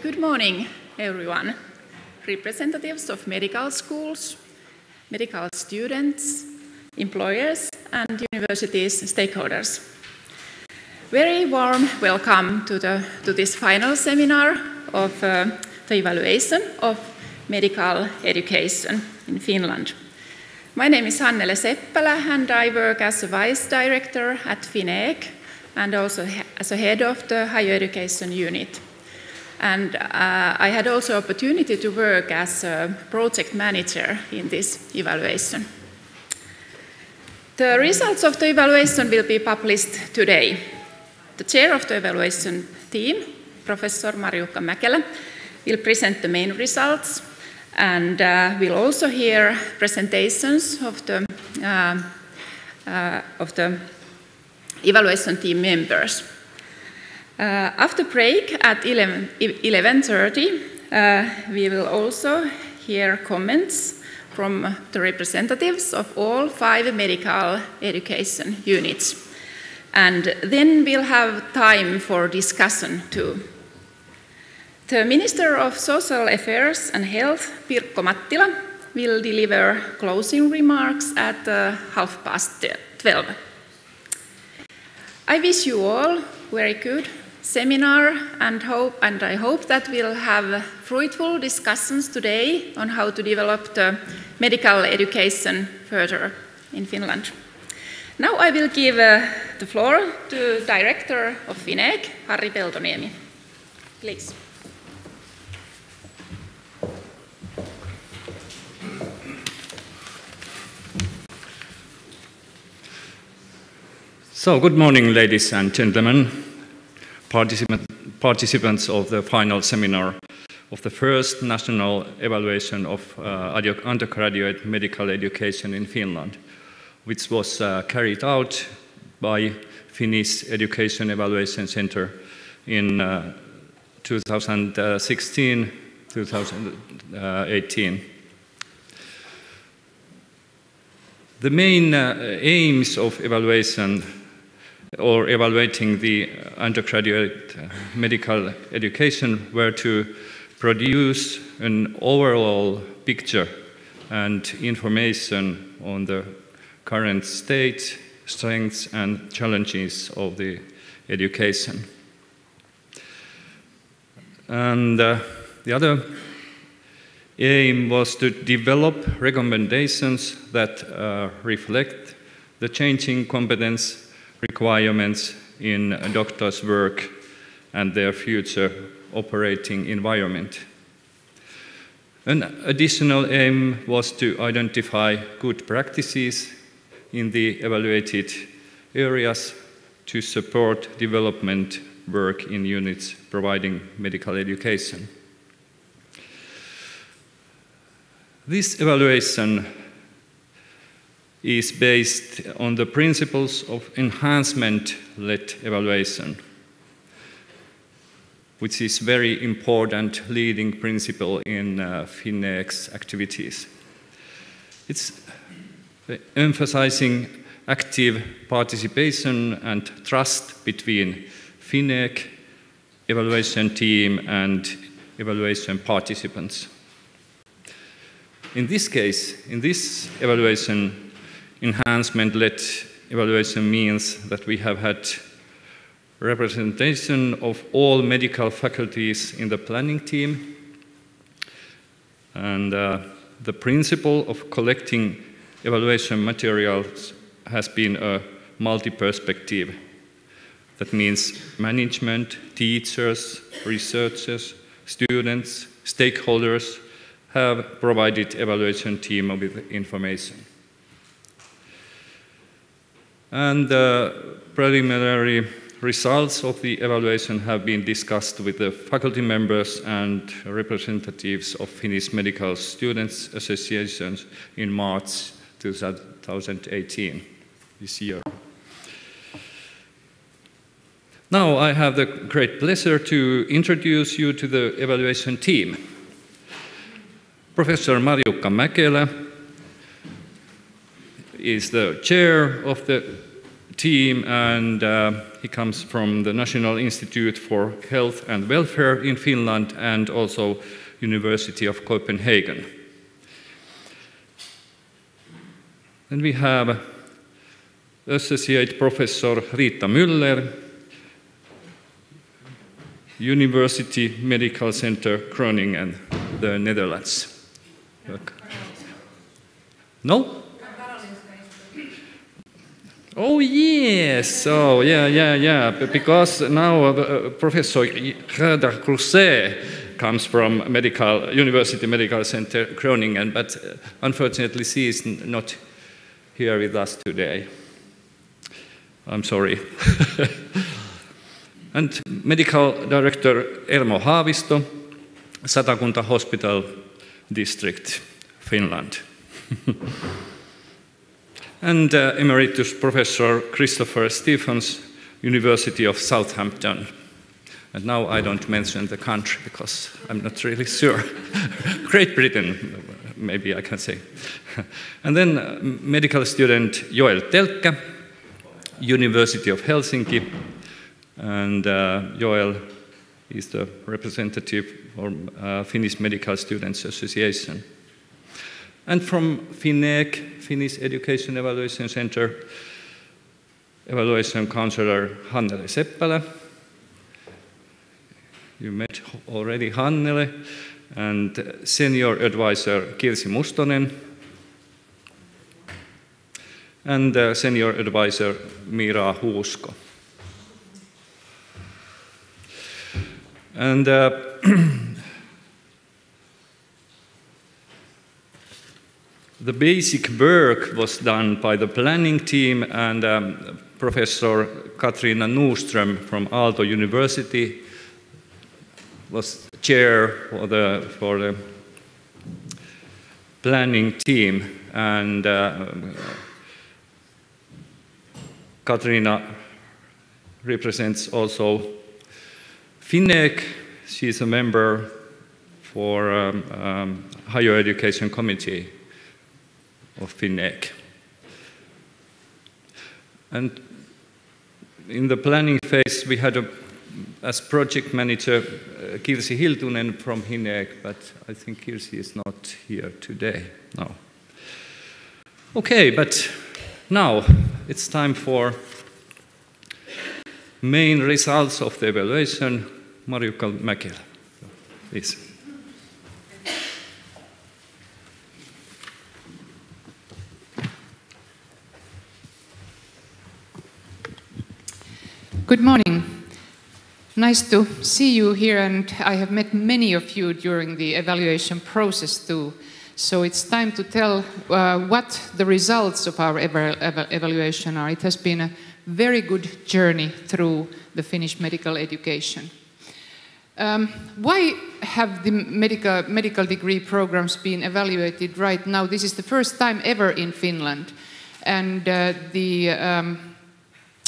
Good morning, everyone. Representatives of medical schools, medical students, employers, and universities stakeholders. Very warm welcome to, the, to this final seminar of uh, the evaluation of medical education in Finland. My name is Hannele Seppälä and I work as a Vice Director at FINEEC and also as a head of the higher education unit. And uh, I had also opportunity to work as a project manager in this evaluation. The results of the evaluation will be published today. The chair of the evaluation team, Professor Marjukka Mäkelä, will present the main results and uh, we'll also hear presentations of the, uh, uh, of the evaluation team members. Uh, after break at 11, 11.30, uh, we will also hear comments from the representatives of all five medical education units. And then we'll have time for discussion too. The Minister of Social Affairs and Health, Pirkko Mattila, will deliver closing remarks at uh, half past 12. I wish you all very good seminar and hope and I hope that we'll have fruitful discussions today on how to develop the medical education further in Finland. Now I will give uh, the floor to Director of FINEEC, Harri Peltoniemi. Please. So, good morning, ladies and gentlemen, participant, participants of the final seminar of the first national evaluation of uh, undergraduate medical education in Finland, which was uh, carried out by Finnish Education Evaluation Center in uh, 2016 2018. The main uh, aims of evaluation or evaluating the undergraduate medical education were to produce an overall picture and information on the current state, strengths, and challenges of the education. And uh, the other aim was to develop recommendations that uh, reflect the changing competence requirements in a doctor's work and their future operating environment. An additional aim was to identify good practices in the evaluated areas to support development work in units providing medical education. This evaluation is based on the principles of enhancement-led evaluation, which is very important leading principle in uh, FINEEC's activities. It's emphasizing active participation and trust between FINEEC, evaluation team, and evaluation participants. In this case, in this evaluation, enhancement-led evaluation means that we have had representation of all medical faculties in the planning team. And uh, the principle of collecting evaluation materials has been a multi-perspective. That means management, teachers, researchers, students, stakeholders have provided evaluation team with information. And the preliminary results of the evaluation have been discussed with the faculty members and representatives of Finnish Medical Students Associations in March 2018, this year. Now I have the great pleasure to introduce you to the evaluation team. Professor Marjukka Mäkelä is the chair of the team, and uh, he comes from the National Institute for Health and Welfare in Finland and also University of Copenhagen. Then we have Associate Professor Riitta Möller, University Medical Center Groningen, the Netherlands. No? Oh yes, oh yeah, yeah, yeah. Because now uh, Professor Gerda Croiset comes from medical University Medical Center Groningen, but uh, unfortunately she is not here with us today. I'm sorry. and medical director Ermo Haavisto, Satakunta Hospital District, Finland. and uh, Emeritus Professor Christopher Stephens, University of Southampton. And now I don't mention the country because I'm not really sure. Great Britain, maybe I can say. and then uh, medical student Joel Telkkä, University of Helsinki, and uh, Joel is the representative for uh, Finnish Medical Students Association. And from FINEEC, Finnish Education Evaluation Center, evaluation counselor Hannele Seppälä. You met already Hannele, and senior advisor Kirsi Mustonen, and uh, senior advisor Mira Huusko. And uh, the basic work was done by the planning team and um, Professor Katrina Nordström from Aalto University was chair for the, for the planning team and uh, Katrina represents also FINEEC. She's a member for um, um, higher education committee of FINEEC. And in the planning phase, we had a, as project manager uh, Kirsi Hiltunen from FINEEC, but I think Kirsi is not here today. No. Okay, but now it's time for main results of the evaluation. Marjukka Mäkelä, please. Good morning. Nice to see you here, and I have met many of you during the evaluation process too. So it's time to tell uh, what the results of our ev ev evaluation are. It has been a very good journey through the Finnish medical education. Um, why have the medical, medical degree programs been evaluated right now? This is the first time ever in Finland. And uh, the um,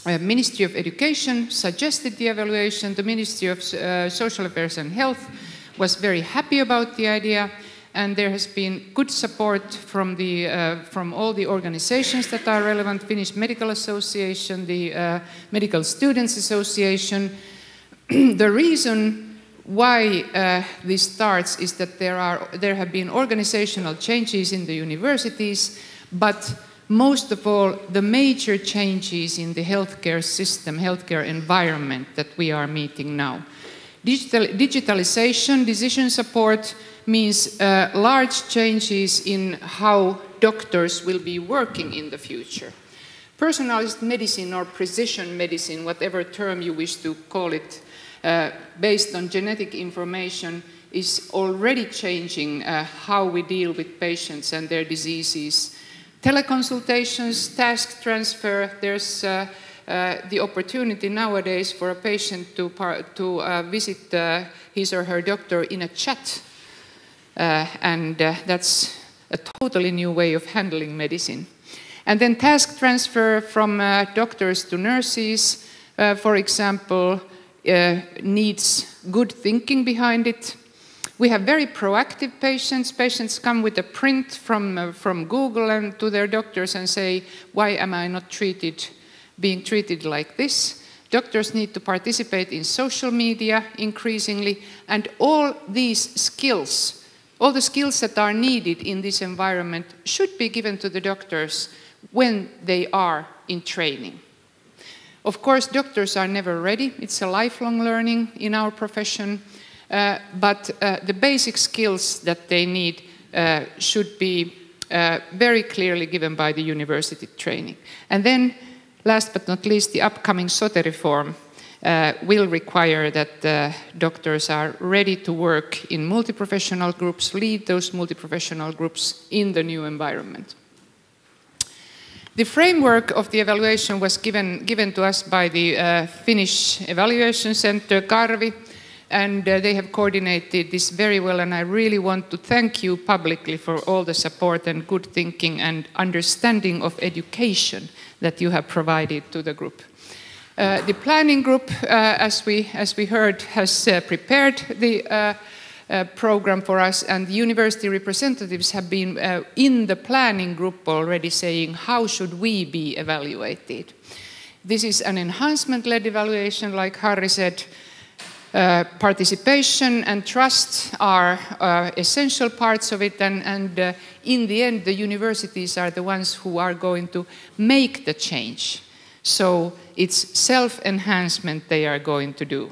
uh, Ministry of Education suggested the evaluation. The Ministry of uh, Social Affairs and Health was very happy about the idea and there has been good support from, the, uh, from all the organizations that are relevant, Finnish Medical Association, the uh, Medical Students Association. the reason why uh, this starts is that there, are, there have been organizational changes in the universities, but most of all, the major changes in the healthcare system, healthcare environment that we are meeting now. Digital, digitalization, decision support, means uh, large changes in how doctors will be working in the future. Personalized medicine or precision medicine, whatever term you wish to call it, uh, based on genetic information, is already changing uh, how we deal with patients and their diseases. Teleconsultations, task transfer, there's uh, uh, the opportunity nowadays for a patient to, to uh, visit uh, his or her doctor in a chat uh, and uh, that's a totally new way of handling medicine. And then task transfer from doctors to nurses, for example, needs good thinking behind it. We have very proactive patients. Patients come with a print from, uh, from Google and to their doctors and say, why am I not treated being treated like this. Doctors need to participate in social media increasingly, and all these skills, all the skills that are needed in this environment, should be given to the doctors when they are in training. Of course, doctors are never ready. It's a lifelong learning in our profession. Uh, but uh, the basic skills that they need uh, should be very clearly given by the university training. And then, last but not least, the upcoming SOTE reform uh, will require that uh, doctors are ready to work in multi-professional groups, lead those multi-professional groups in the new environment. The framework of the evaluation was given, given to us by the uh, Finnish Evaluation Center, Karvi, and uh, they have coordinated this very well, and I really want to thank you publicly for all the support and good thinking and understanding of education that you have provided to the group. Uh, the planning group, uh, as, we, as we heard, has uh, prepared the uh, uh, program for us, and the university representatives have been in the planning group already saying how should we be evaluated. This is an enhancement-led evaluation, like Harri said. Uh, participation and trust are uh, essential parts of it, and, and uh, in the end, the universities are the ones who are going to make the change. So it's self-enhancement they are going to do.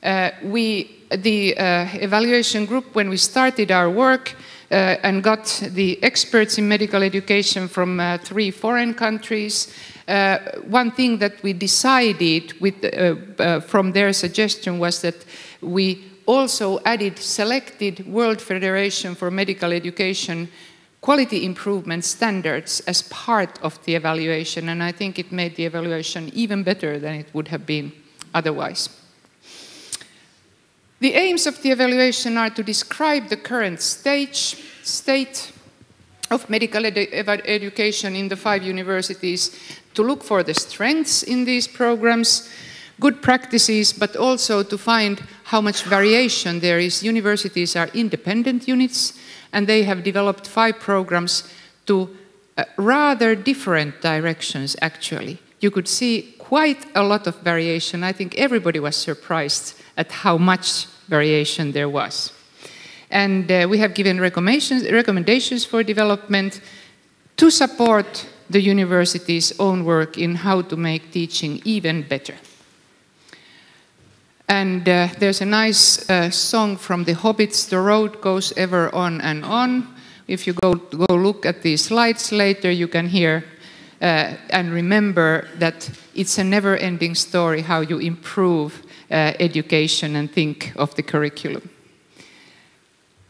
Uh, we the uh, evaluation group, when we started our work and got the experts in medical education from three foreign countries, one thing that we decided with, uh, uh, from their suggestion was that we also added selected World Federation for Medical Education quality improvement standards as part of the evaluation, and I think it made the evaluation even better than it would have been otherwise. The aims of the evaluation are to describe the current stage, state of medical education in the five universities, to look for the strengths in these programs, good practices, but also to find how much variation there is. Universities are independent units, and they have developed five programs to uh, rather different directions, actually. You could see quite a lot of variation. I think everybody was surprised at how much variation there was. And uh, we have given recommendations, recommendations for development to support the university's own work in how to make teaching even better. And uh, there's a nice uh, song from the Hobbits, The Road Goes Ever On and On. If you go, go look at these slides later, you can hear uh, and remember that it's a never ending story how you improve uh, education and think of the curriculum.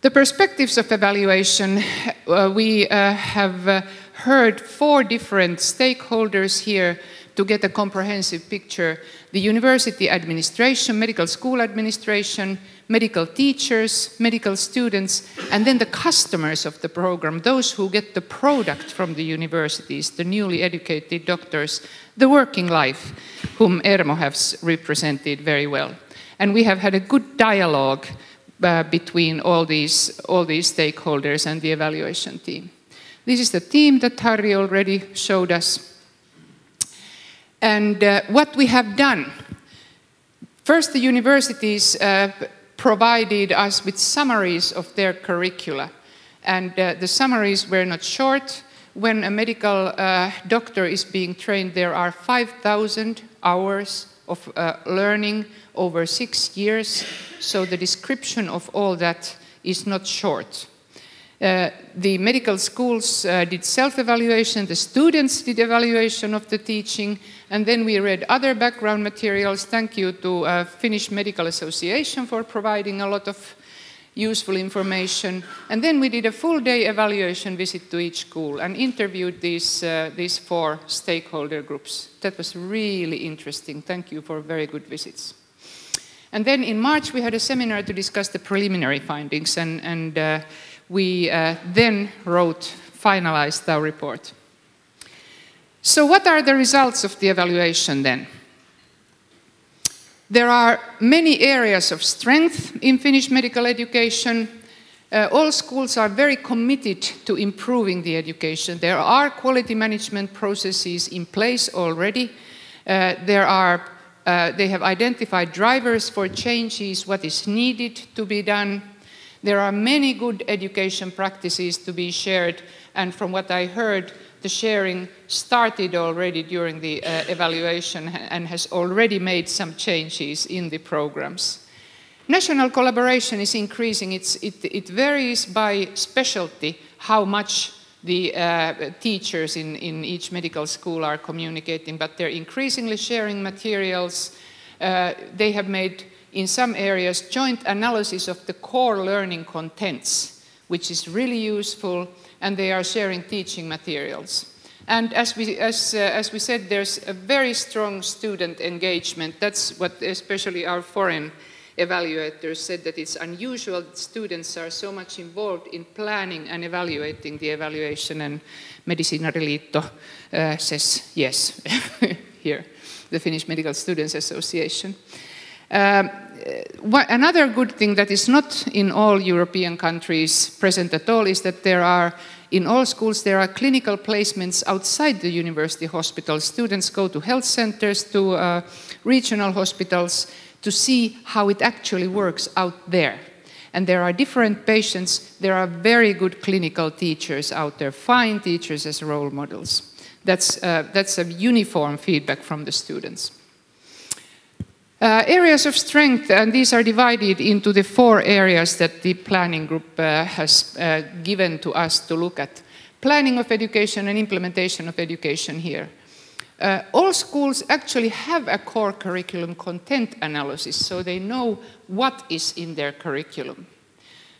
The perspectives of evaluation, uh, we uh, have heard four different stakeholders here to get a comprehensive picture. The university administration, medical school administration, medical teachers, medical students, and then the customers of the program, those who get the product from the universities, the newly educated doctors, the working life, whom Ermo has represented very well. And we have had a good dialogue uh, between all these, all these stakeholders and the evaluation team. This is the team that Harri already showed us. And uh, what we have done. First, the universities uh, provided us with summaries of their curricula. And uh, the summaries were not short. When a medical uh, doctor is being trained, there are 5,000 hours of uh, learning over six years. So the description of all that is not short. Uh, the medical schools uh, did self-evaluation, the students did evaluation of the teaching, and then we read other background materials. Thank you to uh, Finnish Medical Association for providing a lot of useful information. And then we did a full day evaluation visit to each school and interviewed these, uh, these four stakeholder groups. That was really interesting. Thank you for very good visits. And then in March we had a seminar to discuss the preliminary findings and, and uh, we uh, then wrote, finalized our report. So what are the results of the evaluation then? There are many areas of strength in Finnish medical education. Uh, all schools are very committed to improving the education. There are quality management processes in place already. Uh, there are, uh, they have identified drivers for changes, what is needed to be done. There are many good education practices to be shared, and from what I heard, the sharing started already during the uh, evaluation and has already made some changes in the programs. National collaboration is increasing. It's, it, it, varies by specialty how much the uh, teachers in, in each medical school are communicating, but they're increasingly sharing materials. Uh, they have made, in some areas, joint analysis of the core learning contents, which is really useful, and they are sharing teaching materials. And as we, as, uh, as we said, there's a very strong student engagement. That's what especially our foreign evaluators said that it's unusual that students are so much involved in planning and evaluating the evaluation, and Medisiinariliitto uh, says yes here, the Finnish Medical Students Association. Uh, another good thing that is not in all European countries present at all is that there are, in all schools, there are clinical placements outside the university hospitals. Students go to health centers, to uh, regional hospitals, to see how it actually works out there. And there are different patients, there are very good clinical teachers out there, fine teachers as role models. That's, uh, that's a uniform feedback from the students. Uh, areas of strength, and these are divided into the four areas that the planning group uh, has uh, given to us to look at. Planning of education and implementation of education here. Uh, all schools actually have a core curriculum content analysis, so they know what is in their curriculum.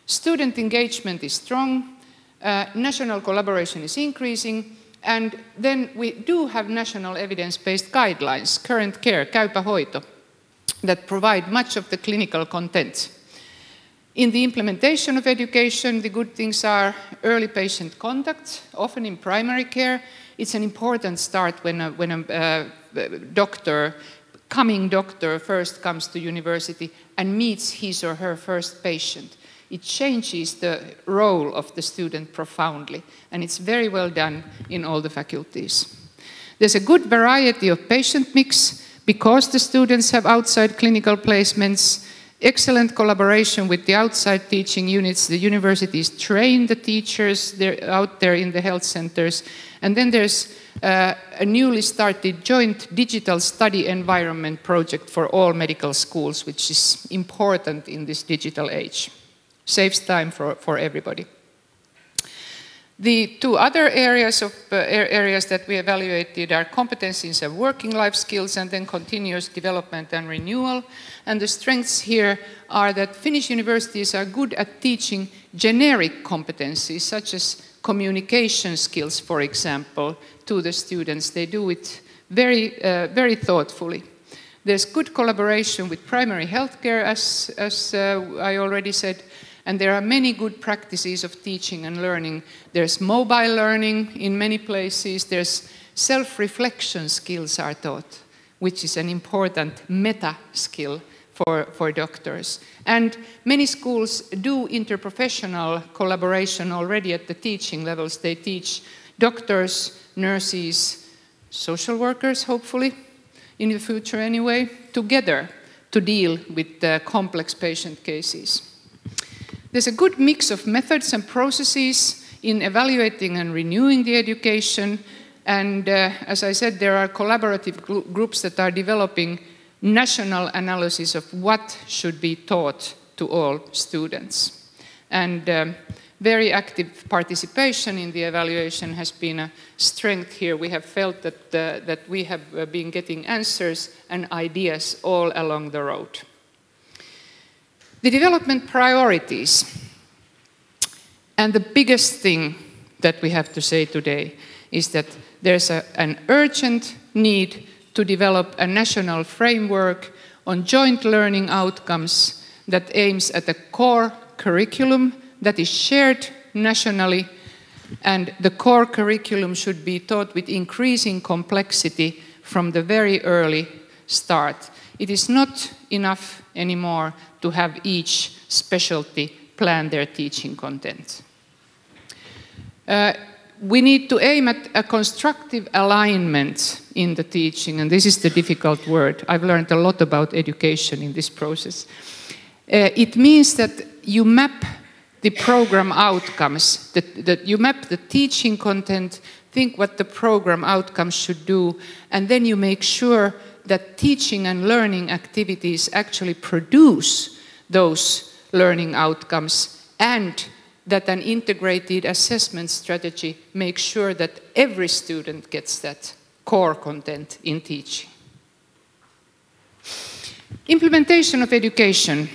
Student engagement is strong, uh, national collaboration is increasing, and then we do have national evidence-based guidelines, current care, käypä hoito, that provide much of the clinical content. In the implementation of education, the good things are early patient contact, often in primary care, it's an important start when a, when a uh, doctor, coming doctor, first comes to university and meets his or her first patient. It changes the role of the student profoundly, and it's very well done in all the faculties. There's a good variety of patient mix because the students have outside clinical placements, excellent collaboration with the outside teaching units. The universities train the teachers out there in the health centers, and then there's uh, a newly started joint digital study environment project for all medical schools, which is important in this digital age. Saves time for, for everybody. The two other areas, of, uh, areas that we evaluated are competencies and working life skills and then continuous development and renewal. And the strengths here are that Finnish universities are good at teaching generic competencies such as communication skills, for example, to the students. They do it very, uh, very thoughtfully. There's good collaboration with primary healthcare, as, as uh, I already said, and there are many good practices of teaching and learning. There's mobile learning in many places. There's self-reflection skills are taught, which is an important meta skill for, for doctors. And many schools do interprofessional collaboration already at the teaching levels. They teach doctors, nurses, social workers, hopefully, in the future anyway, together to deal with complex patient cases. There's a good mix of methods and processes in evaluating and renewing the education. And uh, as I said, there are collaborative groups that are developing national analysis of what should be taught to all students. And um, very active participation in the evaluation has been a strength here. We have felt that, uh, that we have uh, been getting answers and ideas all along the road. The development priorities. And the biggest thing that we have to say today is that there's a, an urgent need to develop a national framework on joint learning outcomes that aims at a core curriculum that is shared nationally and the core curriculum should be taught with increasing complexity from the very early start. It is not enough anymore to have each specialty plan their teaching content. Uh, we need to aim at a constructive alignment in the teaching, and this is the difficult word. I've learned a lot about education in this process. Uh, it means that you map the program outcomes, that, that you map the teaching content, think what the program outcomes should do, and then you make sure that teaching and learning activities actually produce those learning outcomes and that an integrated assessment strategy makes sure that every student gets that core content in teaching. Implementation of education.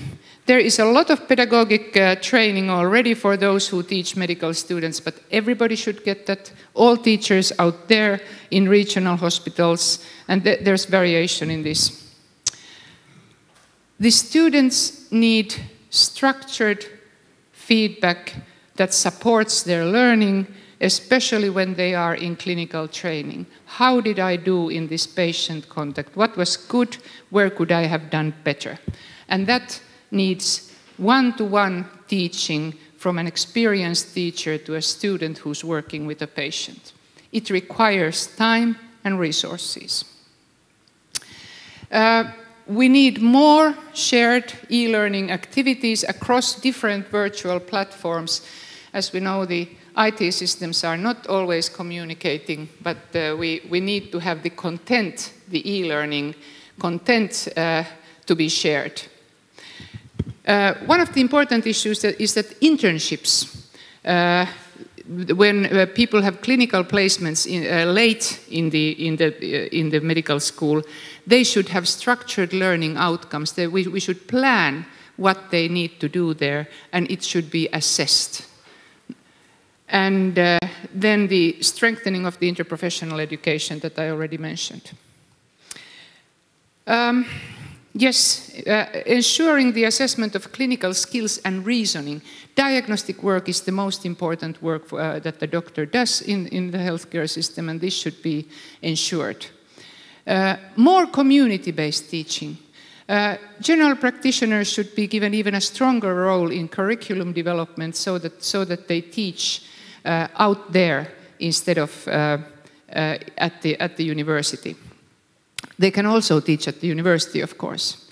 There is a lot of pedagogic uh, training already for those who teach medical students, but everybody should get that. All teachers out there in regional hospitals, and th there's variation in this. The students need structured feedback that supports their learning, especially when they are in clinical training. How did I do in this patient contact? What was good? Where could I have done better? And that needs one to one teaching from an experienced teacher to a student who's working with a patient. It requires time and resources. Uh, we need more shared e-learning activities across different virtual platforms. As we know, the IT systems are not always communicating, but uh, we, we need to have the content, the e-learning content uh, to be shared. Uh, one of the important issues that is that internships, uh, when uh, people have clinical placements in, uh, late in the, in, the, uh, in the medical school, they should have structured learning outcomes. We, we should plan what they need to do there, and it should be assessed. And uh, then the strengthening of the interprofessional education that I already mentioned. Um, Yes, uh, ensuring the assessment of clinical skills and reasoning. Diagnostic work is the most important work uh, that the doctor does in, in the healthcare system, and this should be ensured. Uh, more community-based teaching. Uh, general practitioners should be given even a stronger role in curriculum development so that, so that they teach uh, out there instead of uh, at, the, at the university. They can also teach at the university, of course.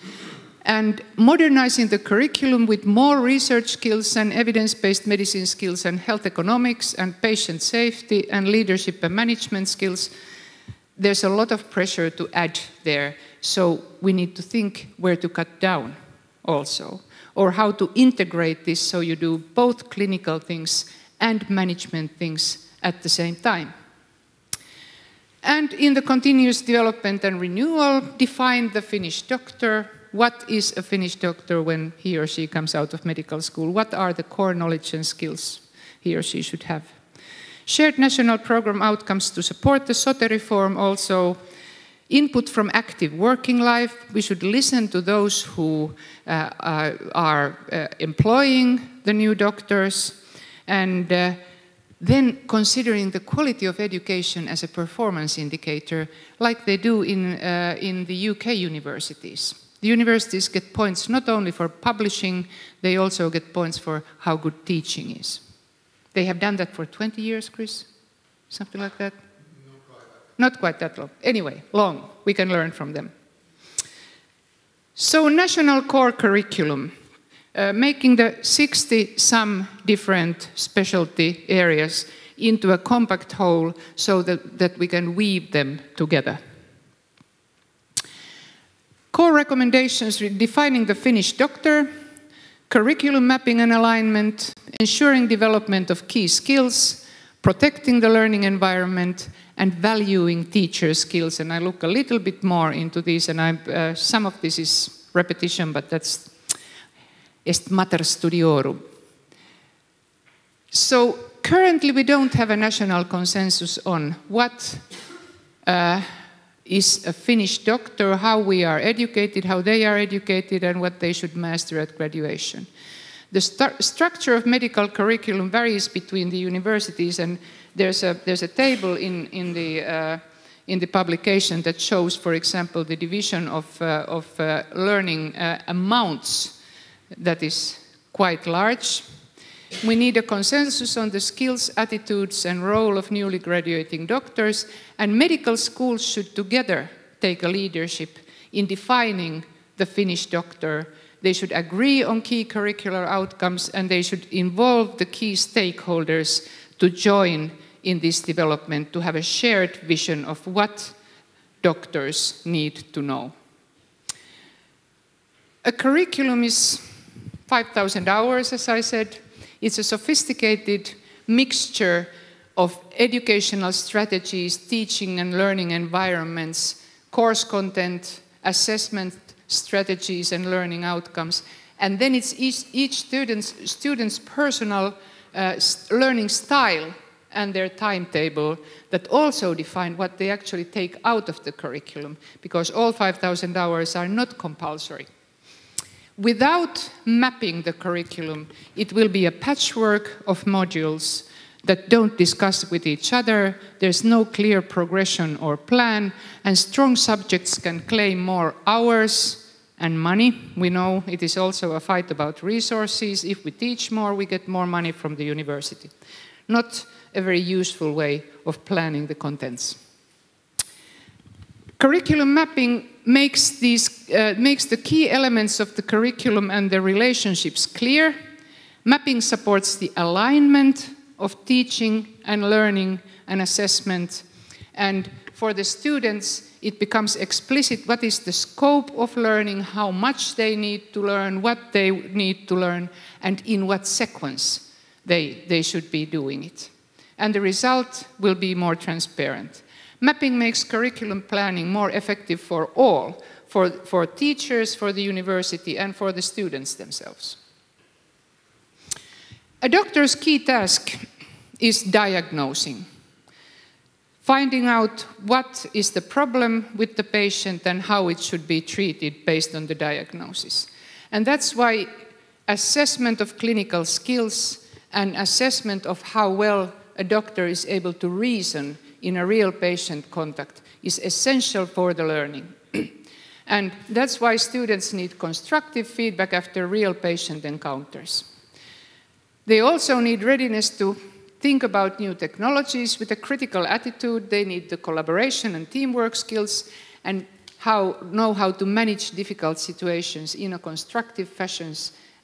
And modernizing the curriculum with more research skills and evidence-based medicine skills and health economics and patient safety and leadership and management skills, there's a lot of pressure to add there. So we need to think where to cut down also, or how to integrate this so you do both clinical things and management things at the same time. And in the continuous development and renewal, define the Finnish doctor. What is a Finnish doctor when he or she comes out of medical school? What are the core knowledge and skills he or she should have? Shared national program outcomes to support the SOTE reform also. Input from active working life. We should listen to those who uh, are uh, employing the new doctors. And uh, then considering the quality of education as a performance indicator, like they do in, uh, in the UK universities. The universities get points not only for publishing, they also get points for how good teaching is. They have done that for 20 years, Chris? Something like that? Not quite that, not quite that long. Anyway, long. We can learn from them. So, national core curriculum. Uh, making the 60 some different specialty areas into a compact whole so that, that we can weave them together. Core recommendations defining the Finnish doctor, curriculum mapping and alignment, ensuring development of key skills, protecting the learning environment, and valuing teacher skills. And I look a little bit more into these, and uh, some of this is repetition, but that's est mater studiorum. So currently we don't have a national consensus on what uh, is a Finnish doctor, how we are educated, how they are educated, and what they should master at graduation. The structure of medical curriculum varies between the universities, and there's a, there's a table in, in, the, uh, in the publication that shows, for example, the division of, uh, of uh, learning uh, amounts that is quite large. We need a consensus on the skills, attitudes, and role of newly graduating doctors, and medical schools should together take a leadership in defining the Finnish doctor. They should agree on key curricular outcomes, and they should involve the key stakeholders to join in this development, to have a shared vision of what doctors need to know. A curriculum is 5,000 hours, as I said. It's a sophisticated mixture of educational strategies, teaching and learning environments, course content, assessment strategies and learning outcomes. And then it's each, each student's, student's personal uh, learning style and their timetable that also define what they actually take out of the curriculum, because all 5,000 hours are not compulsory. Without mapping the curriculum, it will be a patchwork of modules that don't discuss with each other, there's no clear progression or plan, and strong subjects can claim more hours and money. We know it is also a fight about resources. If we teach more, we get more money from the university. Not a very useful way of planning the contents. Curriculum mapping makes, these, uh, makes the key elements of the curriculum and the relationships clear. Mapping supports the alignment of teaching and learning and assessment. And for the students, it becomes explicit what is the scope of learning, how much they need to learn, what they need to learn, and in what sequence they, they should be doing it. And the result will be more transparent. Mapping makes curriculum planning more effective for all, for, for teachers, for the university, and for the students themselves. A doctor's key task is diagnosing, finding out what is the problem with the patient and how it should be treated based on the diagnosis. And that's why assessment of clinical skills and assessment of how well a doctor is able to reason in a real patient contact is essential for the learning. and that's why students need constructive feedback after real patient encounters. They also need readiness to think about new technologies with a critical attitude. They need the collaboration and teamwork skills and how, know how to manage difficult situations in a constructive fashion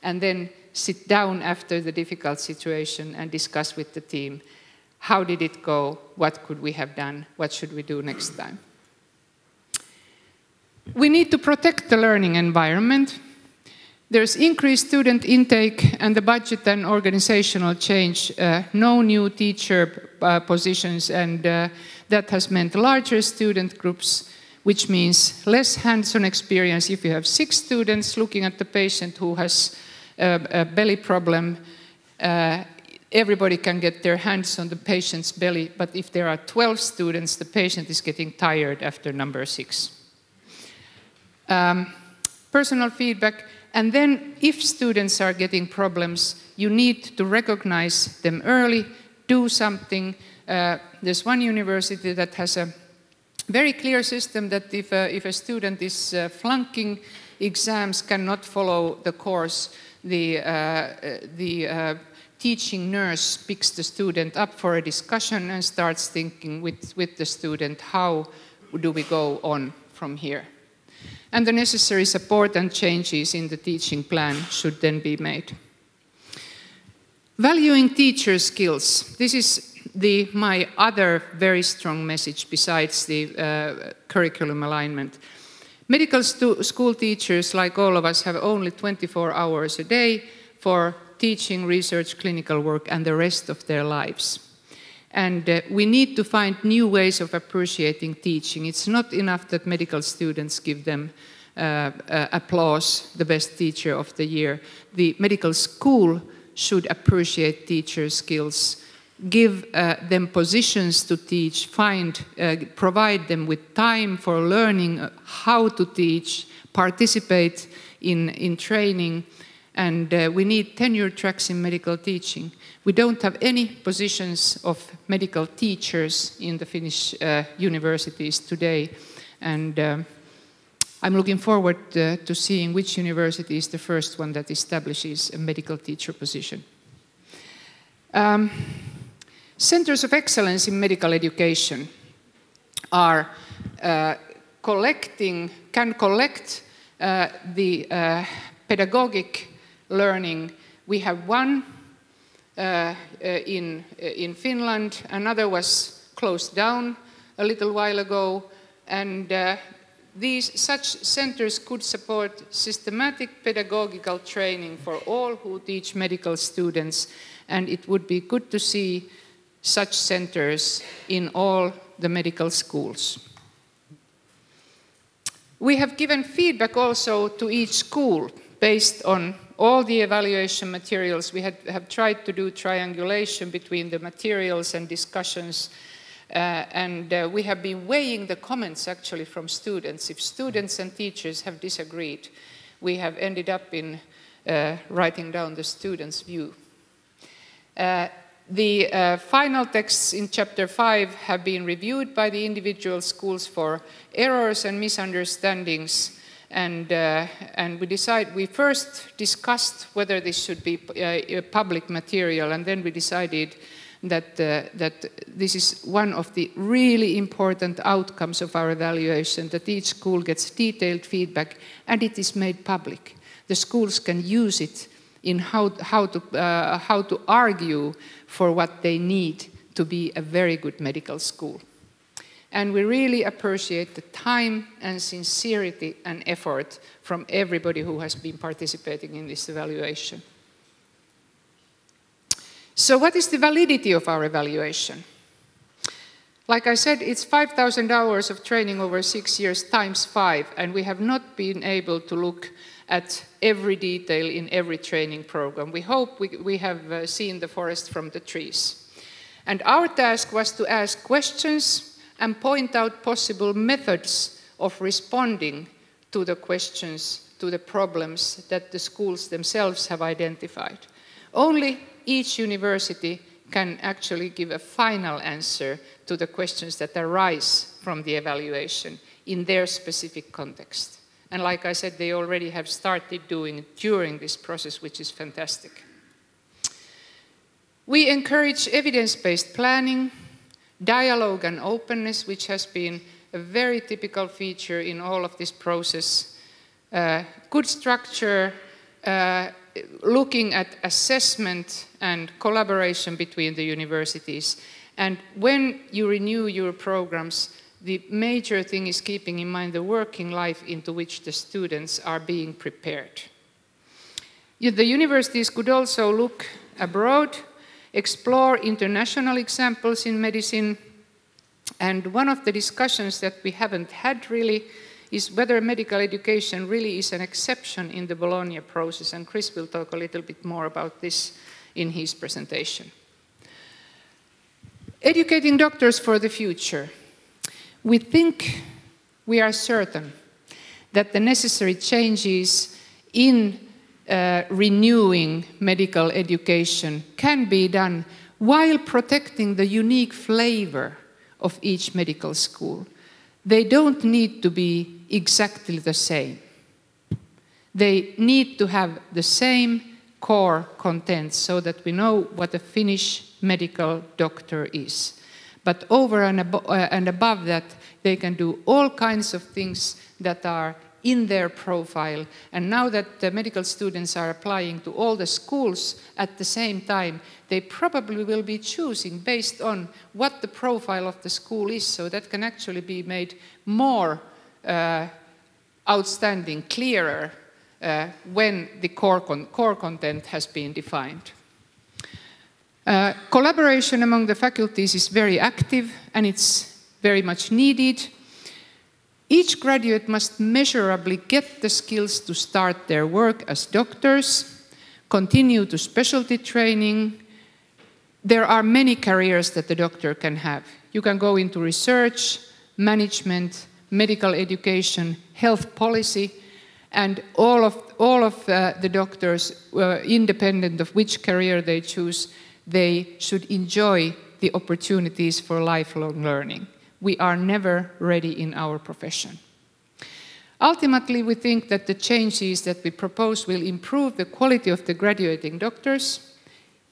and then sit down after the difficult situation and discuss with the team how did it go? What could we have done? What should we do next time? We need to protect the learning environment. There's increased student intake and the budget and organizational change, uh, no new teacher uh, positions, and uh, that has meant larger student groups, which means less hands-on experience. If you have six students looking at the patient who has a, a belly problem, uh, everybody can get their hands on the patient's belly, but if there are 12 students, the patient is getting tired after number six. Um, personal feedback, and then if students are getting problems, you need to recognize them early, do something. Uh, there's one university that has a very clear system that if a, if a student is uh, flunking exams, cannot follow the course, the, uh, uh the uh, teaching nurse picks the student up for a discussion and starts thinking with, with the student, how do we go on from here? And the necessary support and changes in the teaching plan should then be made. Valuing teacher skills. This is the, my other very strong message besides the uh, curriculum alignment. Medical school teachers, like all of us, have only 24 hours a day for teaching, research, clinical work, and the rest of their lives. And uh, we need to find new ways of appreciating teaching. It's not enough that medical students give them uh, uh, applause, the best teacher of the year. The medical school should appreciate teacher skills, give uh, them positions to teach, find, uh, provide them with time for learning uh, how to teach, participate in, in training, and uh, we need tenure tracks in medical teaching. We don't have any positions of medical teachers in the Finnish uh, universities today, and uh, I'm looking forward uh, to seeing which university is the first one that establishes a medical teacher position. Um, centers of excellence in medical education are uh, collecting, can collect uh, the uh, pedagogic learning. We have one uh, uh, in, uh, in Finland, another was closed down a little while ago, and these, such centers could support systematic pedagogical training for all who teach medical students, and it would be good to see such centers in all the medical schools. We have given feedback also to each school based on all the evaluation materials. We had, have tried to do triangulation between the materials and discussions uh, and uh, we have been weighing the comments actually from students. If students and teachers have disagreed, we have ended up in uh, writing down the students' view. Uh, the uh, final texts in chapter 5 have been reviewed by the individual schools for errors and misunderstandings and, uh, and we decide, we first discussed whether this should be public material and then we decided that, uh, that this is one of the really important outcomes of our evaluation, that each school gets detailed feedback and it is made public. The schools can use it in how, how, to, uh, how to argue for what they need to be a very good medical school. And we really appreciate the time and sincerity and effort from everybody who has been participating in this evaluation. So what is the validity of our evaluation? Like I said, it's 5,000 hours of training over six years times five, and we have not been able to look at every detail in every training program. We hope we, we have uh, seen the forest from the trees. And our task was to ask questions and point out possible methods of responding to the questions, to the problems that the schools themselves have identified. Only each university can actually give a final answer to the questions that arise from the evaluation in their specific context. And like I said, they already have started doing it during this process, which is fantastic. We encourage evidence-based planning, dialogue and openness, which has been a very typical feature in all of this process, uh, good structure, uh, looking at assessment and collaboration between the universities. And when you renew your programs, the major thing is keeping in mind the working life into which the students are being prepared. The universities could also look abroad, explore international examples in medicine, and one of the discussions that we haven't had really is whether medical education really is an exception in the Bologna process, and Chris will talk a little bit more about this in his presentation. Educating doctors for the future. We think, we are certain, that the necessary changes in uh, renewing medical education can be done while protecting the unique flavor of each medical school. They don't need to be exactly the same. They need to have the same core content so that we know what a Finnish medical doctor is. But over and, abo uh, and above that, they can do all kinds of things that are in their profile. And now that the medical students are applying to all the schools at the same time, they probably will be choosing based on what the profile of the school is. So that can actually be made more uh, outstanding, clearer uh, when the core, con core, content has been defined. Uh, collaboration among the faculties is very active and it's very much needed. Each graduate must measurably get the skills to start their work as doctors, continue to specialty training. There are many careers that the doctor can have. You can go into research, management, medical education, health policy, and all of, all of uh, the doctors, uh, independent of which career they choose, they should enjoy the opportunities for lifelong learning. We are never ready in our profession. Ultimately, we think that the changes that we propose will improve the quality of the graduating doctors,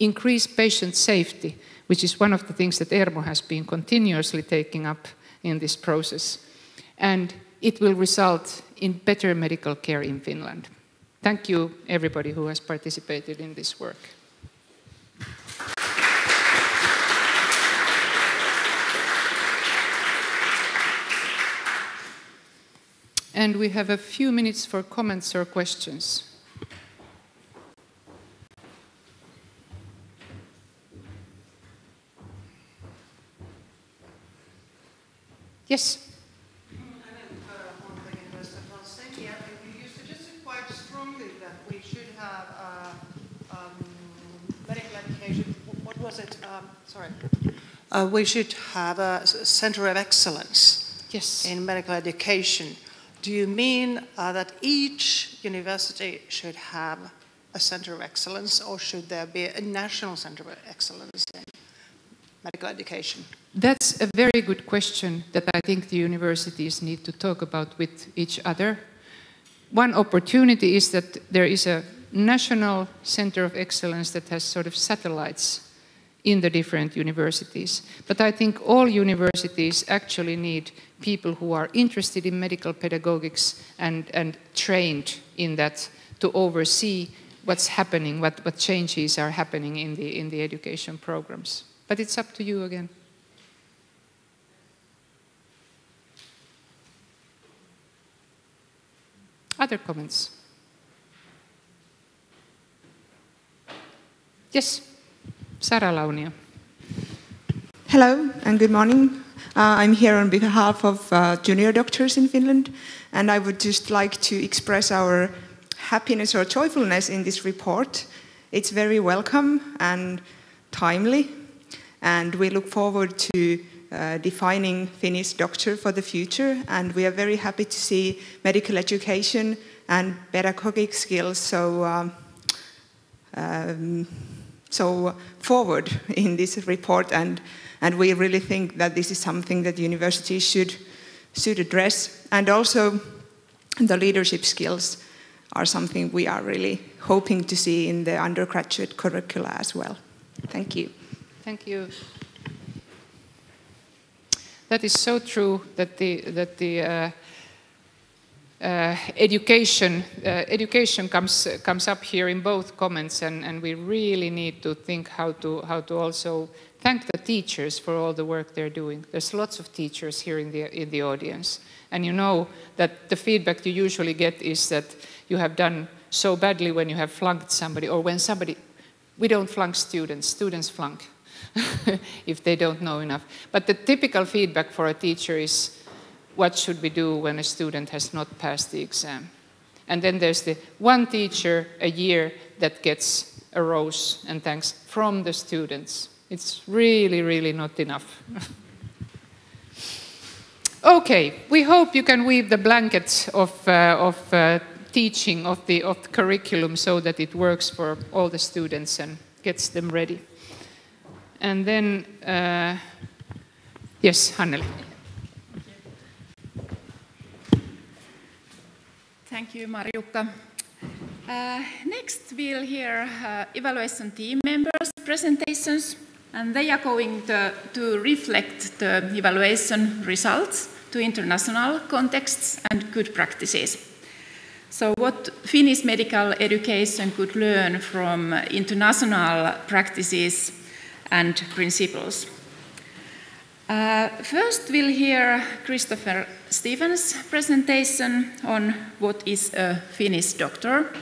increase patient safety, which is one of the things that Ermo has been continuously taking up in this process. And it will result in better medical care in Finland. Thank you, everybody who has participated in this work. And we have a few minutes for comments or questions. Yes. You suggested quite strongly that we should have medical education. What was it? Um, sorry. Uh, we should have a center of excellence Yes. in medical education. Do you mean uh, that each university should have a center of excellence, or should there be a national center of excellence in medical education? That's a very good question that I think the universities need to talk about with each other. One opportunity is that there is a national center of excellence that has sort of satellites in the different universities. But I think all universities actually need people who are interested in medical pedagogics and, and trained in that to oversee what's happening, what, what changes are happening in the, in the education programs. But it's up to you again. Other comments? Yes, Sara. Hello and good morning. Uh, I'm here on behalf of uh, junior doctors in Finland, and I would just like to express our happiness or joyfulness in this report. It's very welcome and timely, and we look forward to uh, defining Finnish doctor for the future. And we are very happy to see medical education and pedagogic skills so. Um, um, so forward in this report and, and we really think that this is something that universities should, should address and also the leadership skills are something we are really hoping to see in the undergraduate curricula as well. Thank you. Thank you. That is so true that the, that the uh, uh, education, uh, education comes, comes up here in both comments, and, and we really need to think how to, how to also thank the teachers for all the work they're doing. There's lots of teachers here in the, in the audience, and you know that the feedback you usually get is that you have done so badly when you have flunked somebody, or when somebody, we don't flunk students, students flunk if they don't know enough. But the typical feedback for a teacher is, what should we do when a student has not passed the exam? And then there's the one teacher a year that gets a rose and thanks from the students. It's really, really not enough. okay, we hope you can weave the blanket of, uh, of uh, teaching of the, of the curriculum so that it works for all the students and gets them ready. And then, uh, yes, Hannele. Thank you, Marjukka. Uh, next, we'll hear uh, evaluation team members' presentations, and they are going to, to reflect the evaluation results to international contexts and good practices. So, what Finnish medical education could learn from international practices and principles. Uh, first, we'll hear Christopher Stephens' presentation on what is a Finnish doctor.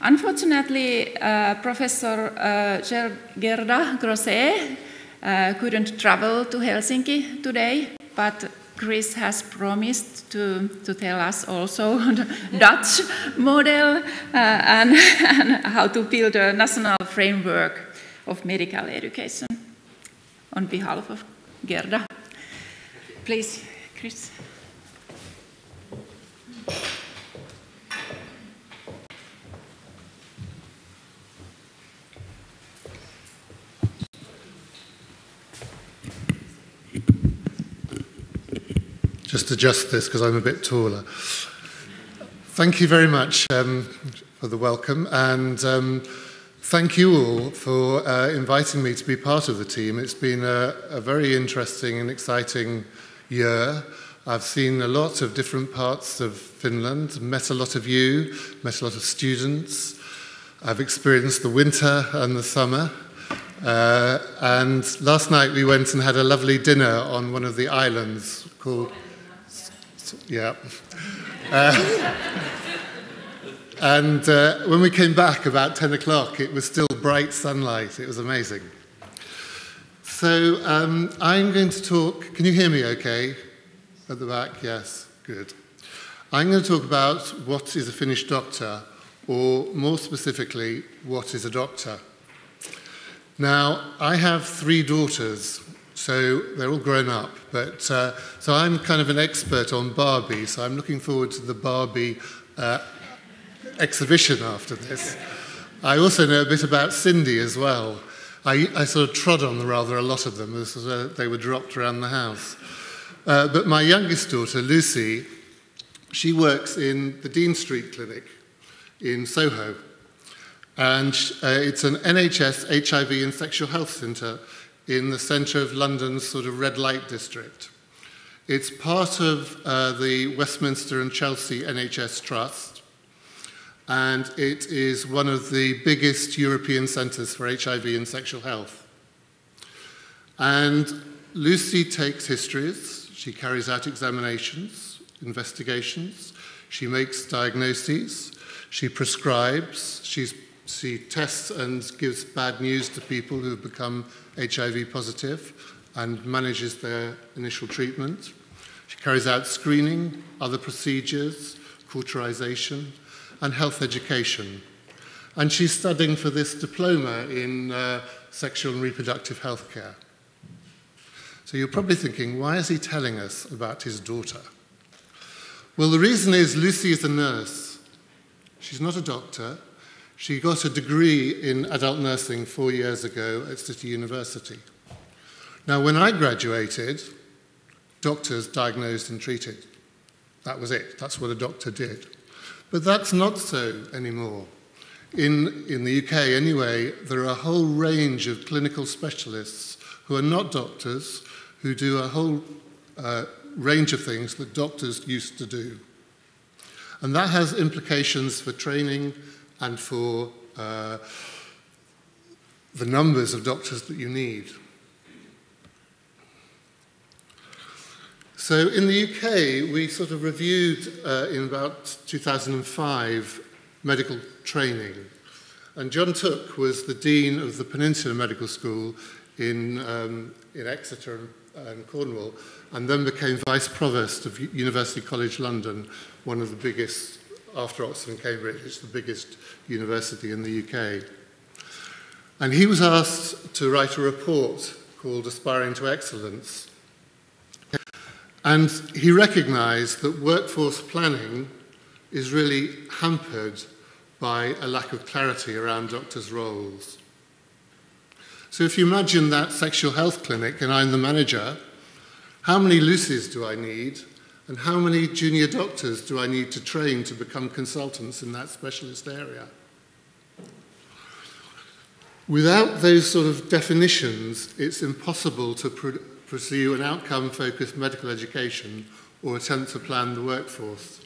Unfortunately, uh, Professor uh, Gerda Croiset uh, couldn't travel to Helsinki today, but Chris has promised to, to tell us also the Dutch model uh, and, and how to build a national framework of medical education on behalf of Gerda. Please, Chris. Just adjust this because I'm a bit taller. Thank you very much um, for the welcome, and um, thank you all for uh, inviting me to be part of the team. It's been a, a very interesting and exciting year. I've seen a lot of different parts of Finland, met a lot of you, met a lot of students. I've experienced the winter and the summer. Uh, and last night we went and had a lovely dinner on one of the islands called. Yeah. Uh, and uh, when we came back about 10 o'clock, it was still bright sunlight. It was amazing. So um, I'm going to talk. Can you hear me okay? At the back? Yes, good. I'm going to talk about what is a Finnish doctor, or more specifically, what is a doctor. Now, I have three daughters, so they're all grown up, but uh, so I'm kind of an expert on Barbie, so I'm looking forward to the Barbie uh, exhibition after this. I also know a bit about Sindy as well. I, I sort of trod on rather a lot of them as they were dropped around the house. Uh, but my youngest daughter, Lucy, she works in the Dean Street Clinic in Soho. And uh, it's an NHS HIV and sexual health centre in the centre of London's sort of red light district. It's part of uh, the Westminster and Chelsea NHS Trust, and it is one of the biggest European centres for HIV and sexual health. And Lucy takes histories, she carries out examinations, investigations, she makes diagnoses, she prescribes, she's she tests and gives bad news to people who have become HIV positive and manages their initial treatment. She carries out screening, other procedures, cauterization, and health education. And she's studying for this diploma in uh, sexual and reproductive health care. So you're probably thinking, why is he telling us about his daughter? Well, the reason is Lucy is a nurse. She's not a doctor, she got a degree in adult nursing four years ago at City University. Now, when I graduated, doctors diagnosed and treated. That was it. That's what a doctor did. But that's not so anymore. In, in the UK, anyway, there are a whole range of clinical specialists who are not doctors, who do a whole uh, range of things that doctors used to do. And that has implications for training and for uh, the numbers of doctors that you need. So in the UK, we sort of reviewed uh, in about 2005 medical training. And John Took was the Dean of the Peninsula Medical School in, um, in Exeter and, and Cornwall, and then became Vice Provost of University College London, one of the biggest, after Oxford and Cambridge, it's the biggest university in the UK. And he was asked to write a report called Aspiring to Excellence, And he recognized that workforce planning is really hampered by a lack of clarity around doctors' roles. So if you imagine that sexual health clinic and I'm the manager, how many Lucys do I need and how many junior doctors do I need to train to become consultants in that specialist area? Without those sort of definitions, it's impossible to pursue an outcome focused medical education or attempt to plan the workforce.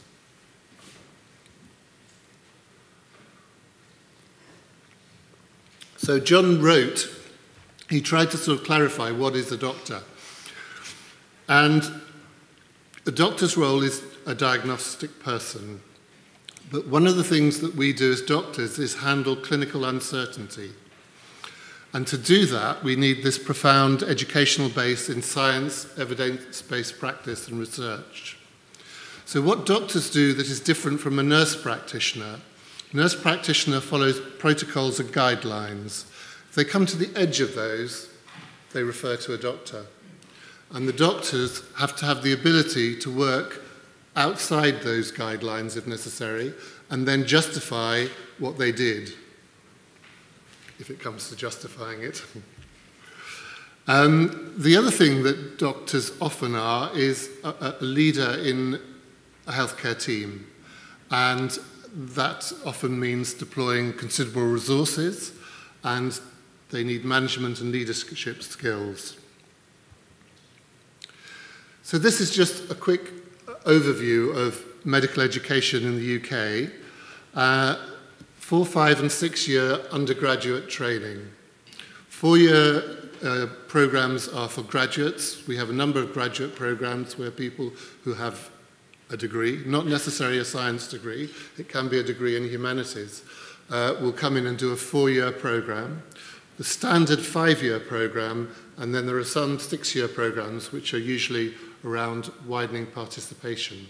So John wrote, he tried to sort of clarify what is a doctor. And a doctor's role is a diagnostic person, but one of the things that we do as doctors is handle clinical uncertainty. And to do that, we need this profound educational base in science, evidence-based practice and research. So what doctors do that is different from a nurse practitioner? A nurse practitioner follows protocols and guidelines. If they come to the edge of those, they refer to a doctor. And the doctors have to have the ability to work outside those guidelines if necessary and then justify what they did. If it comes to justifying it. Um, the other thing that doctors often are is a, a leader in a healthcare team. And that often means deploying considerable resources, and they need management and leadership skills. So this is just a quick overview of medical education in the UK. Uh, four, five, and six year undergraduate training. Four year uh, programs are for graduates. We have a number of graduate programs where people who have a degree, not necessarily a science degree, it can be a degree in humanities, uh, will come in and do a four year program. The standard five year program, and then there are some six year programs which are usually around widening participation.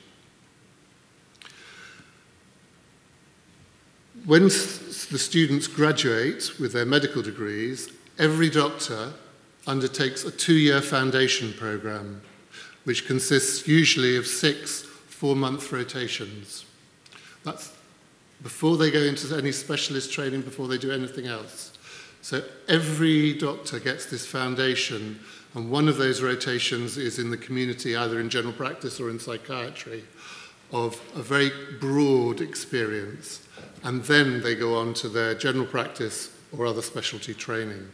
When the students graduate with their medical degrees, every doctor undertakes a two-year foundation program, which consists usually of six four-month rotations. That's before they go into any specialist training, before they do anything else. So every doctor gets this foundation, and one of those rotations is in the community, either in general practice or in psychiatry, of a very broad experience and then they go on to their general practice or other specialty training.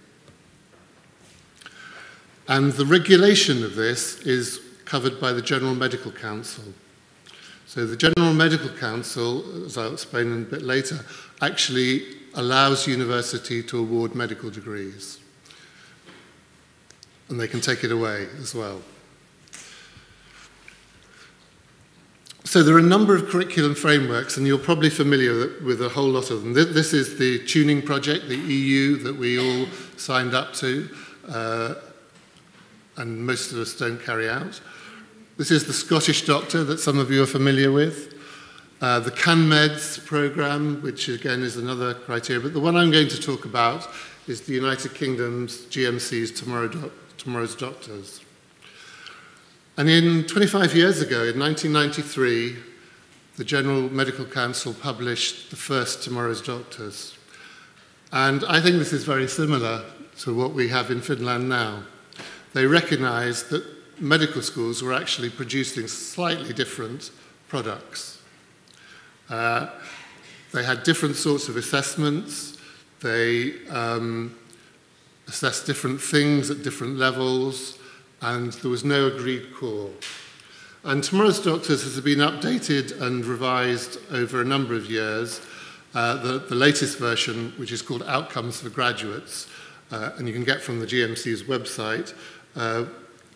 And the regulation of this is covered by the General Medical Council. So the General Medical Council, as I'll explain a bit later, actually allows university to award medical degrees. And they can take it away as well. So there are a number of curriculum frameworks, and you're probably familiar with a whole lot of them. This is the tuning project, the EU, that we all signed up to, uh, and most of us don't carry out. This is the Scottish Doctor that some of you are familiar with. Uh, the CanMEDS program, which again is another criteria, but the one I'm going to talk about is the United Kingdom's GMC's Tomorrow Doc Tomorrow's Doctors. And in 25 years ago, in 1993, the General Medical Council published the first Tomorrow's Doctors. And I think this is very similar to what we have in Finland now. They recognized that medical schools were actually producing slightly different products. Uh, they had different sorts of assessments. They um, assessed different things at different levels and there was no agreed core. And Tomorrow's Doctors has been updated and revised over a number of years. Uh, the, the latest version, which is called Outcomes for Graduates, uh, and you can get from the GMC's website, uh,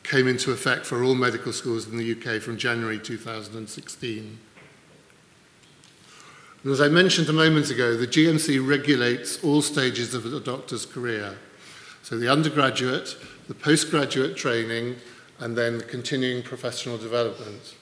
came into effect for all medical schools in the UK from January 2016. And as I mentioned a moment ago, the GMC regulates all stages of a doctor's career. So the undergraduate, the postgraduate training, and then the continuing professional development.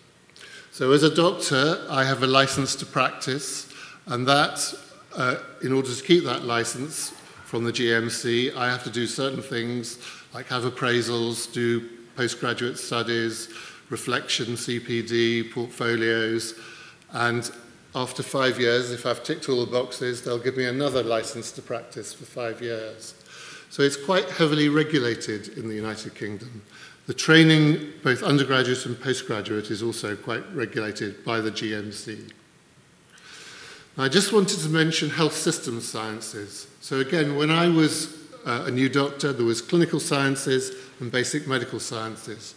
So as a doctor, I have a license to practice, and that, uh, in order to keep that license from the GMC, I have to do certain things like have appraisals, do postgraduate studies, reflection, CPD, portfolios, and after five years, if I've ticked all the boxes, they'll give me another license to practice for five years. So it's quite heavily regulated in the United Kingdom. The training, both undergraduate and postgraduate, is also quite regulated by the GMC. Now, I just wanted to mention health systems sciences. So again, when I was uh, a new doctor, there was clinical sciences and basic medical sciences.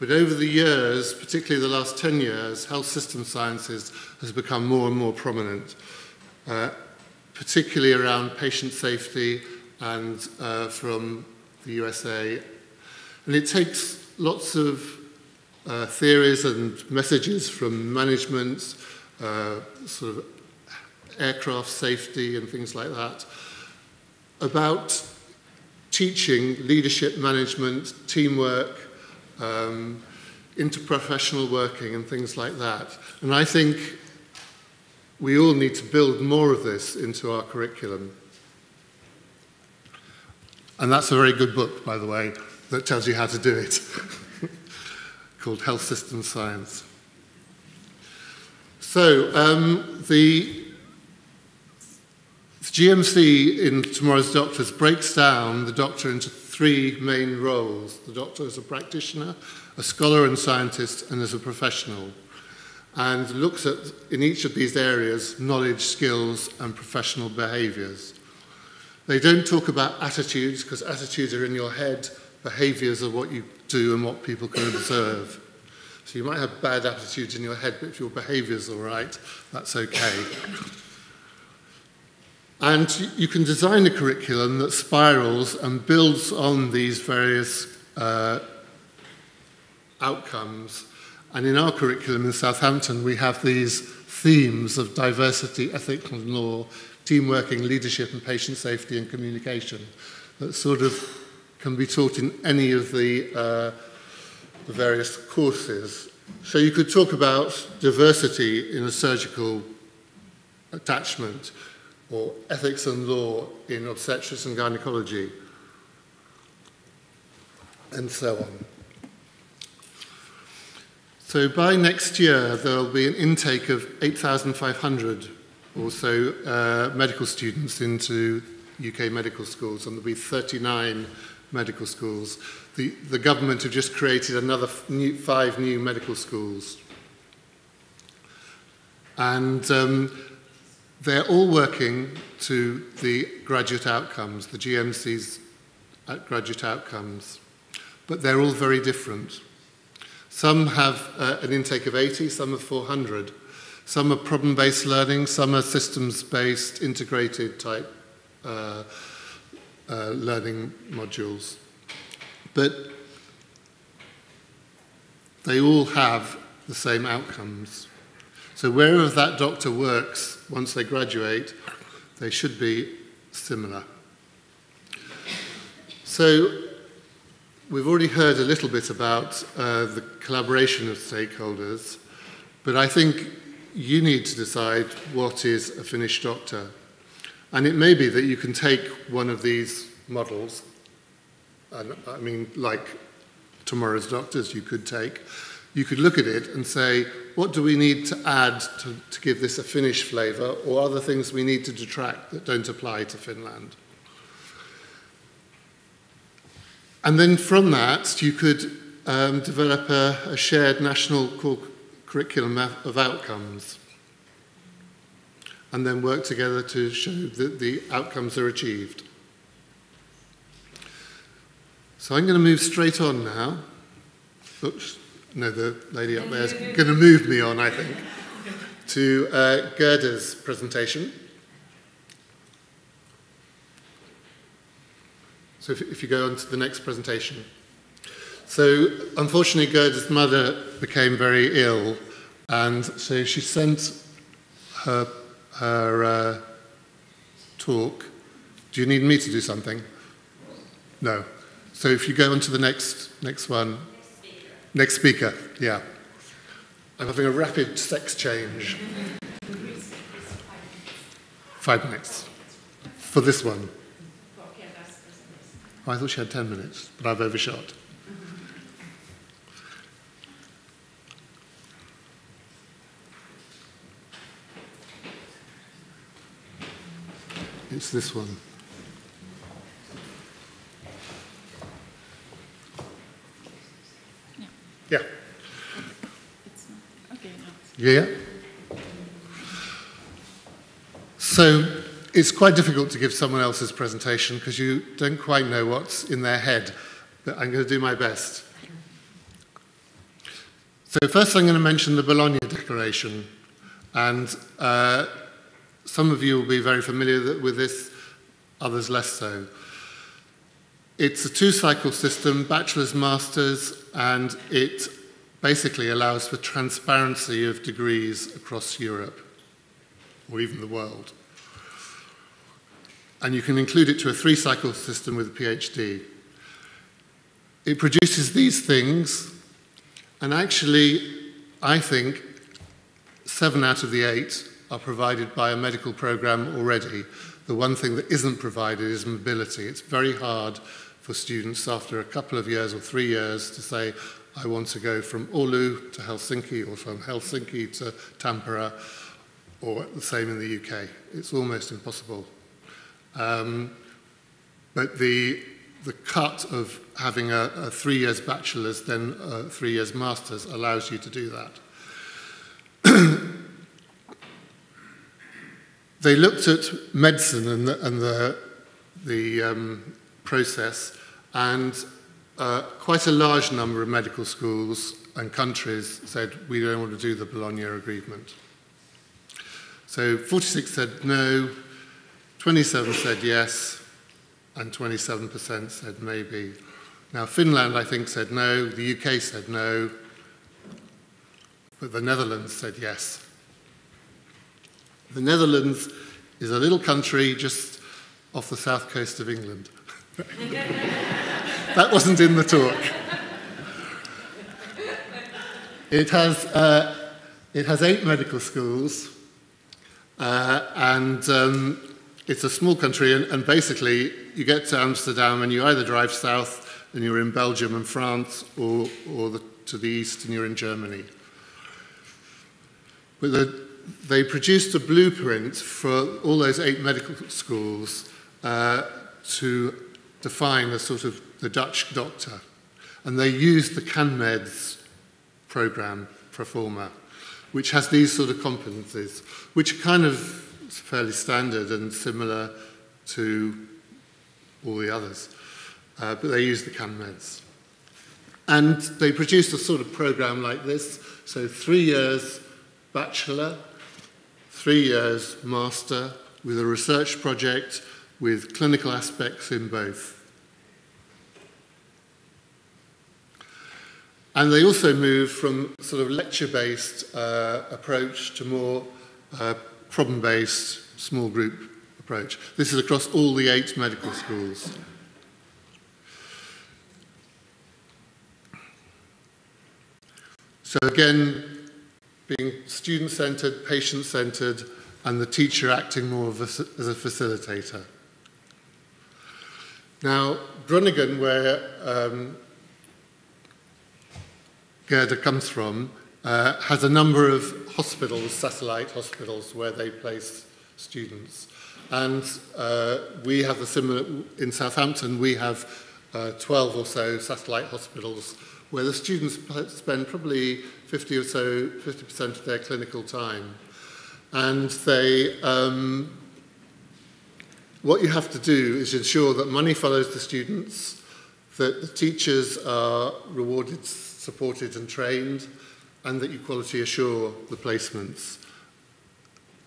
But over the years, particularly the last 10 years, health system sciences has become more and more prominent, uh, particularly around patient safety and uh, from the USA. And it takes lots of uh, theories and messages from management, uh, sort of aircraft safety and things like that, about teaching leadership management, teamwork, um, interprofessional working and things like that. And I think we all need to build more of this into our curriculum. And that's a very good book, by the way, that tells you how to do it, called Health System Science. So, um, the GMC in Tomorrow's Doctors breaks down the doctor into three main roles the doctor as a practitioner, a scholar and scientist, and as a professional. and looks at, in each of these areas, knowledge, skills, and professional behaviours. They don't talk about attitudes, because attitudes are in your head, behaviours are what you do and what people can observe. So you might have bad attitudes in your head, but if your behaviour's all right, that's okay. And you can design a curriculum that spirals and builds on these various uh, outcomes. And in our curriculum in Southampton, we have these themes of diversity, ethics and law, team working, leadership and patient safety and communication that sort of can be taught in any of the, uh, the various courses. So you could talk about diversity in a surgical attachment, or ethics and law in obstetrics and gynecology, and so on. So by next year, there will be an intake of 8,500 or so uh, medical students into UK medical schools, and there'll be 39 medical schools. The, the government have just created another new, five new medical schools. And um, they're all working to the graduate outcomes, the GMC's graduate outcomes, but they're all very different. Some have uh, an intake of 80, some have 400. Some are problem-based learning, some are systems-based, integrated type uh, uh, learning modules. But they all have the same outcomes. So wherever that doctor works once they graduate, they should be similar. So we've already heard a little bit about uh, the collaboration of stakeholders, but I think you need to decide what is a Finnish doctor. And it may be that you can take one of these models, and I mean, like tomorrow's doctors you could take, you could look at it and say, what do we need to add to, to give this a Finnish flavour, or other things we need to detract that don't apply to Finland? And then from that, you could um, develop a, a shared national curriculum of outcomes and then work together to show that the outcomes are achieved. So I'm going to move straight on now. Oops. No, the lady up there is going to move me on, I think, to uh, Gerda's presentation. So if, if you go on to the next presentation. So unfortunately, Gerda's mother became very ill, and so she sent her, her uh, talk. Do you need me to do something? No. So if you go on to the next, next one. Next speaker, yeah. I'm having a rapid sex change. Five minutes. For this one. I thought she had 10 minutes, but I've overshot. It's this one. Yeah. Okay, yeah. So it's quite difficult to give someone else's presentation because you don't quite know what's in their head, but I'm going to do my best. So first I'm going to mention the Bologna Declaration, and uh, some of you will be very familiar with this, others less so. It's a two-cycle system, bachelor's, master's, and it basically allows for transparency of degrees across Europe, or even the world. And you can include it to a three-cycle system with a PhD. It produces these things, and actually, I think seven out of the eight are provided by a medical program already. The one thing that isn't provided is mobility. It's very hard for students after a couple of years or three years to say, I want to go from Oulu to Helsinki or from Helsinki to Tampere or the same in the UK. It's almost impossible. Um, but the, the cut of having a, a three years bachelor's, then a three years master's allows you to do that. they looked at medicine and the, and the, the um, process, and uh, quite a large number of medical schools and countries said, we don't want to do the Bologna Agreement. So 46 said no, 27 said yes, and 27% said maybe. Now, Finland, I think, said no, the UK said no, but the Netherlands said yes. The Netherlands is a little country just off the south coast of England. that wasn't in the talk. It has, uh, it has eight medical schools, uh, and um, it's a small country, and, and basically you get to Amsterdam and you either drive south and you're in Belgium and France, or, or the, to the east and you're in Germany. But the, they produced a blueprint for all those eight medical schools uh, to define the sort of the Dutch doctor. And they used the CanMEDS program, Proforma, which has these sort of competencies, which are kind of fairly standard and similar to all the others. Uh, but they use the CanMEDS. And they produced a sort of program like this. So three years bachelor, three years master, with a research project with clinical aspects in both. And they also moved from sort of lecture-based uh, approach to more uh, problem-based small group approach. This is across all the eight medical schools. So again, being student-centered, patient-centered, and the teacher acting more as a facilitator. Now, Groningen, where um, Gerda comes from, uh, has a number of hospitals, satellite hospitals, where they place students. And uh, we have a similar, in Southampton, we have uh, 12 or so satellite hospitals where the students spend probably 50 or so, 50% of their clinical time. And they, um, what you have to do is ensure that money follows the students, that the teachers are rewarded, supported and trained, and that you quality assure the placements.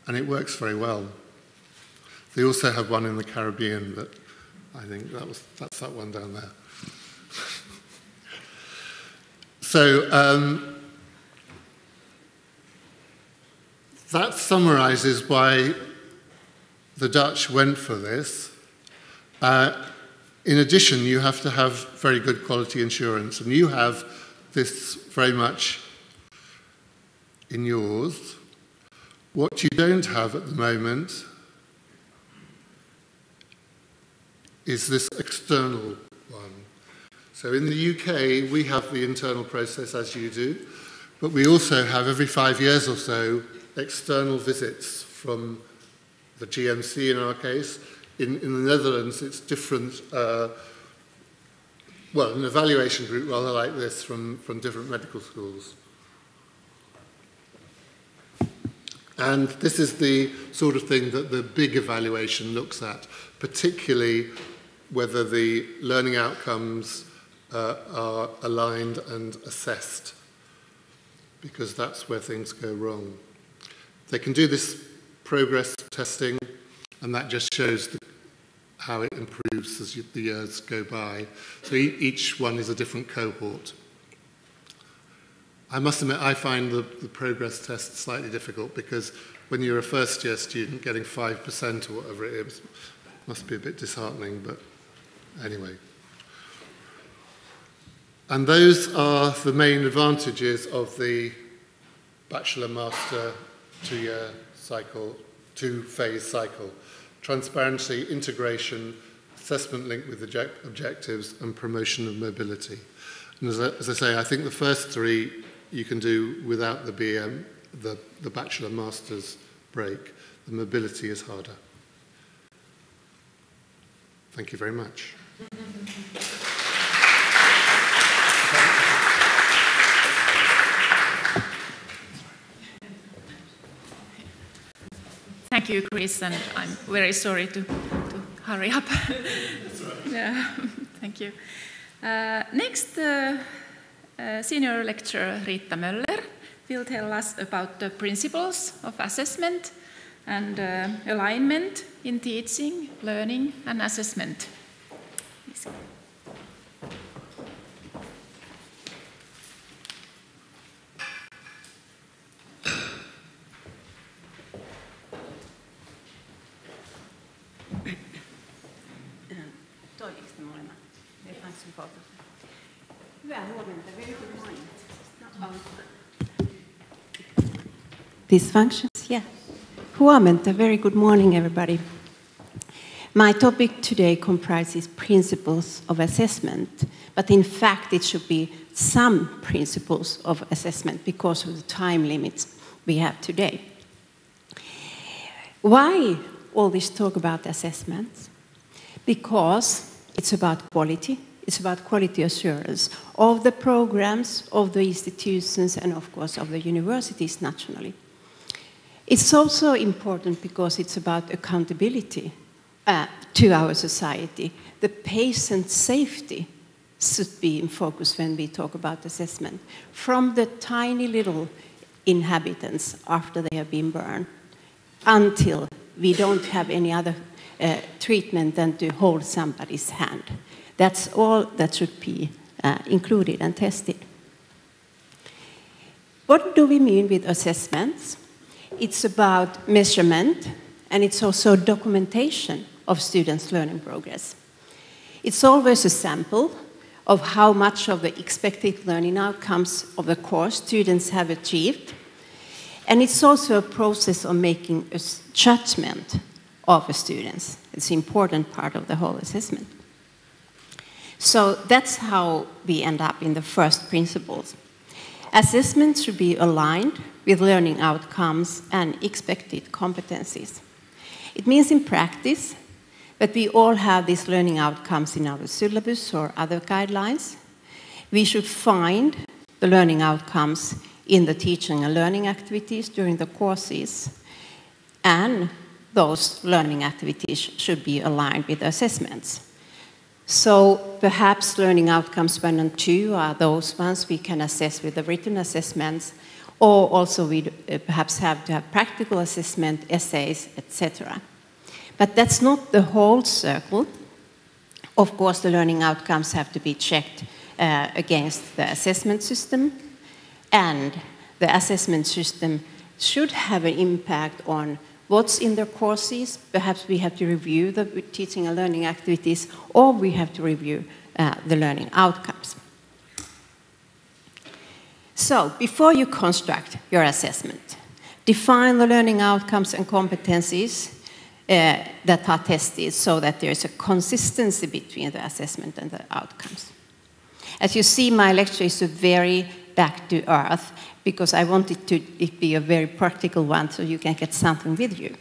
And it works very well. They also have one in the Caribbean, but I think that was, that's that one down there. So um, that summarizes why the Dutch went for this. Uh, in addition, you have to have very good quality insurance, and you have this very much in yours. What you don't have at the moment is this external so in the UK, we have the internal process as you do, but we also have every five years or so external visits from the GMC in our case. In, in the Netherlands, it's different, uh, well, an evaluation group rather like this from, from different medical schools. And this is the sort of thing that the big evaluation looks at, particularly whether the learning outcomes uh, are aligned and assessed because that's where things go wrong. They can do this progress testing and that just shows the, how it improves as you, the years go by. So e each one is a different cohort. I must admit, I find the, the progress test slightly difficult because when you're a first year student, getting 5% or whatever it is must be a bit disheartening, but anyway. And those are the main advantages of the bachelor master two year cycle, two phase cycle. Transparency, integration, assessment linked with object objectives, and promotion of mobility. And as I, as I, say, I think the first three you can do without the BM, the, the bachelor master's break. The mobility is harder. Thank you very much. you, Chris, and I'm very sorry to, to hurry up. yeah, thank you. Uh, next, uh, uh, senior lecturer Riitta Möller will tell us about the principles of assessment and uh, alignment in teaching, learning, and assessment. Please. Ne function both of them. Hyvää huomenta. Very good morning. These functions, yeah. Huomenta. Very good morning, everybody. My topic today comprises principles of assessment, but in fact it should be some principles of assessment because of the time limits we have today. Why all this talk about assessments? Because it's about quality, it's about quality assurance of the programs, of the institutions, and of course of the universities nationally. It's also important because it's about accountability uh, to our society. The patient safety should be in focus when we talk about assessment. From the tiny little inhabitants after they have been burned until we don't have any other uh, treatment than to hold somebody's hand. That's all that should be uh, included and tested. What do we mean with assessments? It's about measurement and it's also documentation of students' learning progress. It's always a sample of how much of the expected learning outcomes of the course students have achieved. And it's also a process of making a judgment of the students. It's an important part of the whole assessment. So that's how we end up in the first principles. Assessment should be aligned with learning outcomes and expected competencies. It means in practice that we all have these learning outcomes in our syllabus or other guidelines. We should find the learning outcomes in the teaching and learning activities during the courses, and those learning activities should be aligned with assessments. So perhaps learning outcomes one and two are those ones we can assess with the written assessments, or also we uh, perhaps have to have practical assessment, essays, etc. But that's not the whole circle. Of course, the learning outcomes have to be checked uh, against the assessment system, and the assessment system should have an impact on what's in their courses. Perhaps we have to review the teaching and learning activities, or we have to review uh, the learning outcomes. So, before you construct your assessment, define the learning outcomes and competencies uh, that are tested so that there is a consistency between the assessment and the outcomes. As you see, my lecture is very back to earth because I want it to it be a very practical one so you can get something with you.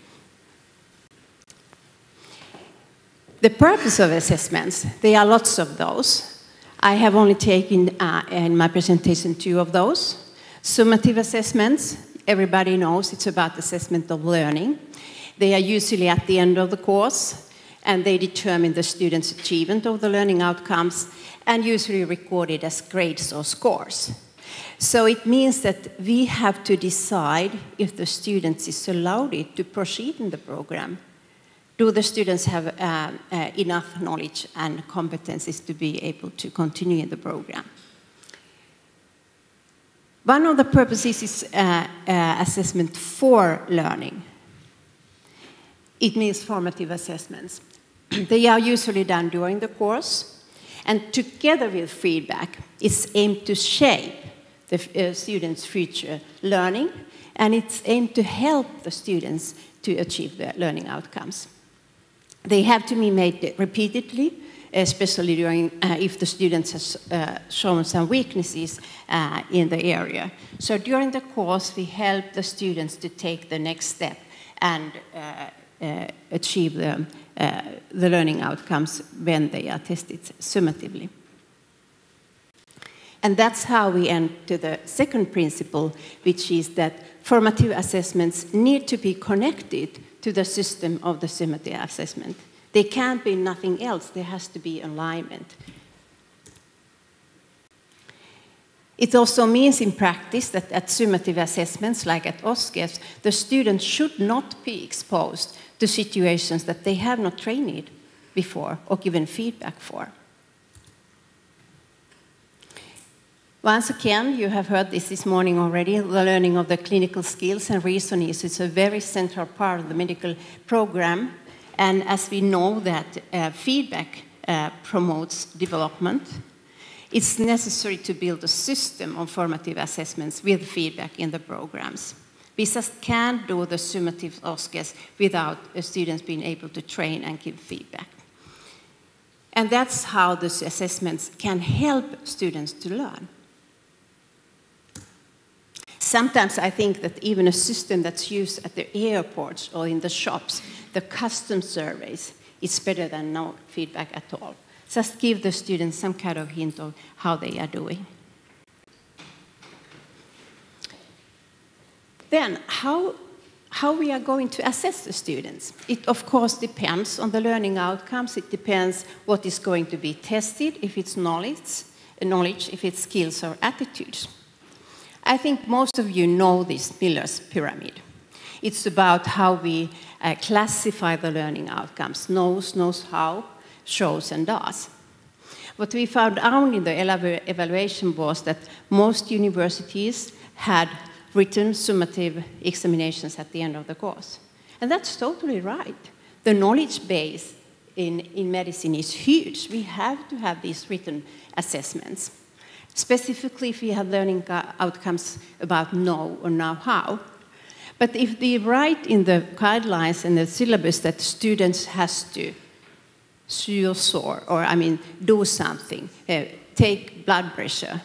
The purpose of assessments, there are lots of those. I have only taken uh, in my presentation two of those. Summative assessments, everybody knows it's about assessment of learning. They are usually at the end of the course and they determine the student's achievement of the learning outcomes and usually recorded as grades or scores. So it means that we have to decide if the students is allowed to proceed in the program. Do the students have uh, uh, enough knowledge and competencies to be able to continue in the program? One of the purposes is uh, uh assessment for learning. It means formative assessments. they are usually done during the course, and together with feedback, it's aimed to shape the uh, students' future learning, and it's aimed to help the students to achieve their learning outcomes. They have to be made repeatedly, especially during uh, if the students have uh, shown some weaknesses uh, in the area. So during the course, we help the students to take the next step and uh, uh, achieve the, the learning outcomes when they are tested summatively. And that's how we end to the second principle, which is that formative assessments need to be connected to the system of the summative assessment. There can't be nothing else, there has to be alignment. It also means in practice that at summative assessments, like at OSCEs, the students should not be exposed to situations that they have not trained before or given feedback for. Once again, you have heard this this morning already, the learning of the clinical skills and reasoning is a very central part of the medical program. And as we know that uh, feedback uh, promotes development, it's necessary to build a system of formative assessments with feedback in the programs. We just can't do the summative OSCEs without students being able to train and give feedback. And that's how the assessments can help students to learn. Sometimes I think that even a system that's used at the airports or in the shops, the custom surveys, is better than no feedback at all. Just give the students some kind of hint of how they are doing. Then, how, how we are going to assess the students? It, of course, depends on the learning outcomes. It depends what is going to be tested, if it's knowledge, knowledge if it's skills or attitudes. I think most of you know this Miller's pyramid. It's about how we uh, classify the learning outcomes. Knows, knows how, shows, and does. What we found out in the evaluation was that most universities had written summative examinations at the end of the course. And that's totally right. The knowledge base in, in medicine is huge. We have to have these written assessments specifically if we have learning outcomes about know or know how. But if they write in the guidelines and the syllabus that students has to sure or I mean do something, uh, take blood pressure,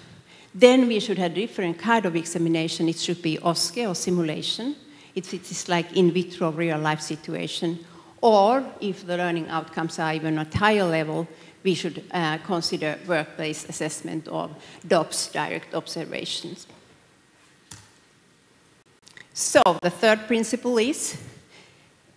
then we should have different kind of examination. It should be OSCE or simulation. If it is like in vitro real life situation, or if the learning outcomes are even at higher level, we should uh, consider workplace assessment of DOPS, direct observations. So the third principle is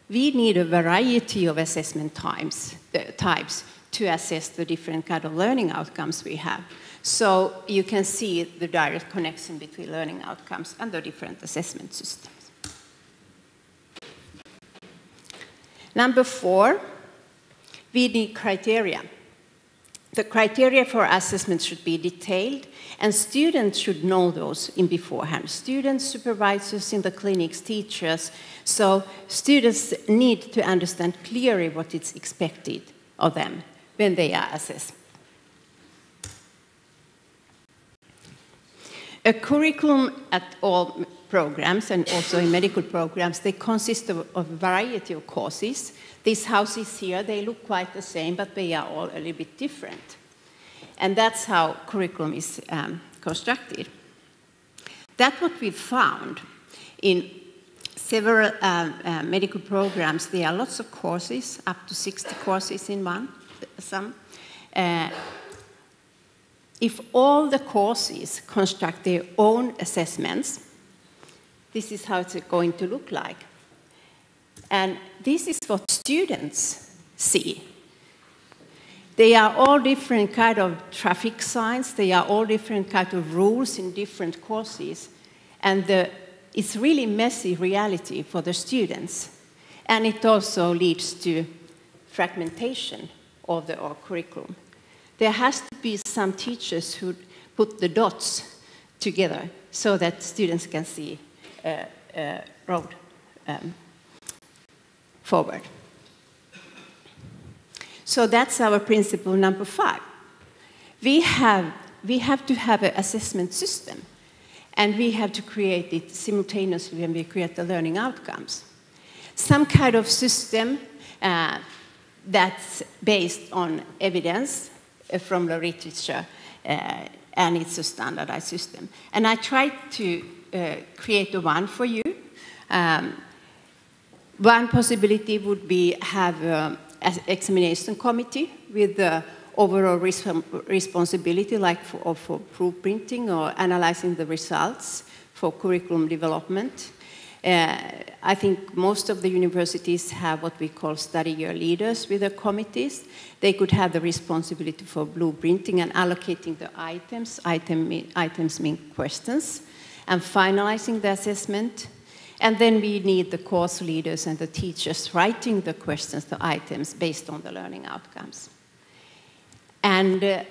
we need a variety of assessment times, types to assess the different kind of learning outcomes we have. So you can see the direct connection between learning outcomes and the different assessment systems. Number four, we need criteria. The criteria for assessment should be detailed, and students should know those in beforehand. Students, supervisors in the clinics, teachers. So students need to understand clearly what is expected of them when they are assessed. A curriculum at all programs and also in medical programs, they consist of, a variety of courses these houses here, they look quite the same, but they are all a little bit different. And that's how curriculum is um, constructed. That's what we found in several uh, uh, medical programs. There are lots of courses, up to 60 courses in one, some. Uh, if all the courses construct their own assessments, this is how it's going to look like. And this is what students see. They are all different kind of traffic signs. They are all different kind of rules in different courses. And the, it's really messy reality for the students. And it also leads to fragmentation of the curriculum. There has to be some teachers who put the dots together so that students can see a, a road um, forward. So that's our principle number five. We have, we have to have an assessment system, and we have to create it simultaneously when we create the learning outcomes. Some kind of system uh, that's based on evidence uh, from the literature, uh, and it's a standardized system. And I tried to uh, create one for you. Um, one possibility would be have an examination committee with the overall res responsibility, like for, for printing or analyzing the results for curriculum development. Uh, I think most of the universities have what we call study year leaders with their committees. They could have the responsibility for blueprinting and allocating the items. Item, items mean questions. And finalizing the assessment. And then we need the course leaders and the teachers writing the questions, the items, based on the learning outcomes. And uh,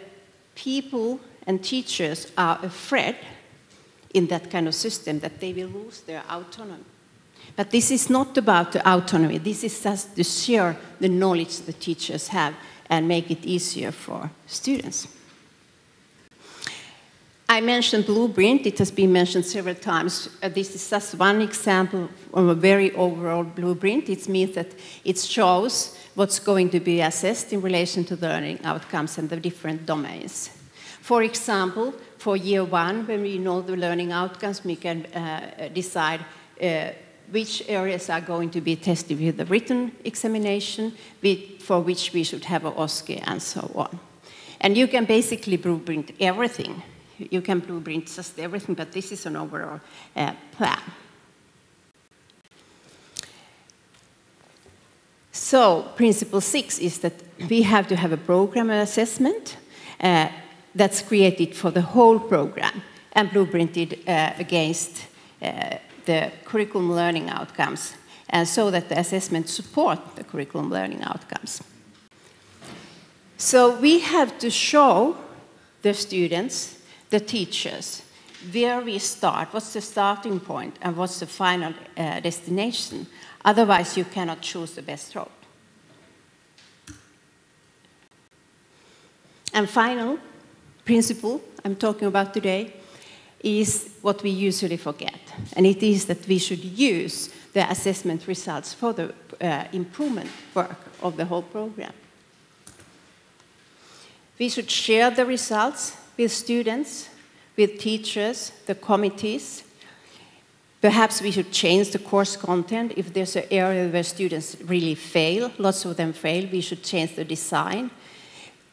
people and teachers are afraid in that kind of system that they will lose their autonomy. But this is not about the autonomy. This is just to share the knowledge the teachers have and make it easier for students. I mentioned blueprint. It has been mentioned several times. Uh, this is just one example of a very overall blueprint. It means that it shows what's going to be assessed in relation to the learning outcomes and the different domains. For example, for year one, when we know the learning outcomes, we can uh, decide uh, which areas are going to be tested with the written examination, with, for which we should have a OSCE and so on. And you can basically blueprint everything. You can blueprint just everything, but this is an overall uh, plan. So, principle six is that we have to have a program assessment. Uh, that's created for the whole program and blueprinted uh, against uh, the curriculum learning outcomes, and so that the assessment support the curriculum learning outcomes. So we have to show the students, the teachers, where we start, what's the starting point, and what's the final uh, destination. Otherwise, you cannot choose the best route. And final, principle I'm talking about today is what we usually forget, and it is that we should use the assessment results for the uh, improvement work of the whole program. We should share the results with students, with teachers, the committees. Perhaps we should change the course content. If there's an area where students really fail, lots of them fail, we should change the design.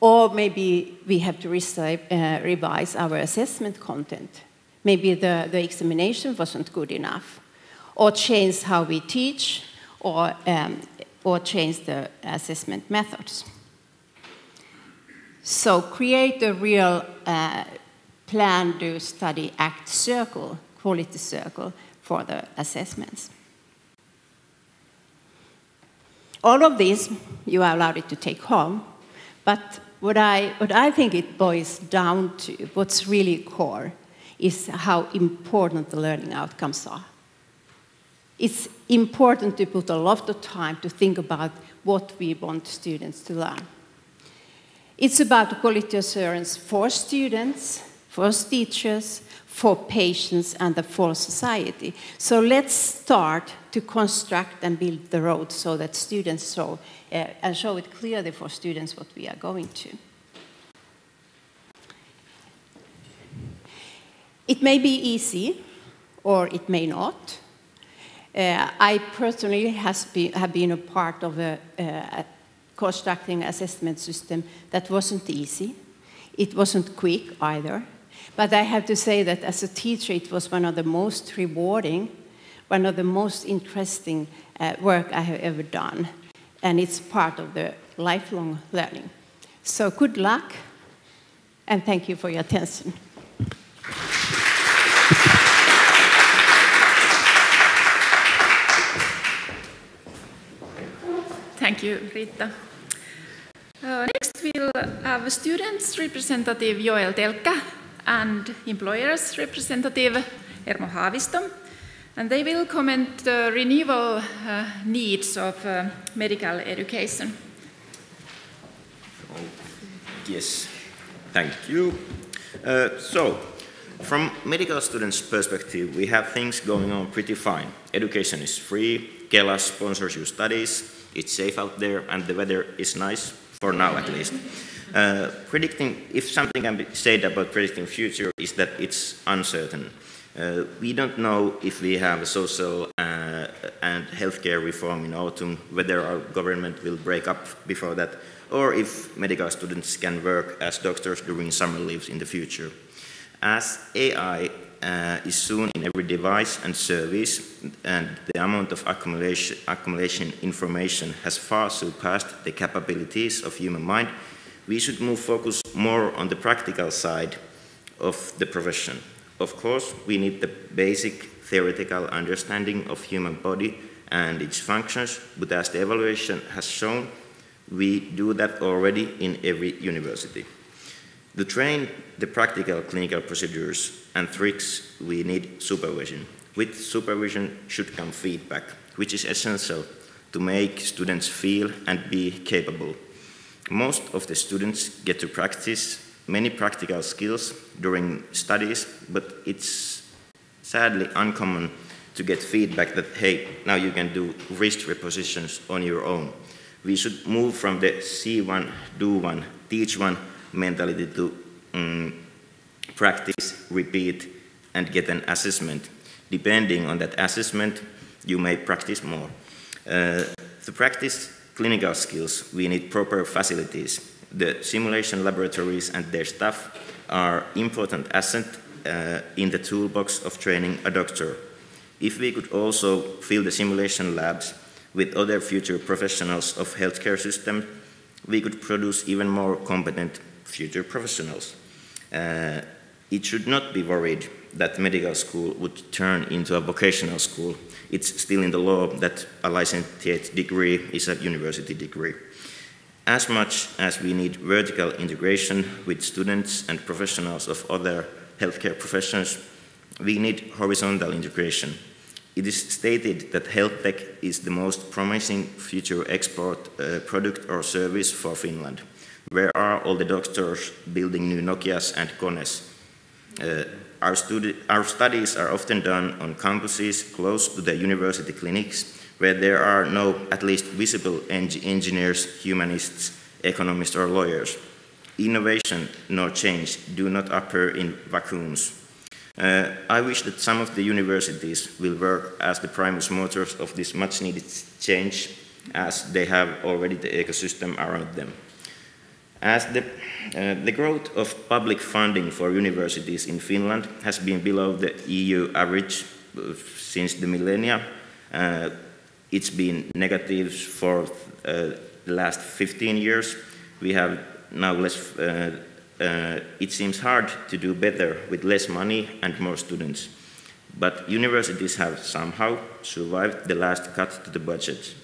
Or maybe we have to uh, revise our assessment content. Maybe the, the examination wasn't good enough. Or change how we teach, or, um, or change the assessment methods. So create a real Eh, plan, do, study, act circle, quality circle for the assessments. All of this you are allowed to take home, but what I, what I think it boils down to, what's really core, is how important the learning outcomes are. It's important to put a lot of time to think about what we want students to learn. It's about quality assurance for students, for teachers, for patients, and the for society. So let's start to construct and build the road so that students show, uh, and show it clearly for students what we are going to. It may be easy, or it may not. Uh, I personally has been, have been a part of a, uh, constructing assessment system that wasn't easy. It wasn't quick either. But I have to say that as a teacher, it was one of the most rewarding one of the most interesting uh, work I have ever done, and it's part of the lifelong learning. So good luck, and thank you for your attention. Thank you, Riitta. Uh, next, we'll have students representative Joel Telkkä and employers representative Ermo Haavisto. And they will comment the renewal uh, needs of uh, medical education. Yes, thank you. Uh, so, from medical students' perspective, we have things going on pretty fine. Education is free, Kela sponsors your studies, it's safe out there, and the weather is nice, for now at least. Uh, predicting, if something can be said about predicting future, is that it's uncertain. Uh, we don't know if we have a social uh, and healthcare reform in autumn, whether our government will break up before that, or if medical students can work as doctors during summer leaves in the future. As AI uh, is soon in every device and service, and the amount of accumulation, accumulation information has far surpassed the capabilities of human mind, we should move focus more on the practical side of the profession. Of course, we need the basic theoretical understanding of human body and its functions, but as the evaluation has shown, we do that already in every university. To train the practical clinical procedures and tricks, we need supervision. With supervision should come feedback, which is essential to make students feel and be capable. Most of the students get to practice many practical skills during studies, but it's sadly uncommon to get feedback that, hey, now you can do wrist repositions on your own. We should move from the see one, do one, teach one mentality to um, practice, repeat, and get an assessment. Depending on that assessment, you may practice more. Uh, to practice clinical skills, we need proper facilities. The simulation laboratories and their staff are important asset uh, in the toolbox of training a doctor. If we could also fill the simulation labs with other future professionals of healthcare system, we could produce even more competent future professionals. Uh, it should not be worried that medical school would turn into a vocational school. It's still in the law that a licentiate degree is a university degree. As much as we need vertical integration with students and professionals of other healthcare professions, we need horizontal integration. It is stated that health tech is the most promising future export uh, product or service for Finland. Where are all the doctors building new Nokias and Kones? Uh, our, our, studies are often done on campuses close to the university clinics, where there are no at least visible eng engineers, humanists, economists, or lawyers. Innovation nor change do not appear in vacuums. Uh, I wish that some of the universities will work as the primus motors of this much needed change, as they have already the ecosystem around them. As the, uh, the growth of public funding for universities in Finland has been below the EU average uh, since the millennia, uh, it's been negative for uh, the last 15 years. We have now less, uh, uh, it seems hard to do better with less money and more students. But universities have somehow survived the last cut to the budget.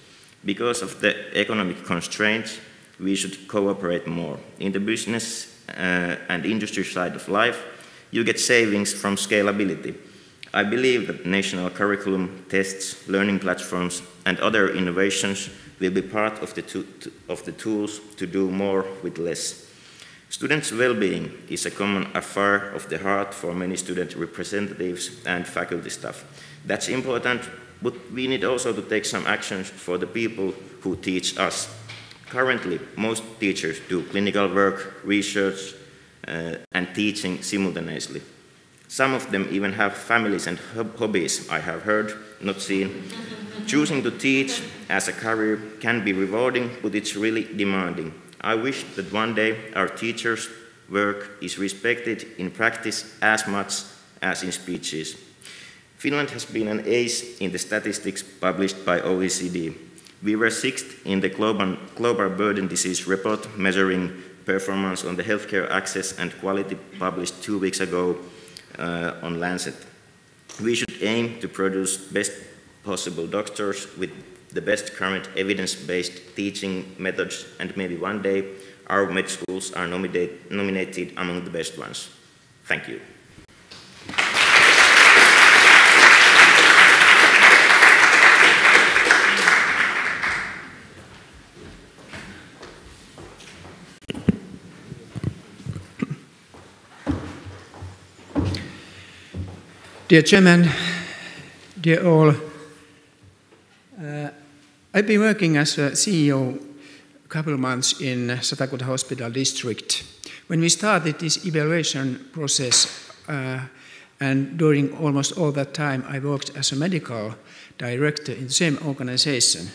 Because of the economic constraints, we should cooperate more. In the business uh, and industry side of life, you get savings from scalability. I believe that national curriculum, tests, learning platforms, and other innovations will be part of the, of the tools to do more with less. Students' well-being is a common affair of the heart for many student representatives and faculty staff. That's important, but we need also to take some actions for the people who teach us Currently, most teachers do clinical work, research, uh, and teaching simultaneously. Some of them even have families and hobbies, I have heard, not seen. Choosing to teach as a career can be rewarding, but it's really demanding. I wish that one day our teachers' work is respected in practice as much as in speeches. Finland has been an ace in the statistics published by OECD. We were sixth in the global, global burden disease report measuring performance on the healthcare access and quality published two weeks ago uh, on Lancet. We should aim to produce best possible doctors with the best current evidence-based teaching methods and maybe one day our med schools are nominate, nominated among the best ones. Thank you. Dear Chairman, dear all, uh, I've been working as a CEO a couple of months in Satakunta Hospital District. When we started this evaluation process, uh, and during almost all that time, I worked as a medical director in the same organization.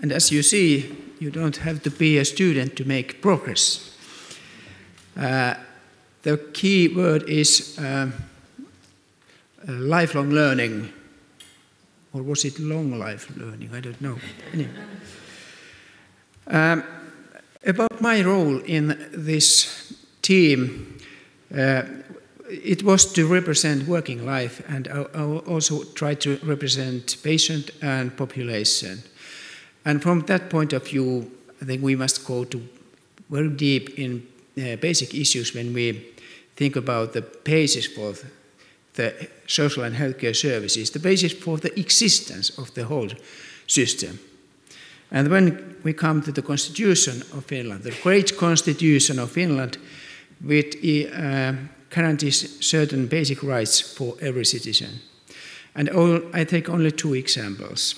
And as you see, you don't have to be a student to make progress. Uh, the key word is um, uh, lifelong learning, or was it long life learning? I don't know. Anyway. Um, about my role in this team, uh, it was to represent working life and I, also try to represent patient and population. And from that point of view, I think we must go to very deep in uh, basic issues when we think about the basis for the social and healthcare services, the basis for the existence of the whole system. And when we come to the constitution of Finland, the great constitution of Finland, which uh, guarantees certain basic rights for every citizen. And all, I take only two examples.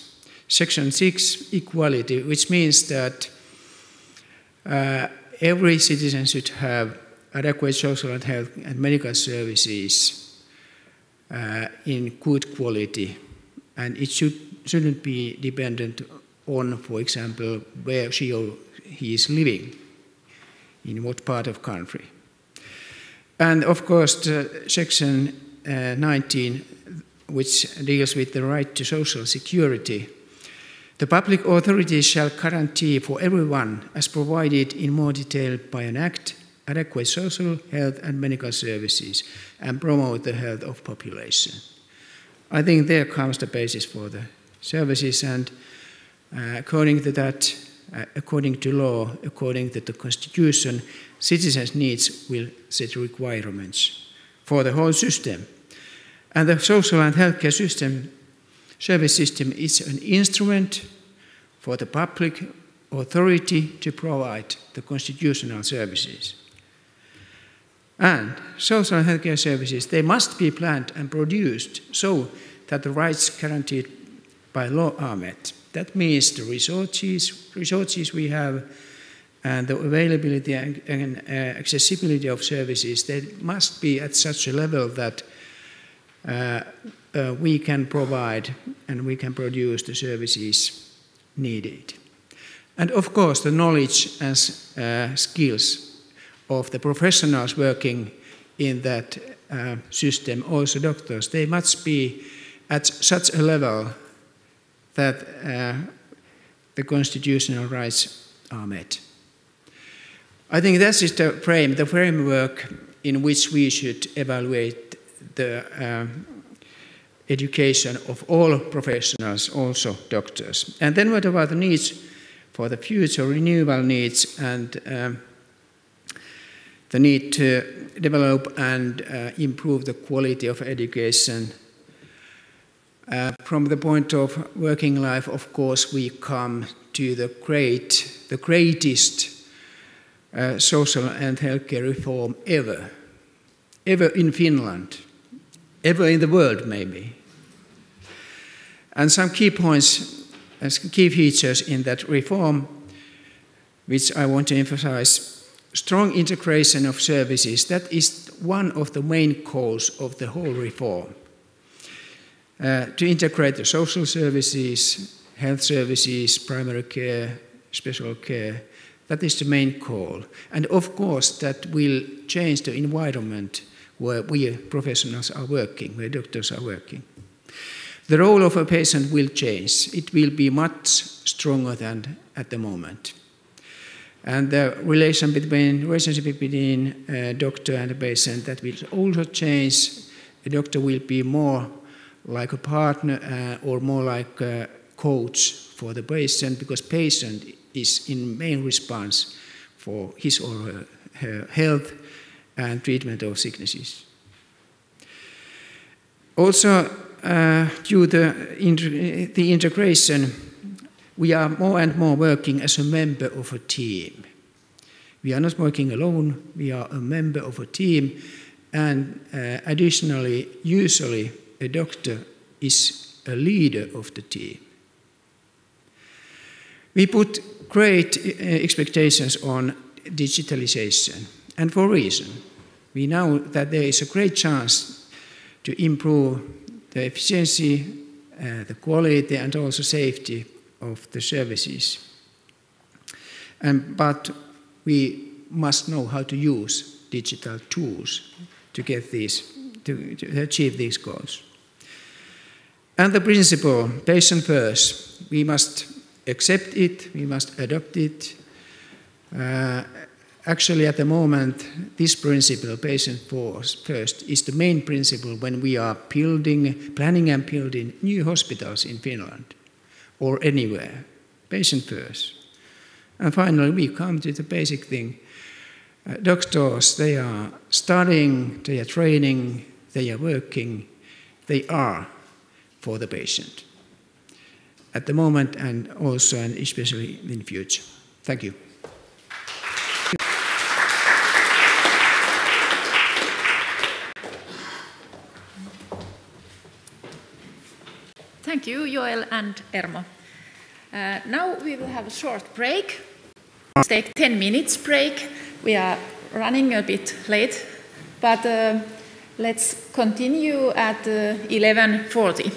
Section 6, equality, which means that uh, every citizen should have adequate social and health and medical services uh, in good quality, and it should, shouldn't be dependent on, for example, where she or he is living, in what part of country. And of course, section uh, 19, which deals with the right to social security, the public authorities shall guarantee for everyone, as provided in more detail by an act, adequate social, health, and medical services, and promote the health of population. I think there comes the basis for the services, and uh, according to that, uh, according to law, according to the constitution, citizens' needs will set requirements for the whole system. And the social and healthcare system service system is an instrument for the public authority to provide the constitutional services. And social and healthcare services, they must be planned and produced so that the rights guaranteed by law are met. That means the resources, resources we have and the availability and, and uh, accessibility of services, they must be at such a level that uh, uh, we can provide and we can produce the services needed. And of course, the knowledge and uh, skills of the professionals working in that uh, system, also doctors, they must be at such a level that uh, the constitutional rights are met. I think that is the frame, the framework in which we should evaluate the um, education of all professionals, also doctors. And then what about the needs for the future, renewal needs, and um, the need to develop and uh, improve the quality of education. Uh, from the point of working life, of course, we come to the great, the greatest uh, social and healthcare reform ever, ever in Finland, ever in the world, maybe. And some key points, as key features in that reform, which I want to emphasize strong integration of services. That is one of the main goals of the whole reform. Uh, to integrate the social services, health services, primary care, special care, that is the main goal. And of course, that will change the environment where we professionals are working, where doctors are working. The role of a patient will change. It will be much stronger than at the moment. And the relation between relationship between uh, doctor and patient that will also change. The doctor will be more like a partner uh, or more like a coach for the patient because patient is in main response for his or her, her health and treatment of sicknesses. Also, uh, due to the integration we are more and more working as a member of a team. We are not working alone, we are a member of a team, and uh, additionally, usually a doctor is a leader of the team. We put great uh, expectations on digitalization, and for reason. We know that there is a great chance to improve the efficiency, uh, the quality, and also safety of the services. And, but we must know how to use digital tools to get these, to, to achieve these goals. And the principle, patient first, we must accept it, we must adopt it. Uh, actually, at the moment, this principle, patient first, is the main principle when we are building, planning and building new hospitals in Finland or anywhere. Patient first. And finally, we come to the basic thing. Uh, doctors, they are studying, they are training, they are working, they are for the patient at the moment and also and especially in future. Thank you. Thank you, Joel and Ermo. Uh, now we will have a short break. Let's take 10 minutes break. We are running a bit late, but uh, let's continue at uh, 11.40.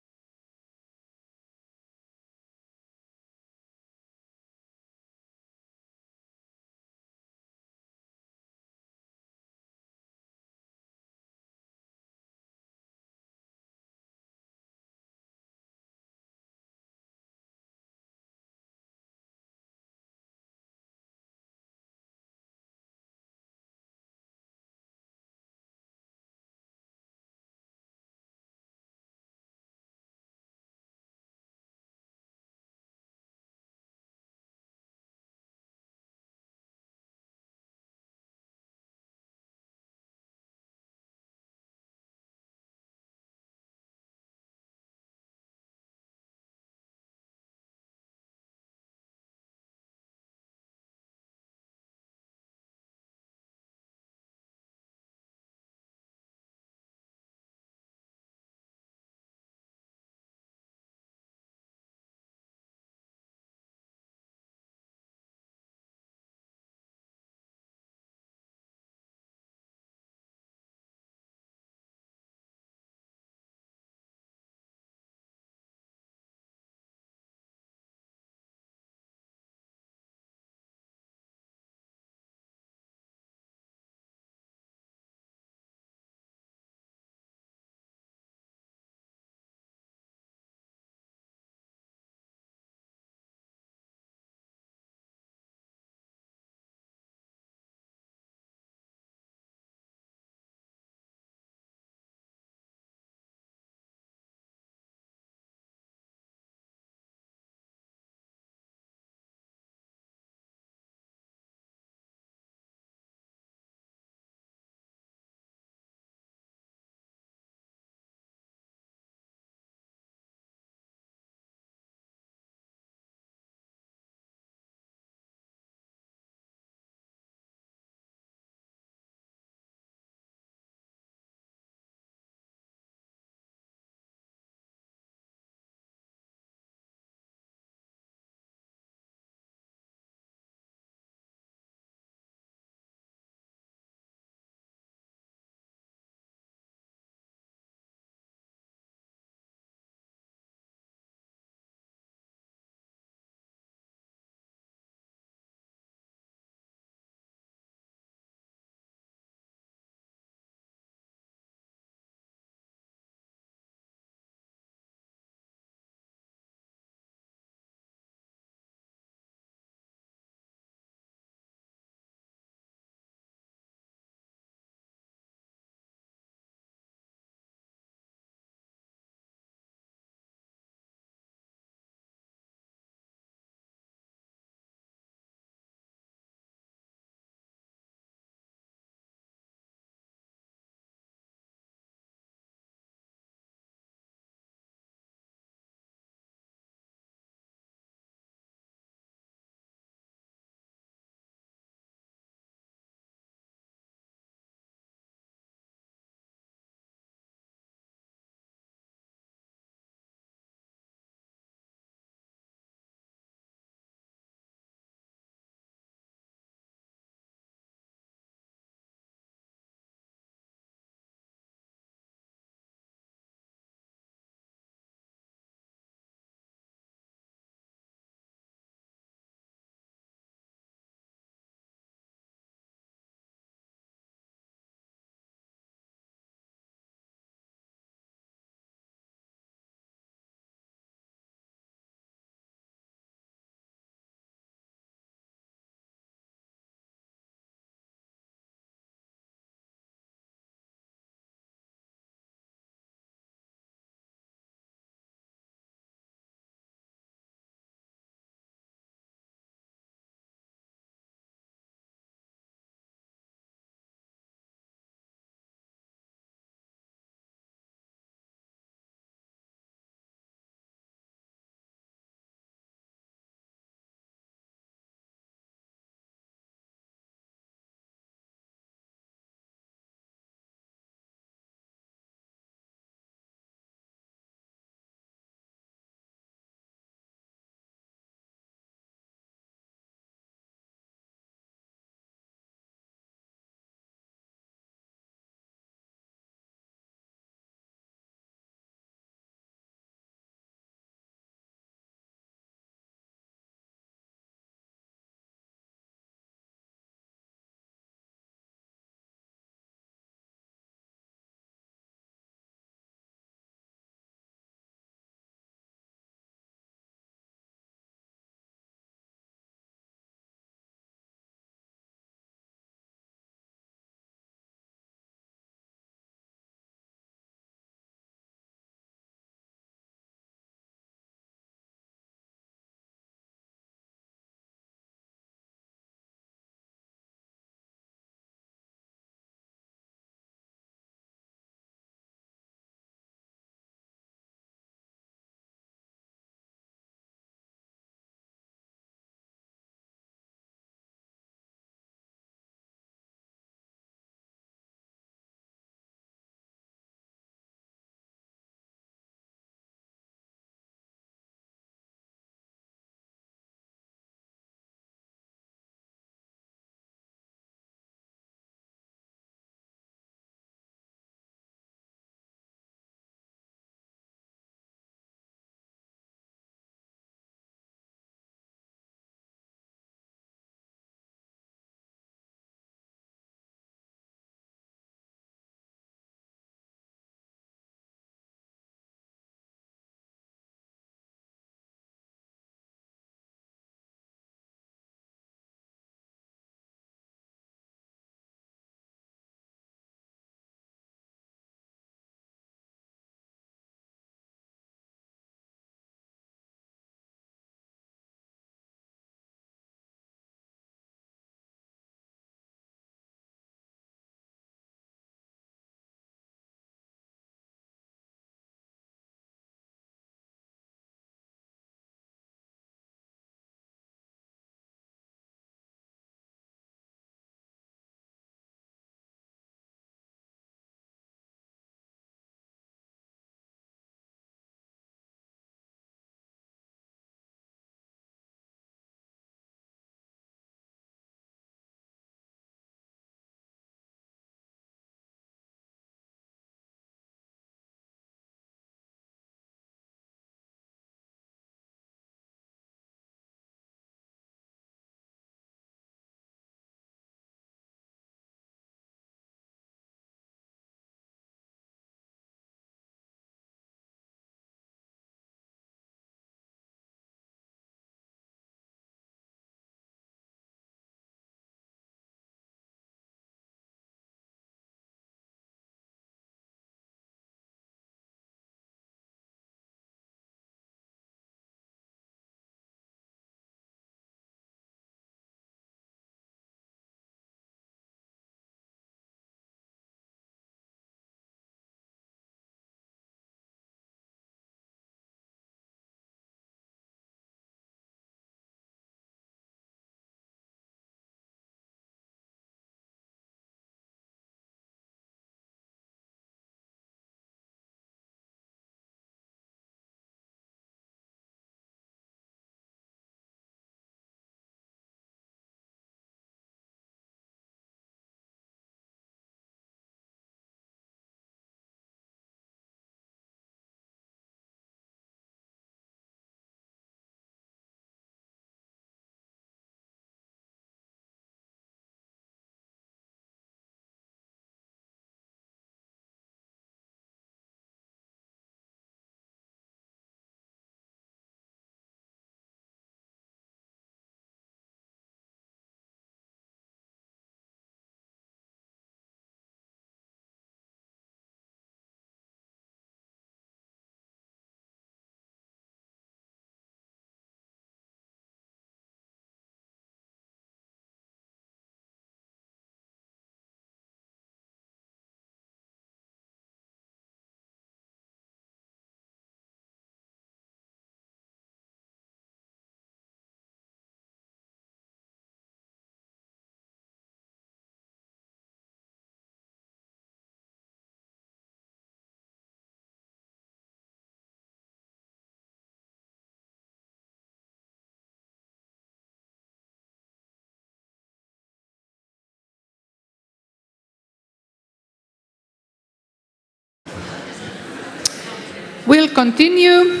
We'll continue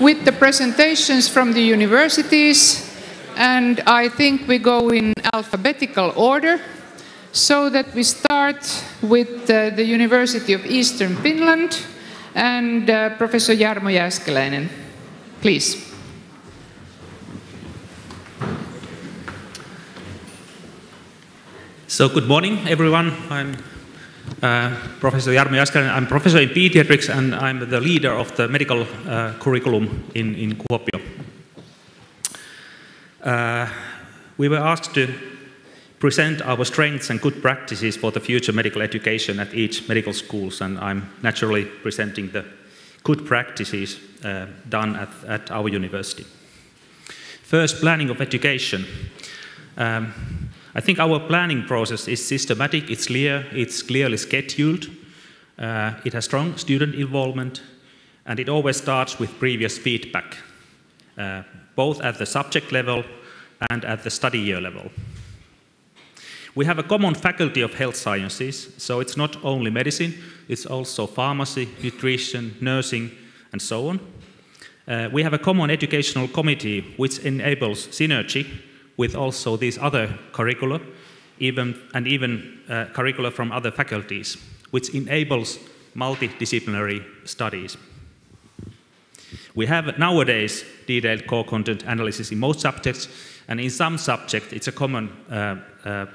with the presentations from the universities, and I think we go in alphabetical order so that we start with uh, the University of Eastern Finland and uh, Professor Jarmo Jääskeläinen. Please. So good morning, everyone. I'm uh, Professor Jarmo Jääskeläinen. I'm professor in pediatrics and I'm the leader of the medical uh, curriculum in, in Kuopio. Uh, we were asked to present our strengths and good practices for the future medical education at each medical schools, and I'm naturally presenting the good practices uh, done at, at, our university. First, planning of education. Um, I think our planning process is systematic, it's clear, it's clearly scheduled, uh, it has strong student involvement, and it always starts with previous feedback, uh, both at the subject level and at the study year level. We have a common faculty of health sciences, so it's not only medicine, it's also pharmacy, nutrition, nursing, and so on. Uh, we have a common educational committee which enables synergy with also these other curricula, even, and even uh, curricula from other faculties, which enables multidisciplinary studies. We have nowadays detailed core content analysis in most subjects, and in some subjects it's a common uh, uh,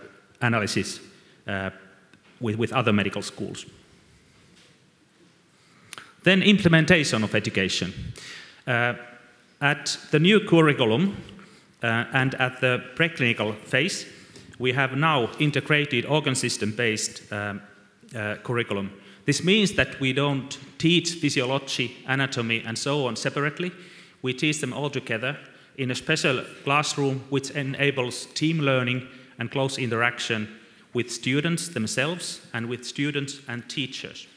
analysis uh, with, with other medical schools. Then implementation of education. Uh, at the new curriculum and at the preclinical phase, we have now integrated organ system-based um, uh, curriculum. This means that we don't teach physiology, anatomy, and so on separately. We teach them all together in a special classroom which enables team learning and close interaction with students themselves and with students and teachers.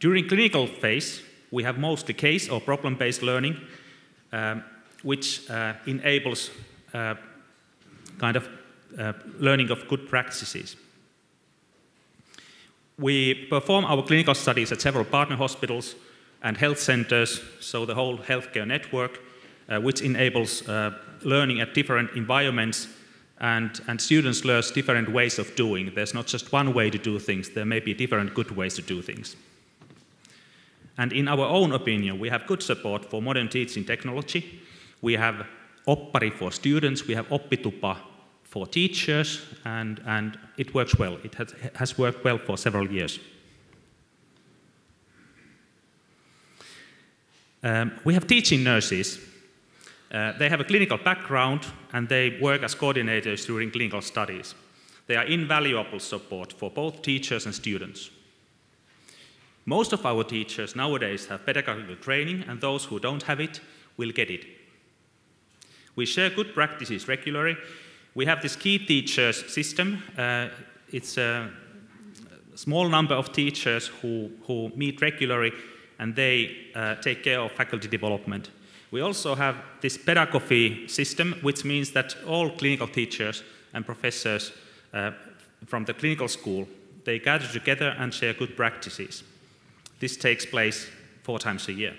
During clinical phase, we have mostly case or problem-based learning, um, which uh, enables uh, kind of uh, learning of good practices. We perform our clinical studies at several partner hospitals and health centers, so the whole healthcare network, uh, which enables uh, learning at different environments and, and students learn different ways of doing. There's not just one way to do things, there may be different good ways to do things. And in our own opinion, we have good support for modern teaching technology. We have Oppari for students, we have Oppitupa for teachers, and, and it works well. It has, has worked well for several years. Um, we have teaching nurses uh, they have a clinical background and they work as coordinators during clinical studies. They are invaluable support for both teachers and students. Most of our teachers nowadays have pedagogical training and those who don't have it will get it. We share good practices regularly. We have this key teachers system. Uh, it's a small number of teachers who, who meet regularly and they uh, take care of faculty development. We also have this pedagogy system, which means that all clinical teachers and professors uh, from the clinical school, they gather together and share good practices. This takes place four times a year.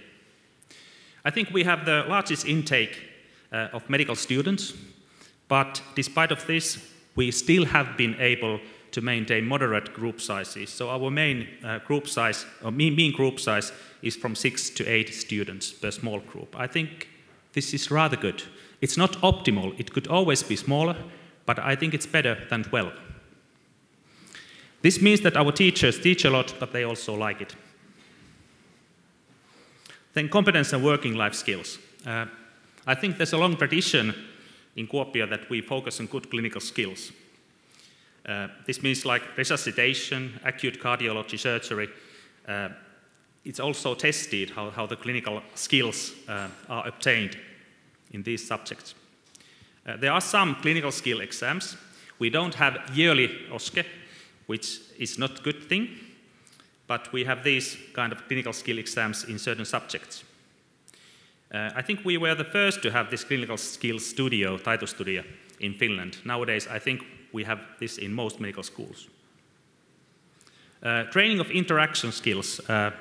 I think we have the largest intake of medical students, but despite of this, we still have been able to maintain moderate group sizes. So our main uh, group size, or mean, mean group size, is from six to eight students per small group. I think this is rather good. It's not optimal. It could always be smaller, but I think it's better than 12. This means that our teachers teach a lot, but they also like it. Then competence and working life skills. Uh, I think there's a long tradition in Kuopio that we focus on good clinical skills. Uh, this means like resuscitation, acute cardiology surgery. Uh, it's also tested how, how the clinical skills uh, are obtained in these subjects. Uh, there are some clinical skill exams. We don't have yearly OSCE, which is not a good thing, but we have these kind of clinical skill exams in certain subjects. Uh, I think we were the first to have this clinical skills studio, Taito Studio, in Finland. Nowadays, I think we have this in most medical schools. Uh, training of interaction skills. Uh,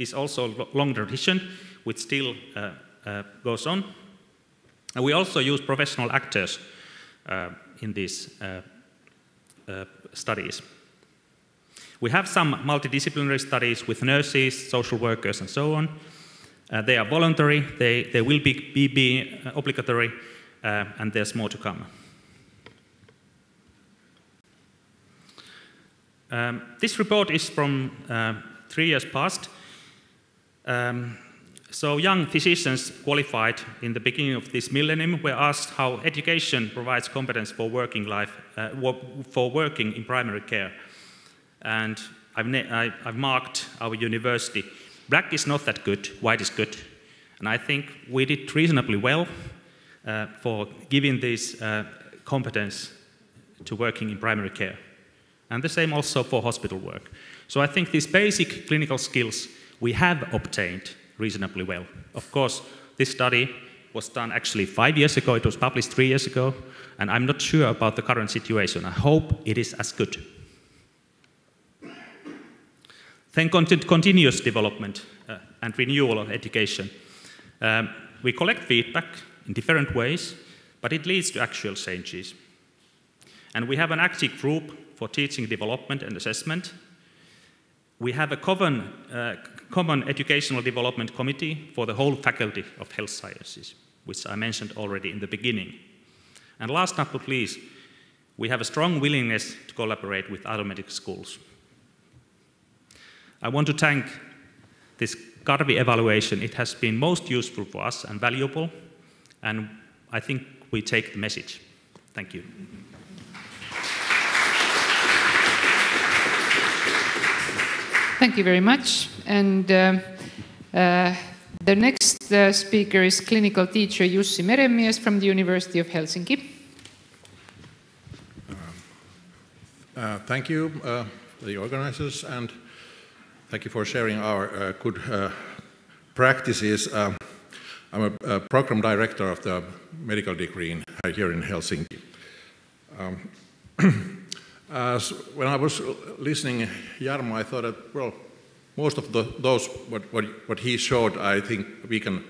is also a long tradition, which still uh, uh, goes on. And we also use professional actors uh, in these studies. We have some multidisciplinary studies with nurses, social workers, and so on. Uh, they are voluntary, they, they will be, be, be obligatory, and there's more to come. Um, this report is from uh, three years past. Um, so young physicians qualified in the beginning of this millennium were asked how education provides competence for working life, uh, for working in primary care. And I've, I've, marked our university. Black is not that good, white is good. And I think we did reasonably well uh, for giving this uh, competence to working in primary care. And the same also for hospital work. So I think these basic clinical skills we have obtained reasonably well. Of course, this study was done actually five years ago, it was published three years ago, and I'm not sure about the current situation. I hope it is as good. Then continuous development uh, and renewal of education. Um, we collect feedback in different ways, but it leads to actual changes. And we have an active group for teaching development and assessment. We have a common, uh, common educational development committee for the whole faculty of health sciences, which I mentioned already in the beginning. And last but not least, we have a strong willingness to collaborate with other medical schools. I want to thank this Karvi evaluation. It has been most useful for us and valuable, and I think we take the message. Thank you. Thank you very much. And uh, uh, the next uh, speaker is clinical teacher Jussi Merenmies from the University of Helsinki. Uh, thank you, uh, the organizers, and thank you for sharing our uh, good practices. I'm a, a, program director of the medical degree in, here in Helsinki. Um, when I was listening Jarmo, I thought that, well, most of the, those, what, what, what he showed, I think we can,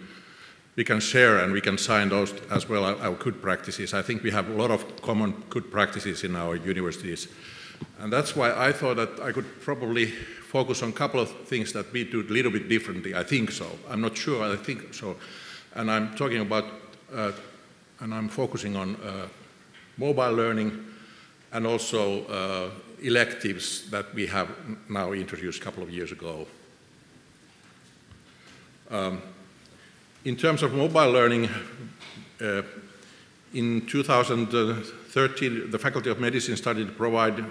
we can share and we can sign those as well, our good practices. I think we have a lot of common good practices in our universities. And that's why I thought that I could probably focus on a couple of things that we do a little bit differently. I think so. I'm not sure, I think so. And I'm talking about, uh, and I'm focusing on uh, mobile learning, and also uh, electives that we have now introduced a couple of years ago. Um, in terms of mobile learning, uh, in 2013, the Faculty of Medicine started to provide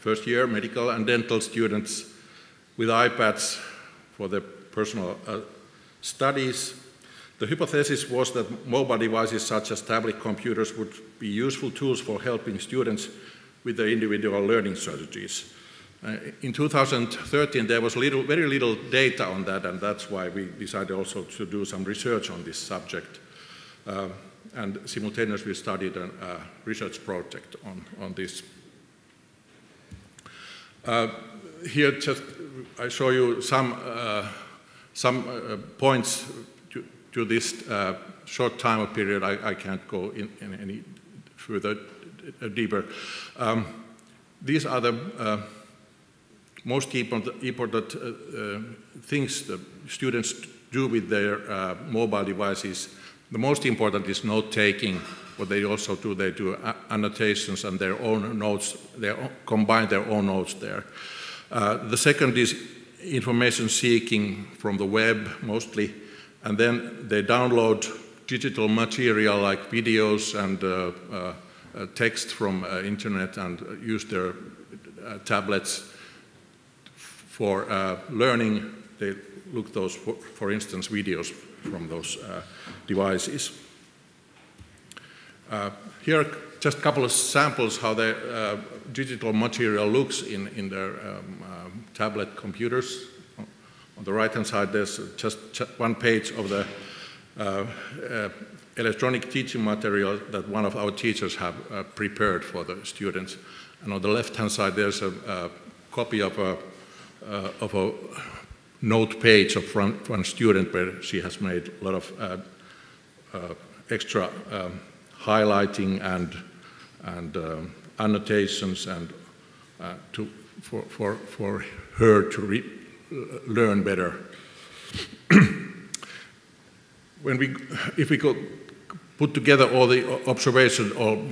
first year medical and dental students with iPads for their personal uh, studies the hypothesis was that mobile devices such as tablet computers would be useful tools for helping students with their individual learning strategies. Uh, in 2013, there was little, very little data on that, and that's why we decided also to do some research on this subject. Uh, and simultaneously, we started a research project on, on this. Uh, here, just I show you some, uh, some uh, points to this uh, short time period, I, I can't go in, in, any further uh, deeper. Um, these are the uh, most important, important things the students do with their mobile devices. The most important is note taking. What they also do, they do annotations and their own notes. They combine their own notes there. The second is information seeking from the web, mostly and then they download digital material like videos and uh, uh, uh text from uh, internet and use their uh, tablets for learning. They look those, for, for, instance, videos from those devices. here are just a couple of samples how the digital material looks in, in their um, um, tablet computers. On the right-hand side, there's just one page of the uh, uh, electronic teaching material that one of our teachers have uh, prepared for the students. And on the left-hand side, there's a, a, copy of a, uh, of a note page of one, one student where she has made a lot of uh, uh, extra um, highlighting and, and um, annotations and uh, to, for, for, for her to learn better. when we, if we could put together all the observations, or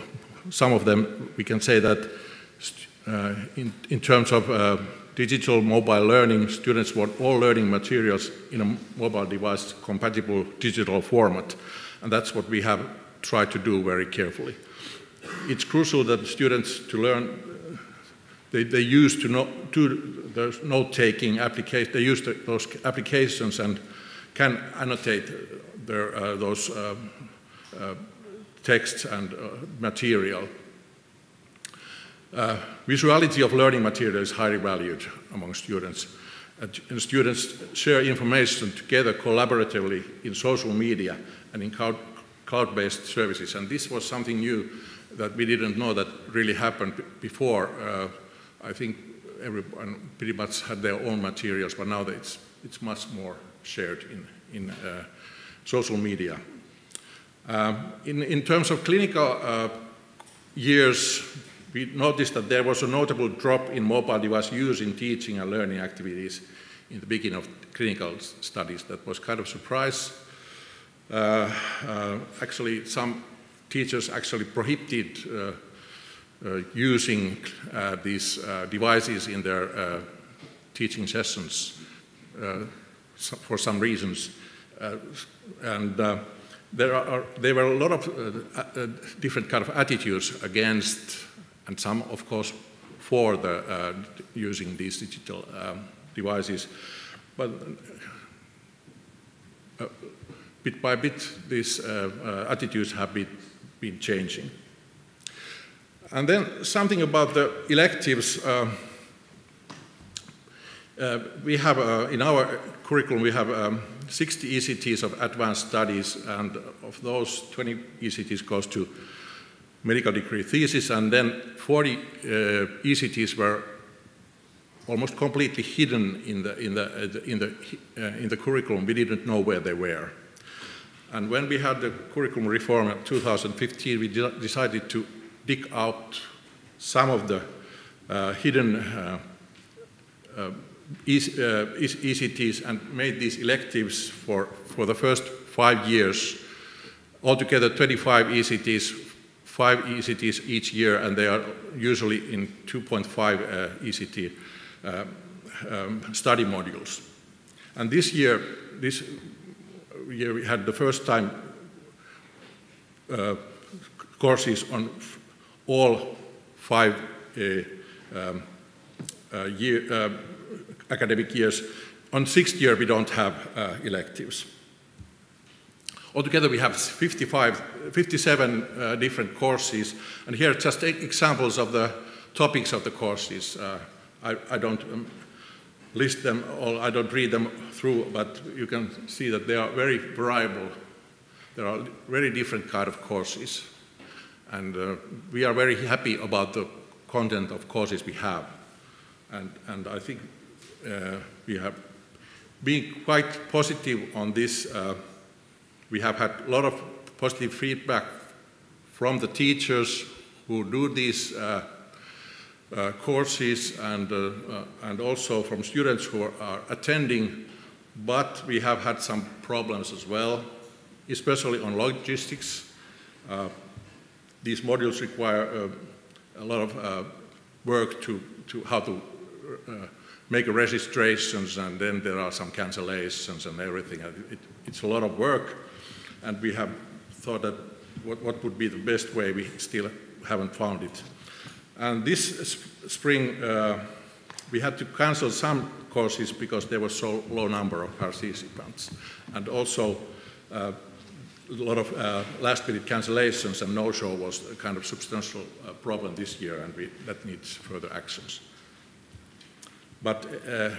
some of them, we can say that uh, in, in terms of uh, digital mobile learning, students want all learning materials in a mobile device compatible digital format. And that's what we have tried to do very carefully. It's crucial that students to learn, they, they use to know, to note-taking application, they use the, those applications and can annotate their, uh, those uh, uh, texts and material uh, visuality of learning material is highly valued among students. And students share information together collaboratively in social media and in cloud-based services. And this was something new that we didn't know that really happened before. Uh, I think everyone pretty much had their own materials, but now it's, it's much more shared in, in uh, social media. Um, in, in terms of clinical uh, years, we noticed that there was a notable drop in mobile device use in teaching and learning activities in the beginning of clinical studies. That was kind of a surprise. Uh, uh, actually, some teachers actually prohibited uh, uh using uh, these devices in their teaching sessions for some reasons. and there, are, there were a lot of different kind of attitudes against and some, of course, for the, using these digital um, devices. But uh, bit by bit, these uh, uh, attitudes have been, been changing. And then something about the electives. Uh, uh, we have, in our curriculum, we have um, 60 ECTs of advanced studies, and of those, 20 ECTs goes to medical degree thesis, and then 40 uh, ECTs were almost completely hidden in the, in the, uh, in the, uh, in the curriculum. We didn't know where they were. And when we had the curriculum reform in 2015, we de decided to dig out some of the uh, hidden uh, uh, ECTs and made these electives for, for the first five years. Altogether, 25 ECTs five ECTs each year, and they are usually in 2.5 uh, ECT uh, um, study modules. And this year, this year we had the first time uh, courses on all five uh, um, uh, year, uh, academic years. On sixth year, we don't have electives. Altogether, we have 55, 57 uh, different courses, and here are just examples of the topics of the courses. I, I, don't um, list them all, I don't read them through, but you can see that they are very variable. There are very different kind of courses, and uh, we are very happy about the content of courses we have. And, and I think uh, we have been quite positive on this uh, we have had a lot of positive feedback from the teachers who do these uh, uh, courses and, uh, uh and also from students who are attending, but we have had some problems as well, especially on logistics. Uh, these modules require uh, a lot of work to, to how to make registrations and then there are some cancellations and everything. It, it's a lot of work and we have thought that what, what would be the best way, we still haven't found it. And this spring, uh, we had to cancel some courses because there was so low number of participants. And also, uh, a lot of uh, last-minute cancellations and no-show was a kind of substantial uh, problem this year, and we, that needs further actions. But uh,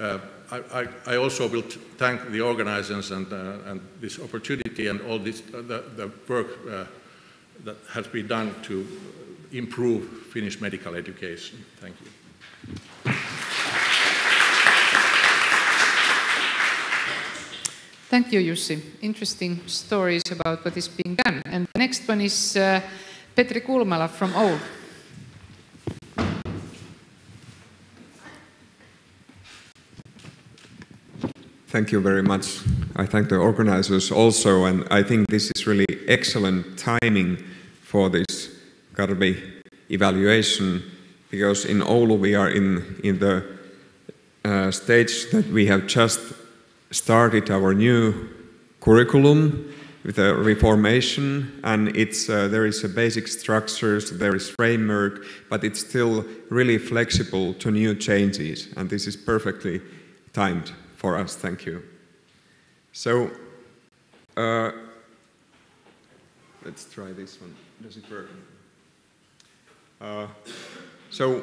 uh, I, I, also will thank the organizers and, uh, and, this opportunity and all this, uh, the, the, work uh, that has been done to improve Finnish medical education. Thank you. Thank you, Jussi. Interesting stories about what is being done. And the next one is uh, Petri Kulmala from Oulu. Thank you very much. I thank the organizers also, and I think this is really excellent timing for this Karvi evaluation because in Oulu we are in, in the uh, stage that we have just started our new curriculum with a reformation and it's uh, there is a basic structures there is framework but it's still really flexible to new changes and this is perfectly timed for us. Thank you. So, uh, let's try this one. Does it work? Uh, so,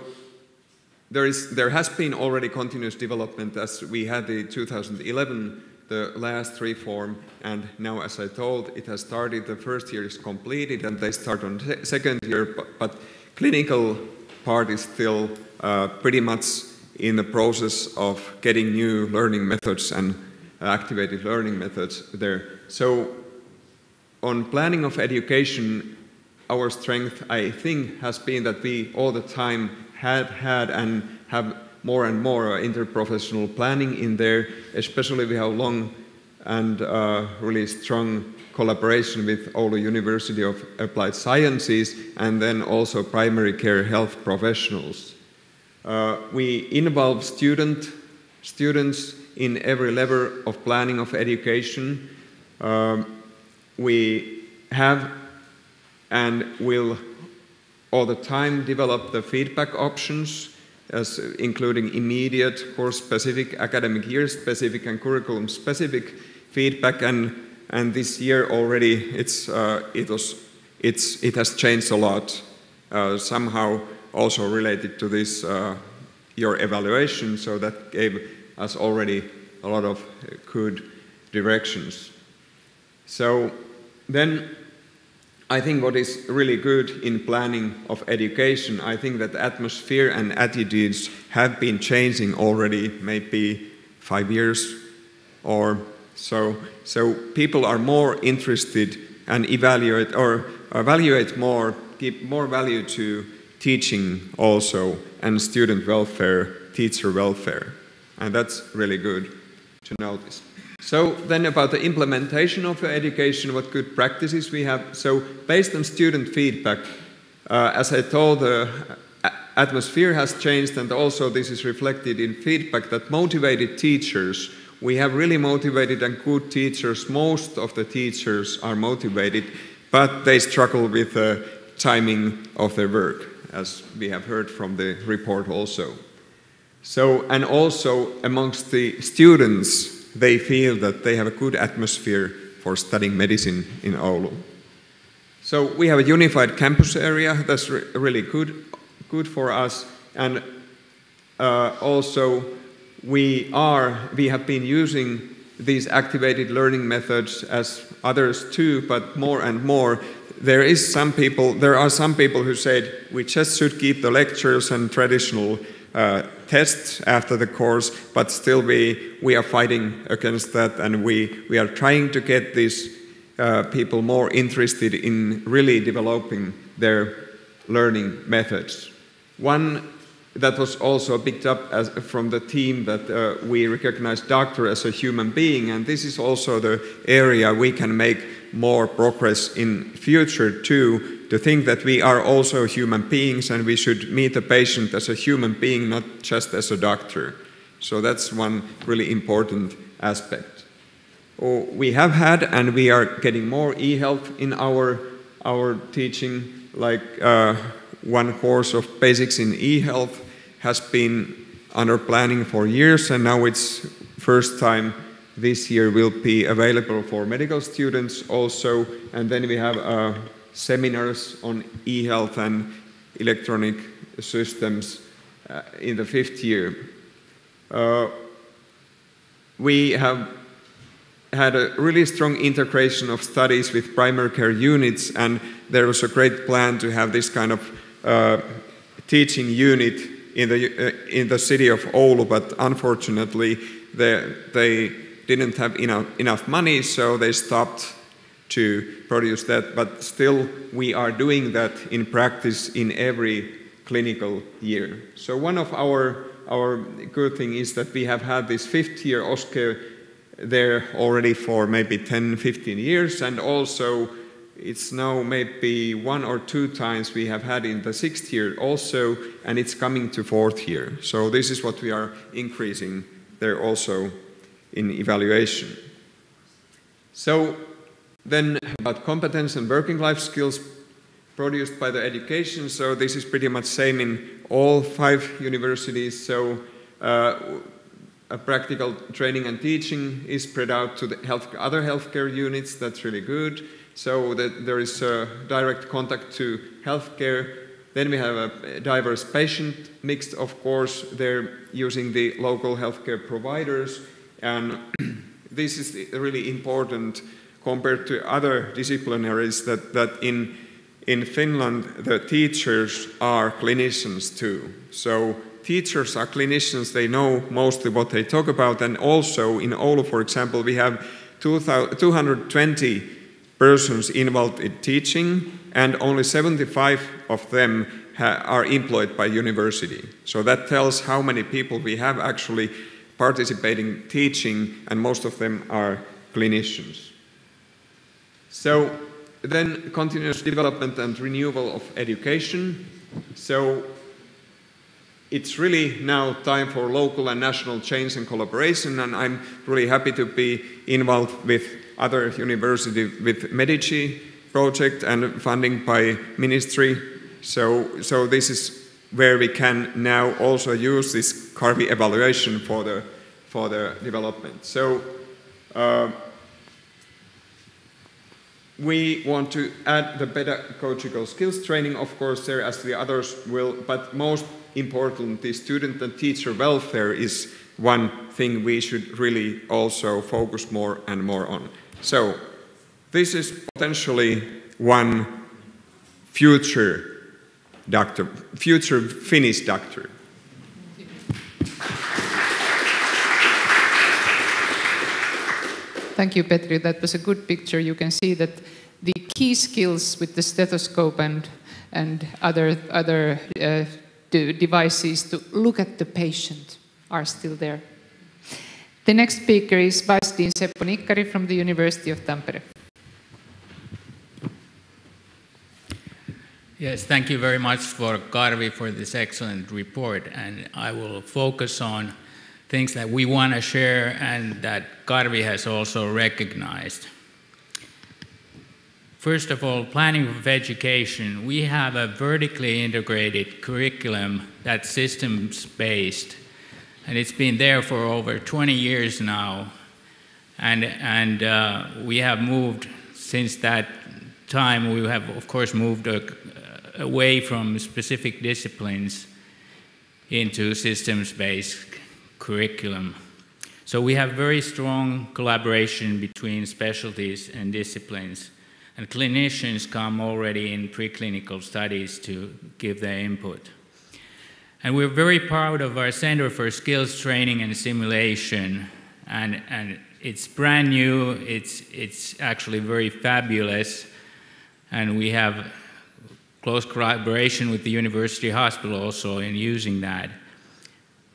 there, is, there has been already continuous development as we had the 2011 the last reform and now as I told it has started the first year is completed and they start on the second year but, but clinical part is still uh, pretty much in the process of getting new learning methods and activated learning methods there. So on planning of education, our strength, I think, has been that we all the time have had and have more and more interprofessional planning in there, especially we have long and uh, really strong collaboration with Oulu University of Applied Sciences and then also primary care health professionals. Uh, we involve student, students in every level of planning of education. Um, we have and will all the time develop the feedback options as including immediate course specific academic year specific and curriculum specific feedback and and this year already it's uh, it was it's it has changed a lot uh, somehow also related to this, uh, your evaluation, so that gave us already a lot of good directions. So then I think what is really good in planning of education, I think that atmosphere and attitudes have been changing already maybe five years or so. So people are more interested and evaluate or evaluate more, give more value to teaching also, and student welfare, teacher welfare. And that's really good to notice. So then about the implementation of education, what good practices we have. So based on student feedback, uh, as I told, the uh, atmosphere has changed and also this is reflected in feedback that motivated teachers, we have really motivated and good teachers, most of the teachers are motivated, but they struggle with the timing of their work as we have heard from the report also. So, and also amongst the students, they feel that they have a good atmosphere for studying medicine in Oulu. So we have a unified campus area that's re really good, good for us. And uh, also we are, we have been using these activated learning methods as others too, but more and more there is some people, there are some people who said we just should keep the lectures and traditional uh, tests after the course, but still we, we are fighting against that and we, we are trying to get these uh, people more interested in really developing their learning methods. One that was also picked up as, from the team that uh, we recognize doctor as a human being, and this is also the area we can make more progress in future too, to think that we are also human beings and we should meet the patient as a human being, not just as a doctor. So that's one really important aspect. Oh, we have had and we are getting more e-health in our, our teaching, like uh, one course of basics in e-health has been under planning for years and now it's first time this year will be available for medical students also. And then we have uh, seminars on e-health and electronic systems uh, in the fifth year. Uh, we have had a really strong integration of studies with primary care units and there was a great plan to have this kind of uh, teaching unit in the, uh, in the city of Oulu, but unfortunately they, they didn't have enough, enough money, so they stopped to produce that. But still, we are doing that in practice in every clinical year. So one of our our good thing is that we have had this fifth year OSCE there already for maybe 10, 15 years, and also it's now maybe one or two times we have had in the sixth year also, and it's coming to fourth year. So this is what we are increasing there also in evaluation. So then about competence and working life skills produced by the education. So this is pretty much same in all five universities. So uh, a practical training and teaching is spread out to the health, other healthcare units. That's really good. So that there is a direct contact to healthcare. Then we have a diverse patient mix, of course. They're using the local healthcare providers. And this is really important compared to other disciplinaries that, that in, in Finland the teachers are clinicians too. So teachers are clinicians, they know mostly what they talk about. And also in Oulu, for example, we have 220 persons involved in teaching, and only 75 of them are employed by university. So that tells how many people we have actually participating teaching, and most of them are clinicians. So then continuous development and renewal of education. So it's really now time for local and national change and collaboration, and I'm really happy to be involved with other university with Medici project and funding by ministry. So, so this is where we can now also use this CARVI evaluation for the, for the development. So uh, we want to add the pedagogical skills training, of course, there as the others will, but most important, the student and teacher welfare is one thing we should really also focus more and more on. So, this is potentially one future doctor, future Finnish doctor. Thank you, Petri. That was a good picture. You can see that the key skills with the stethoscope and, and other, other uh, devices to look at the patient are still there. The next speaker is Vice Dean Seppo Nikkari from the University of Tampere. Yes, thank you very much for CARVI for this excellent report. And I will focus on things that we want to share and that CARVI has also recognized. First of all, planning of education. We have a vertically integrated curriculum that's systems based, and it's been there for over 20 years now. And, and uh, we have moved since that time, we have, of course, moved away from specific disciplines into systems based curriculum. So we have very strong collaboration between specialties and disciplines. And clinicians come already in preclinical studies to give their input. And we're very proud of our Center for Skills Training and Simulation. And, and it's brand new, it's, it's actually very fabulous. And we have close collaboration with the University Hospital also in using that.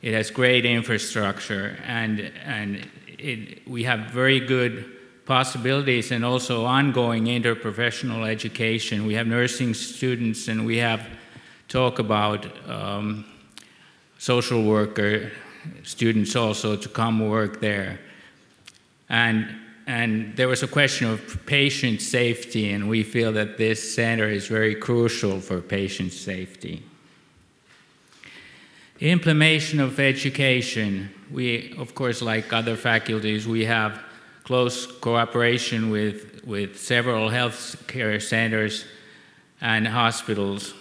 It has great infrastructure, and, and it, we have very good possibilities and also ongoing interprofessional education. We have nursing students, and we have talk about um, social worker students also to come work there. And, and there was a question of patient safety, and we feel that this center is very crucial for patient safety. Implementation of education. We, of course, like other faculties, we have close cooperation with, with several health care centers and hospitals.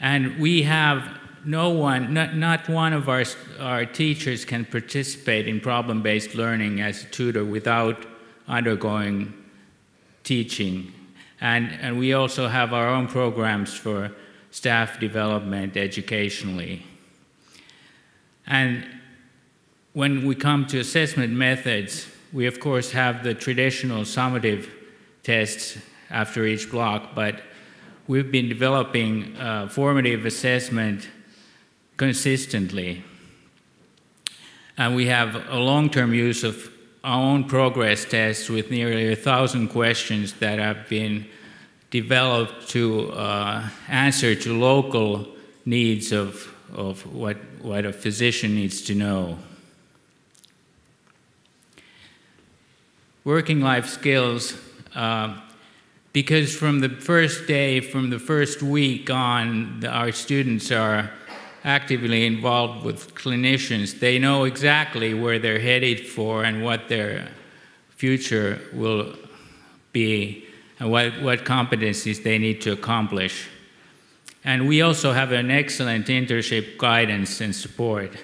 And we have no one, not, not one of our, our teachers can participate in problem based learning as a tutor without undergoing teaching. And, and we also have our own programs for staff development educationally. And when we come to assessment methods, we of course have the traditional summative tests after each block, but we've been developing uh, formative assessment consistently. And we have a long-term use of our own progress tests with nearly a thousand questions that have been developed to uh, answer to local needs of, of what, what a physician needs to know. Working life skills, uh, because from the first day, from the first week on, the, our students are actively involved with clinicians. They know exactly where they're headed for and what their future will be and what, what competencies they need to accomplish. And we also have an excellent internship guidance and support.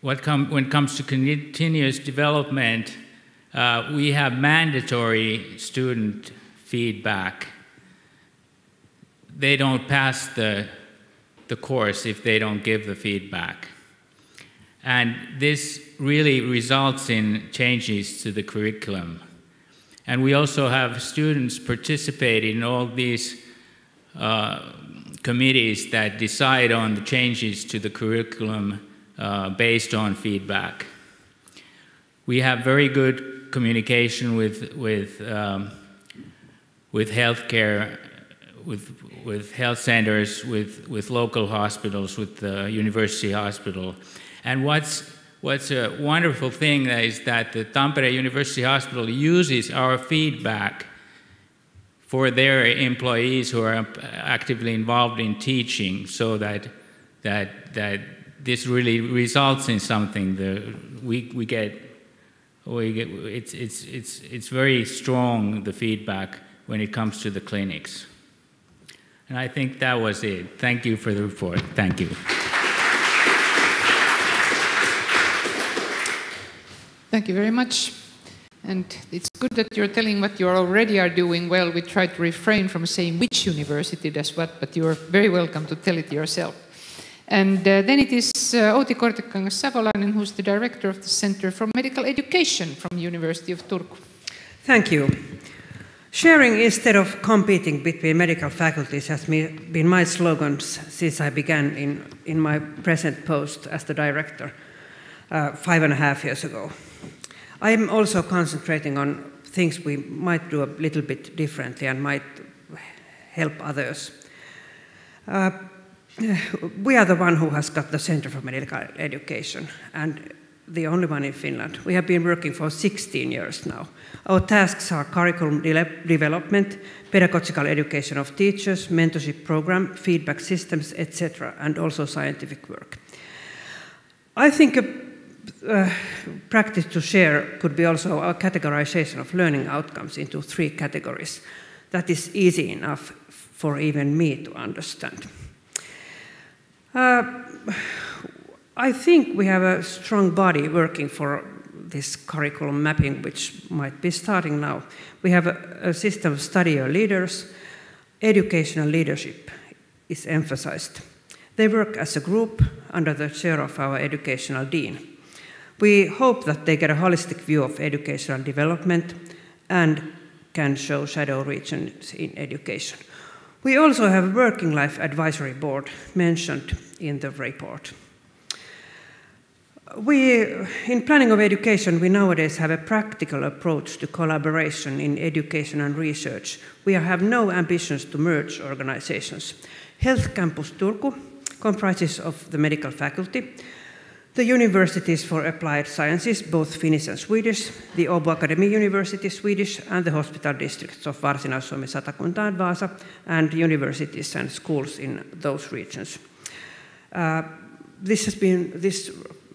When it comes to continuous development, uh, we have mandatory student feedback they don't pass the, the course if they don't give the feedback. And this really results in changes to the curriculum. And we also have students participate in all these uh, committees that decide on the changes to the curriculum uh, based on feedback. We have very good communication with, with, um, with healthcare with, with health centers, with, with local hospitals, with the university hospital. And what's, what's a wonderful thing is that the Tampere University Hospital uses our feedback for their employees who are actively involved in teaching so that, that, that this really results in something. The, we, we get, we get it's, it's, it's, it's very strong, the feedback, when it comes to the clinics. And I think that was it. Thank you for the report. Thank you. Thank you very much. And it's good that you're telling what you already are doing well. We try to refrain from saying which university does what, but you're very welcome to tell it yourself. And uh, then it is uh, Outi Kortekangas Savolainen, who's the director of the Center for Medical Education from University of Turku. Thank you. Sharing instead of competing between medical faculties has been my slogan since I began in, in my present post as the director uh, five and a half years ago. I am also concentrating on things we might do a little bit differently and might help others. Uh, we are the one who has got the Center for Medical Education, and the only one in Finland. We have been working for 16 years now. Our tasks are curriculum de development, pedagogical education of teachers, mentorship program, feedback systems, etc., and also scientific work. I think a uh, practice to share could be also a categorization of learning outcomes into three categories. That is easy enough for even me to understand. Uh, I think we have a strong body working for this curriculum mapping, which might be starting now. We have a, a system of study leaders. Educational leadership is emphasized. They work as a group under the chair of our educational dean. We hope that they get a holistic view of educational development and can show shadow regions in education. We also have a working life advisory board mentioned in the report. We, in planning of education, we nowadays have a practical approach to collaboration in education and research. We have no ambitions to merge organizations. Health Campus Turku comprises of the medical faculty, the universities for applied sciences, both Finnish and Swedish, the Åbo Akademi University, Swedish, and the hospital districts of Varsinais-Suomi, Satakunta, and Vaasa, and universities and schools in those regions. Uh, this has been this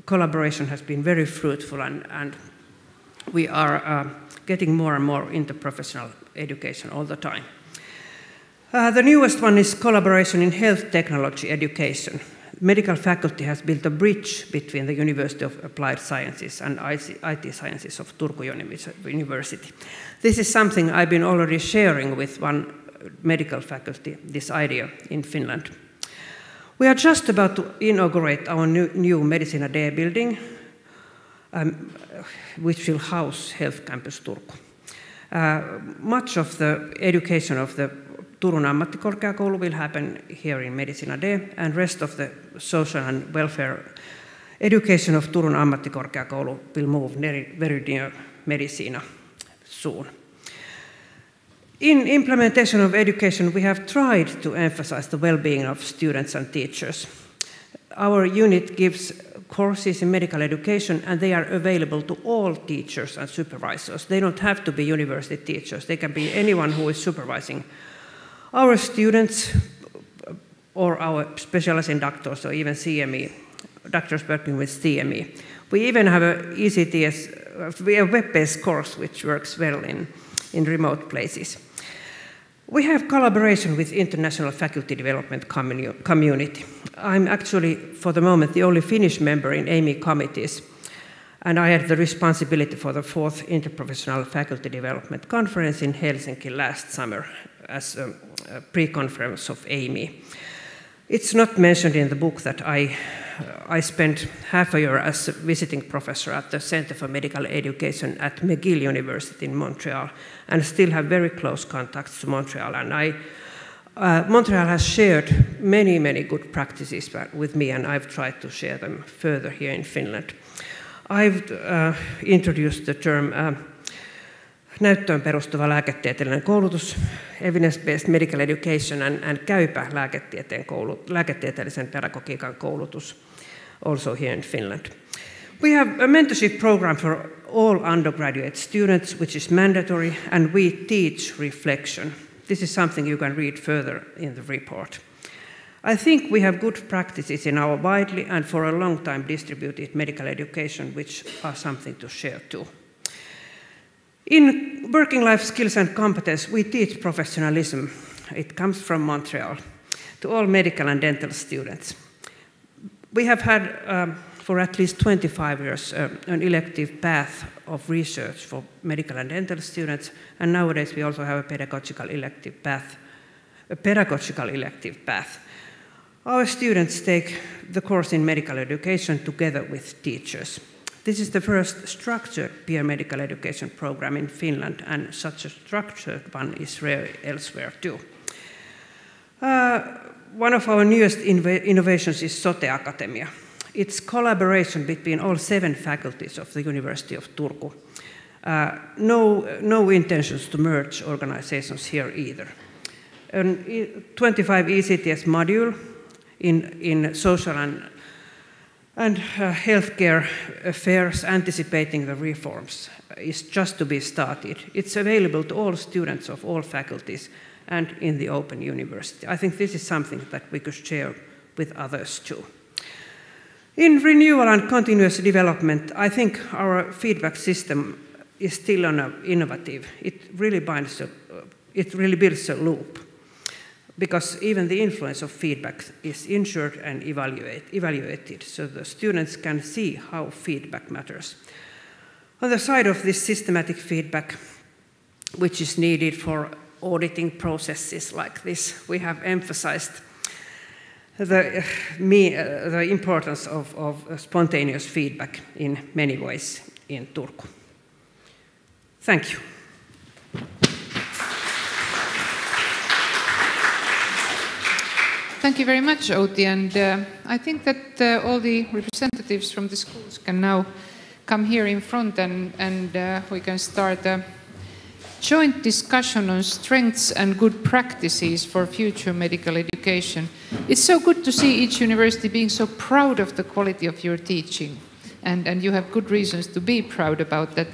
collaboration has been very fruitful and, and we are uh, getting more and more into professional education all the time. Uh, the newest one is collaboration in health technology education. Medical faculty has built a bridge between the University of Applied Sciences and IT Sciences of Turku University. This is something I've been already sharing with one medical faculty, this idea in Finland. We are just about to inaugurate our new, new Medisiina D building, um, which will house Health Campus Turku. Uh, much of the education of the Turun ammattikorkeakoulu will happen here in Medisiina D, and rest of the social and welfare education of Turun ammattikorkeakoulu will move very, very near Medisiina soon. In implementation of education, we have tried to emphasize the well-being of students and teachers. Our unit gives courses in medical education and they are available to all teachers and supervisors. They don't have to be university teachers. They can be anyone who is supervising our students or our specializing doctors or even CME, doctors working with CME. We even have an ECTS, a web-based course which works well in, in remote places. We have collaboration with international faculty development community. I'm actually, for the moment, the only Finnish member in AMEE committees, and I had the responsibility for the fourth Interprofessional Faculty Development Conference in Helsinki last summer as a, a pre-conference of AMEE. It's not mentioned in the book that I, I spent half a year as a visiting professor at the Center for Medical Education at McGill University in Montreal, and still have very close contacts to Montreal. And I, uh, Montreal has shared many, many good practices with me, and I've tried to share them further here in Finland. I've uh, introduced the term uh, näyttöön perustuva lääketieteellinen koulutus, evidence-based medical education and, käypä lääketieteen koulut, lääketieteellisen pedagogiikan koulutus, also here in Finland. We have a mentorship program for all undergraduate students, which is mandatory, and we teach reflection. This is something you can read further in the report. I think we have good practices in our widely and for a long time distributed medical education, which are something to share too. In working life skills and competence, we teach professionalism. It comes from Montreal to all medical and dental students. We have had, um, for at least 25 years, uh, an elective path of research for medical and dental students, and nowadays we also have a pedagogical elective path, a pedagogical elective path. Our students take the course in medical education together with teachers. This is the first structured peer medical education program in Finland, and such a structured one is rare elsewhere too. Uh, one of our newest innovations is Sote Academia. It's collaboration between all seven faculties of the University of Turku. Uh, no, no intentions to merge organizations here either. A 25 ECTS module in, in social and and uh, healthcare affairs anticipating the reforms is just to be started. It's available to all students of all faculties and in the Open University. I think this is something that we could share with others too. In renewal and continuous development, I think our feedback system is still innovative. It really binds a, it really builds a loop because even the influence of feedback is ensured and evaluate, evaluated so the students can see how feedback matters. On the side of this systematic feedback, which is needed for auditing processes like this, we have emphasized the, me, uh, the importance of, of spontaneous feedback in many ways in Turku. Thank you. Thank you very much, Outi. And uh, I think that uh, all the representatives from the schools can now come here in front and, and uh, we can start a joint discussion on strengths and good practices for future medical education. It's so good to see each university being so proud of the quality of your teaching. And, and you have good reasons to be proud about that.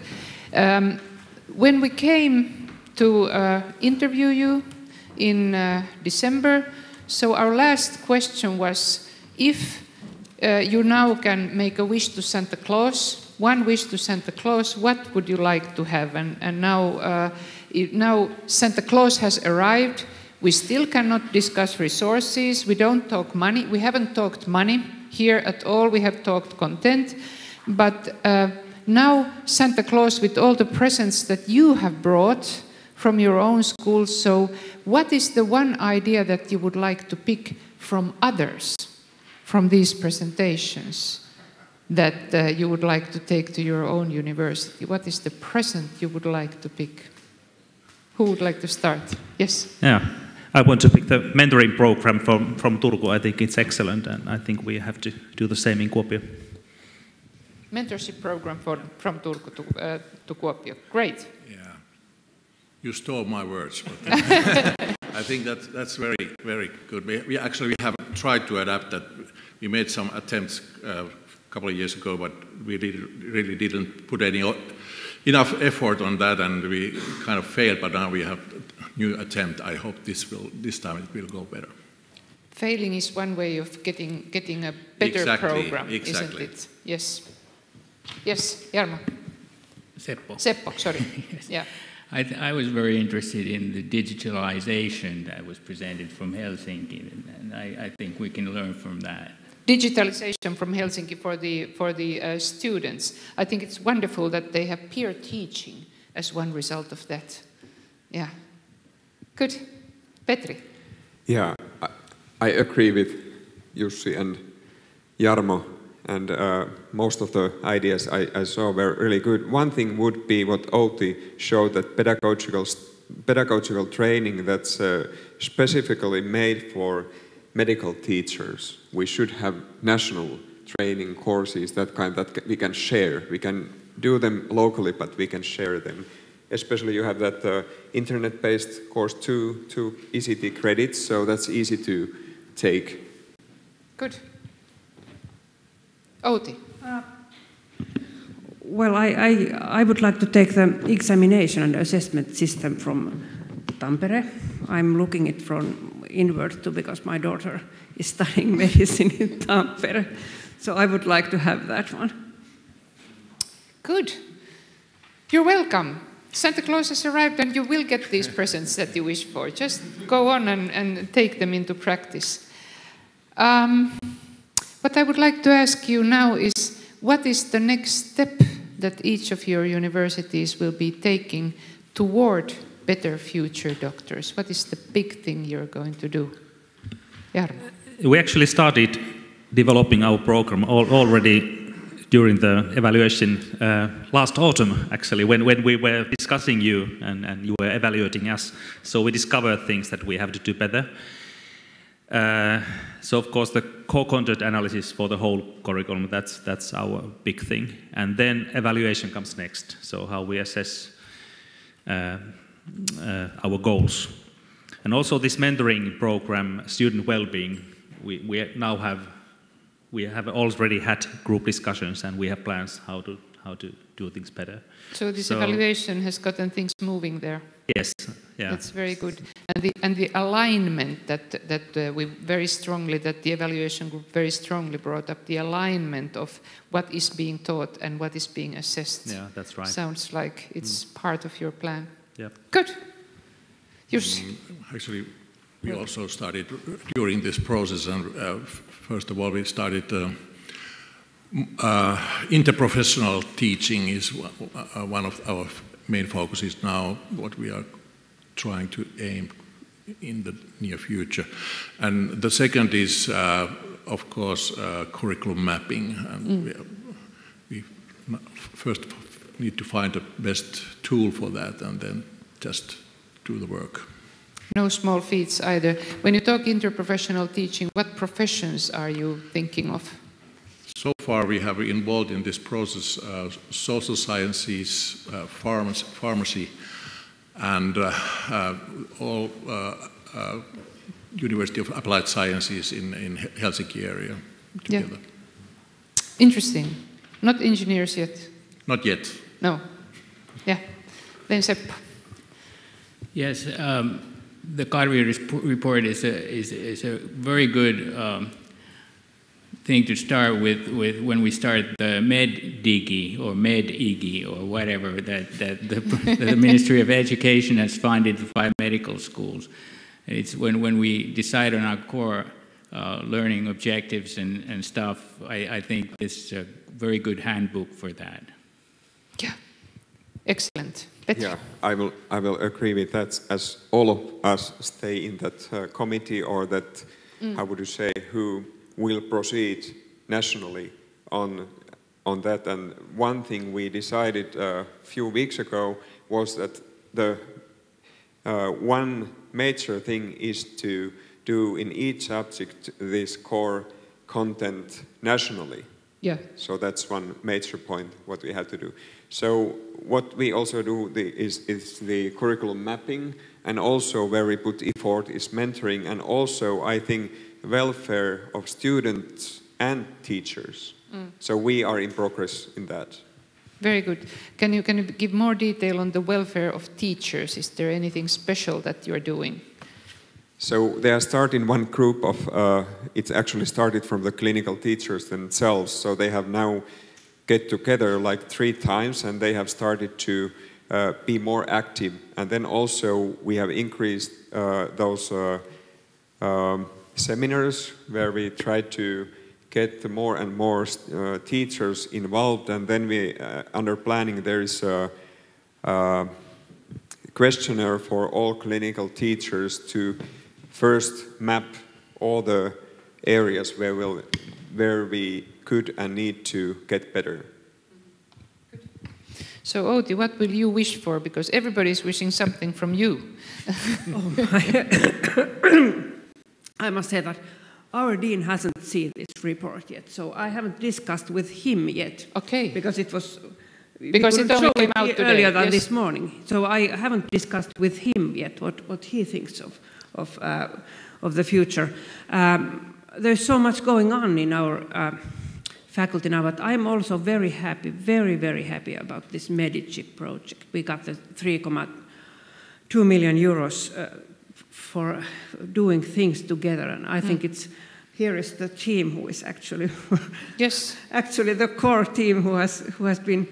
Um, when we came to uh, interview you in uh, December, so our last question was, if uh, you now can make a wish to Santa Claus, one wish to Santa Claus, what would you like to have? And, and now, uh, it, now Santa Claus has arrived. We still cannot discuss resources. We don't talk money. We haven't talked money here at all. We have talked content. But uh, now Santa Claus, with all the presents that you have brought, from your own school. So, what is the one idea that you would like to pick from others from these presentations that uh, you would like to take to your own university? What is the present you would like to pick? Who would like to start? Yes. Yeah. I want to pick the mentoring program from, from Turku. I think it's excellent, and I think we have to do the same in Kuopio. Mentorship program for, from Turku to, uh, to Kuopio. Great. Yeah. You stole my words. But I think that, that's very, very good. We, we actually have tried to adapt that. We made some attempts uh, a couple of years ago, but we did, really didn't put any enough effort on that, and we kind of failed. But now we have a new attempt. I hope this will this time it will go better. Failing is one way of getting getting a better exactly, program, exactly. isn't it? Yes. Yes, Jarmo. Seppo. Seppo, sorry. Yes. Yeah. I, th- I was very interested in the digitalization that was presented from Helsinki, and, and I, I think we can learn from that. Digitalization from Helsinki for the for the uh, students. I think it's wonderful that they have peer teaching as one result of that. Yeah. Good. Petri. Yeah, I, I agree with Jussi and Jarmo, and uh, most of the ideas I, I, saw were really good. One thing would be what Outi showed that pedagogical, pedagogical training that's uh, specifically made for medical teachers. We should have national training courses, that kind that we can share. We can do them locally, but we can share them especially you have that uh, internet-based course, two, two ECT credits, so that's easy to take. Good. Outi. Uh, well, I, I, I would like to take the examination and assessment system from Tampere. I'm looking it from inward too because my daughter is studying medicine in Tampere. So I would like to have that one. Good. You're welcome. Santa Claus has arrived and you will get these presents that you wish for. Just go on and, and take them into practice. Um, what I would like to ask you now is what is the next step that each of your universities will be taking toward better future doctors? What is the big thing you're going to do? Jarmo. We actually started developing our program already during the evaluation uh, last autumn, actually, when, when we were discussing you and, and you were evaluating us. So we discovered things that we have to do better. Uh, so of course the core content analysis for the whole curriculum, that's, that's our big thing. And then evaluation comes next, so how we assess uh, uh, our goals. And also this mentoring program, student well-being, we, we now have we have already had group discussions and we have plans how to how to do things better. So this so, evaluation has gotten things moving there. Yes, yeah. That's very good. And the and the alignment that that uh, we very strongly that the evaluation group very strongly brought up the alignment of what is being taught and what is being assessed. Yeah, that's right. Sounds like it's mm. part of your plan. Yeah. Good. Yes. Mm, actually, we also started during this process, and uh, first of all, we started uh, uh, interprofessional teaching is uh, one of our main focuses now. What we are trying to aim in the near future, and the second is, uh, of course, uh, curriculum mapping. And mm. we, we first need to find the best tool for that, and then just do the work. No small feats either. When you talk interprofessional teaching, what professions are you thinking of? So far, we have involved in this process uh, social sciences, uh, pharmacy, pharmacy, and uh, uh all uh, uh, University of Applied Sciences in, in Helsinki area together. Yeah. Interesting. Not engineers yet? Not yet. No. Yeah. Then Seppo. Yes. Um, the Karvi report is a, is, is a very good um, thing to start with, with when we start the MedDigi or MedIGI or whatever that, that the, the Ministry of Education has funded the five medical schools. It's when, when we decide on our core uh, learning objectives and, and stuff, I, I think this is a very good handbook for that. Yeah, excellent. Yeah, I will, I will agree with that as all of us stay in that uh, committee or that, mm. how would you say, who will proceed nationally on, on that. And one thing we decided a few weeks ago was that the uh, one major thing is to do in each subject this core content nationally. Yeah. So that's one major point what we have to do. So what we also do the, is, is the curriculum mapping and also where we put effort is mentoring and also I think welfare of students and teachers. Mm. So we are in progress in that. Very good. Can you, can you give more detail on the welfare of teachers? Is there anything special that you're doing? So they are starting one group of, uh, it's actually started from the clinical teachers themselves. So they have now get together like three times and they have started to uh, be more active. And then also we have increased uh, those uh, um, seminars where we try to get more and more uh, teachers involved. And then we, uh, under planning, there is a, a questionnaire for all clinical teachers to first map all the areas where, we'll, where we could and need to get better. So, Outi, what will you wish for? Because everybody is wishing something from you. oh I must say that our dean hasn't seen this report yet, so I haven't discussed with him yet. Okay. Because it was because it only came out today. earlier than yes. this morning. So I haven't discussed with him yet what, what he thinks of of uh, of the future. Um, there's so much going on in our uh, faculty now, but I'm also very happy, very very happy about this MEDigi project. We got the 3.2 million euros. Uh, for doing things together, and I think Mm. it's here is the team who is actually yes actually the core team who has who has been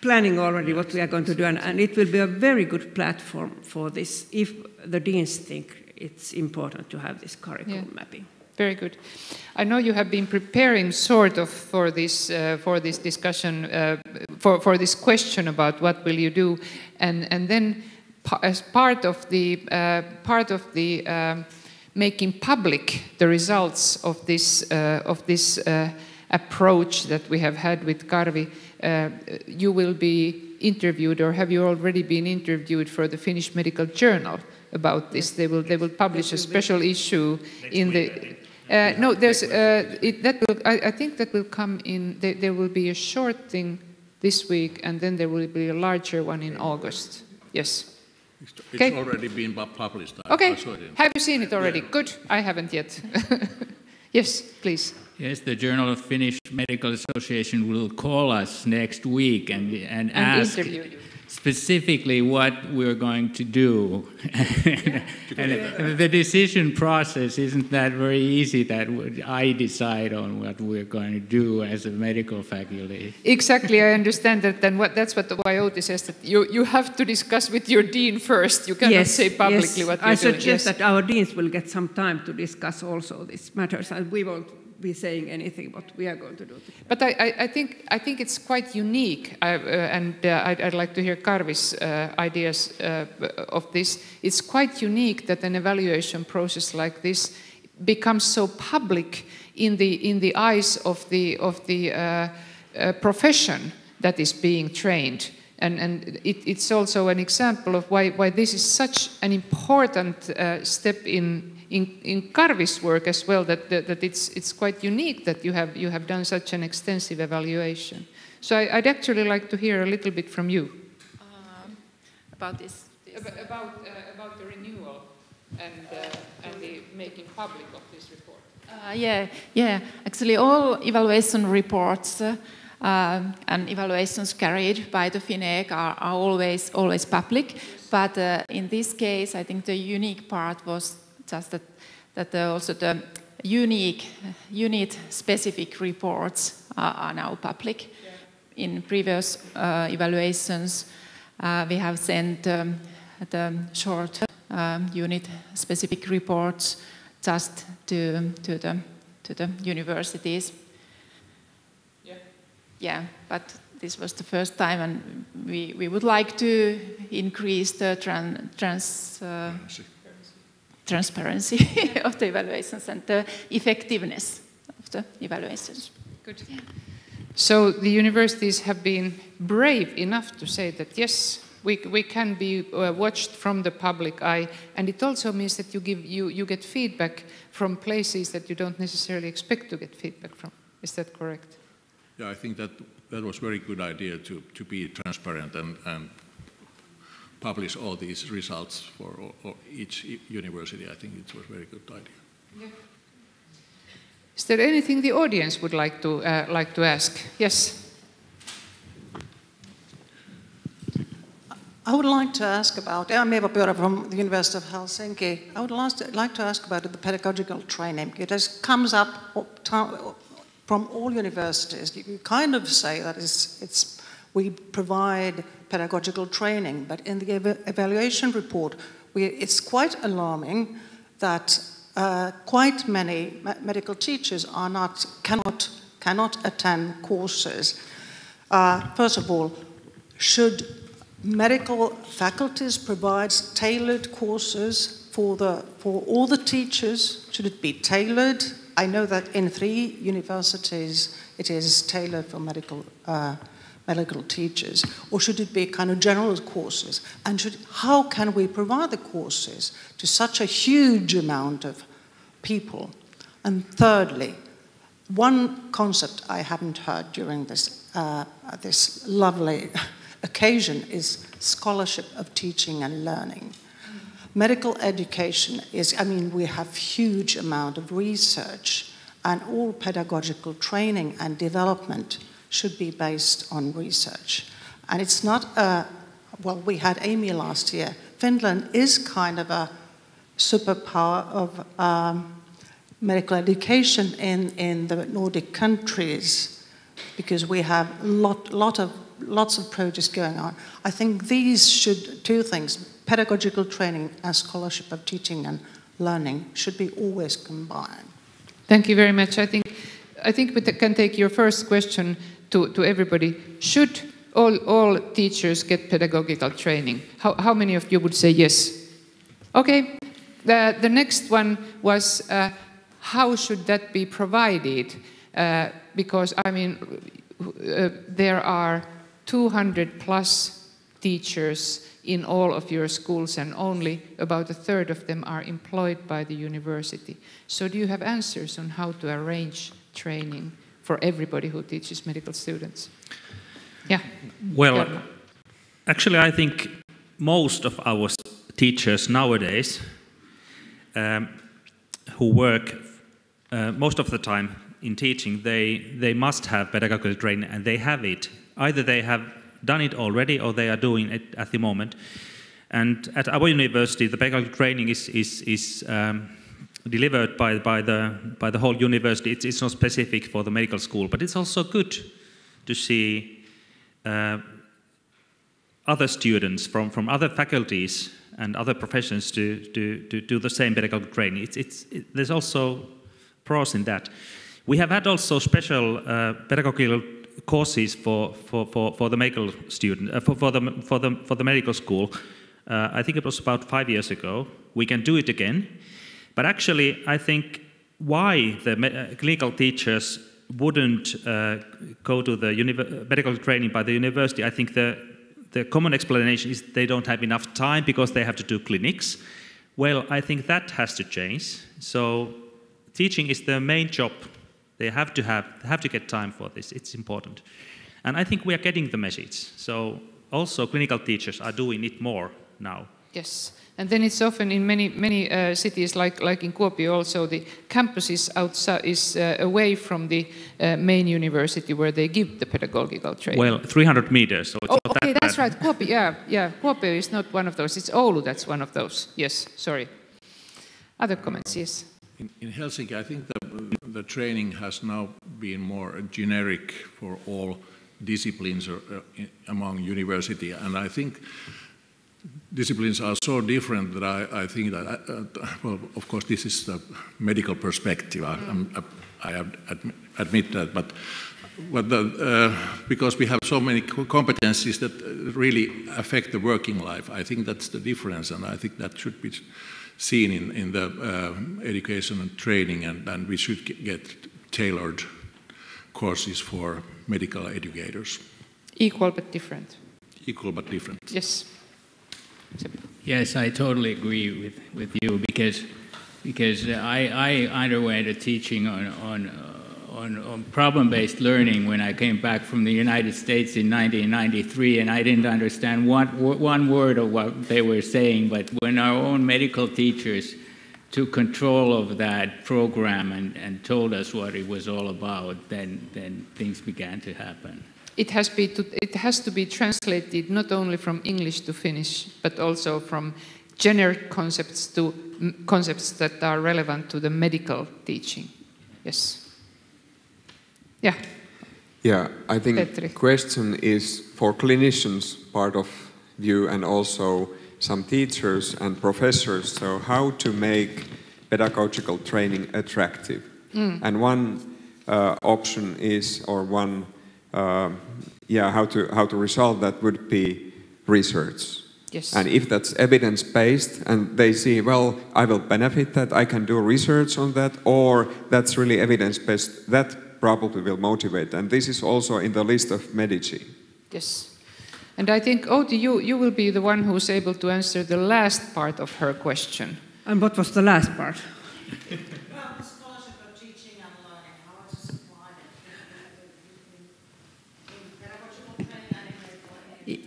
planning already what we are going to do, and, and it will be a very good platform for this if the deans think it's important to have this curriculum Yeah. mapping. Very good. I know you have been preparing sort of for this uh, for this discussion uh, for for this question about what will you do, and and then as part of the uh, part of the um, making public the results of this uh, of this uh, approach that we have had with Karvi, uh, you will be interviewed, or have you already been interviewed for the Finnish Medical Journal about this? They will they will publish a special issue in the. Uh, no, there's uh, it, that will. I, I think that will come in. There, there will be a short thing this week, and then there will be a larger one in August. Yes. It's Okay. already been published. I- Okay. I saw it in- Have you seen it already? Good. I haven't yet. yes, please. Yes, the Journal of Finnish Medical Association will call us next week and, and, And ask interview you. Specifically what we're going to do. and the decision process isn't that very easy that I decide on what we're going to do as a medical faculty. Exactly, I understand that. Then what, that's what the YOT says that you, you have to discuss with your dean first. You cannot say publicly yes. what you're I doing. suggest Yes. that our deans will get some time to discuss also these matters, and we won't be saying anything what we are going to do. But I, I, I think I think it's quite unique, I, uh, and uh, I'd, I'd like to hear Karvi's uh, ideas uh, of this. It's quite unique that an evaluation process like this becomes so public in the in the eyes of the of the uh, uh, profession that is being trained. And, and it, it's also an example of why, why this is such an important uh, step in, in, in work as well, that, that, that it's, it's quite unique that you have, you have done such an extensive evaluation. So I, I'd actually like to hear a little bit from you. Um, about this. About, about, uh, about the renewal and, uh, and the making public of this report. Uh, yeah, yeah. Actually, all evaluation reports uh, um, and evaluations carried by the FINEEC are, are always always public. But uh, in this case, I think the unique part was just that that uh, also the unique unit specific reports are, are now public. In previous uh, evaluations, uh, we have sent um, the short um, unit specific reports just to, to, the, to the universities. Yeah. Yeah, but this was the first time, and we, we would like to increase the tran, trans, uh, transparency of the evaluations and the effectiveness of the evaluations. Good. So the universities have been brave enough to say that yes, we, we can be uh, watched from the public eye, and it also means that you, give, you, you get feedback from places that you don't necessarily expect to get feedback from. Is that correct? Yeah, I think that that was a very good idea to, to be transparent and, and publish all these results for all, all each university. I think it was a very good idea. Yeah. Is there anything the audience would like to, uh, like to ask? Yes. I would like to ask about, I'm Eva Pyörä from the University of Helsinki. I would like to ask about the pedagogical training. It has, comes up from all universities. You kind of say that it's, it's, we provide pedagogical training, but in the ev evaluation report, we, it's quite alarming that uh, quite many medical teachers are not, cannot, cannot attend courses. Uh, first of all, should medical faculties provide tailored courses for, the, for all the teachers? Should it be tailored? I know that in three universities it is tailored for medical, uh, medical teachers. Or should it be kind of general courses? And should, how can we provide the courses to such a huge amount of people? And thirdly, one concept I haven't heard during this, uh, this lovely occasion is scholarship of teaching and learning. Medical education is, I mean, we have huge amount of research and all pedagogical training and development should be based on research. And it's not a, well, we had AMEE last year. Finland is kind of a superpower of um, medical education in, in the Nordic countries because we have lot, lot of lots of projects going on. I think these should, two things, pedagogical training and scholarship of teaching and learning should be always combined. Thank you very much. I think, I think we can take your first question to, to everybody. Should all, all teachers get pedagogical training? How, how many of you would say yes? Okay. The, the next one was uh, how should that be provided? Uh, because, I mean, uh, there are 200 plus teachers in all of your schools and only about a third of them are employed by the university. So do you have answers on how to arrange training for everybody who teaches medical students? Yeah. Well, actually I think most of our teachers nowadays um, who work uh, most of the time in teaching, they, they must have pedagogical training and they have it Either they have done it already or they are doing it at the moment. And at our university, the pedagogical training is, is, is um, delivered by, by, the, by the whole university. It's, it's not specific for the medical school, but it's also good to see uh, other students from, from other faculties and other professions to, to, to do the same pedagogical training. It's, it's, it, there's also pros in that. We have had also special uh, pedagogical courses for, for, for, for the medical student, uh, for, for, the, for, the, for the medical school. Uh, I think it was about five years ago. We can do it again. But actually, I think why the uh, clinical teachers wouldn't uh, go to the medical training by the university, I think the, the common explanation is they don't have enough time because they have to do clinics. Well, I think that has to change. So teaching is the main job they have to have, have to get time for this. It's important. And I think we are getting the message. So also clinical teachers are doing it more now. Yes. And then it's often in many many uh, cities, like like in Kuopio, also the campus is outside, is uh, away from the uh, main university where they give the pedagogical training. Well, 300 meters. So oh, okay, that that's bad. right. Kuopio, yeah, yeah. Kuopio is not one of those. It's Oulu that's one of those. Yes, sorry. Other comments, yes. In, in Helsinki, I think the, the training has now been more generic for all disciplines uh, among university, and I think disciplines are so different that I, I think that, uh, uh well, of course, this is the medical perspective. I, I, I admit that, but but the, uh, because we have so many competencies that really affect the working life. I think that's the difference, and I think that should be seen in, in the uh, education and training, and, and we should get tailored courses for medical educators. Equal but different. Equal but different. Yes. Yes, I totally agree with, with you because because I, I underwent a teaching on, on, on, on problem-based learning when I came back from the United States in 1993, and I didn't understand one, one word of what they were saying, but when our own medical teachers took control of that program and, and told us what it was all about, then, then things began to happen. It has, to, it has to be translated not only from English to Finnish, but also from generic concepts to concepts that are relevant to the medical teaching. Yes. Yeah. Yeah, I think Petri. question is for clinicians part of view and also some teachers and professors. So how to make pedagogical training attractive? Mm. And one uh, option is, or one, uh, yeah, how to how to resolve that would be research. Yes. And if that's evidence based and they see, well, I will benefit that, I can do research on that, or that's really evidence based, that probably will motivate. And this is also in the list of MEDigi. Yes. And I think, oh, Outi, you, you will be the one who's able to answer the last part of her question. And what was the last part?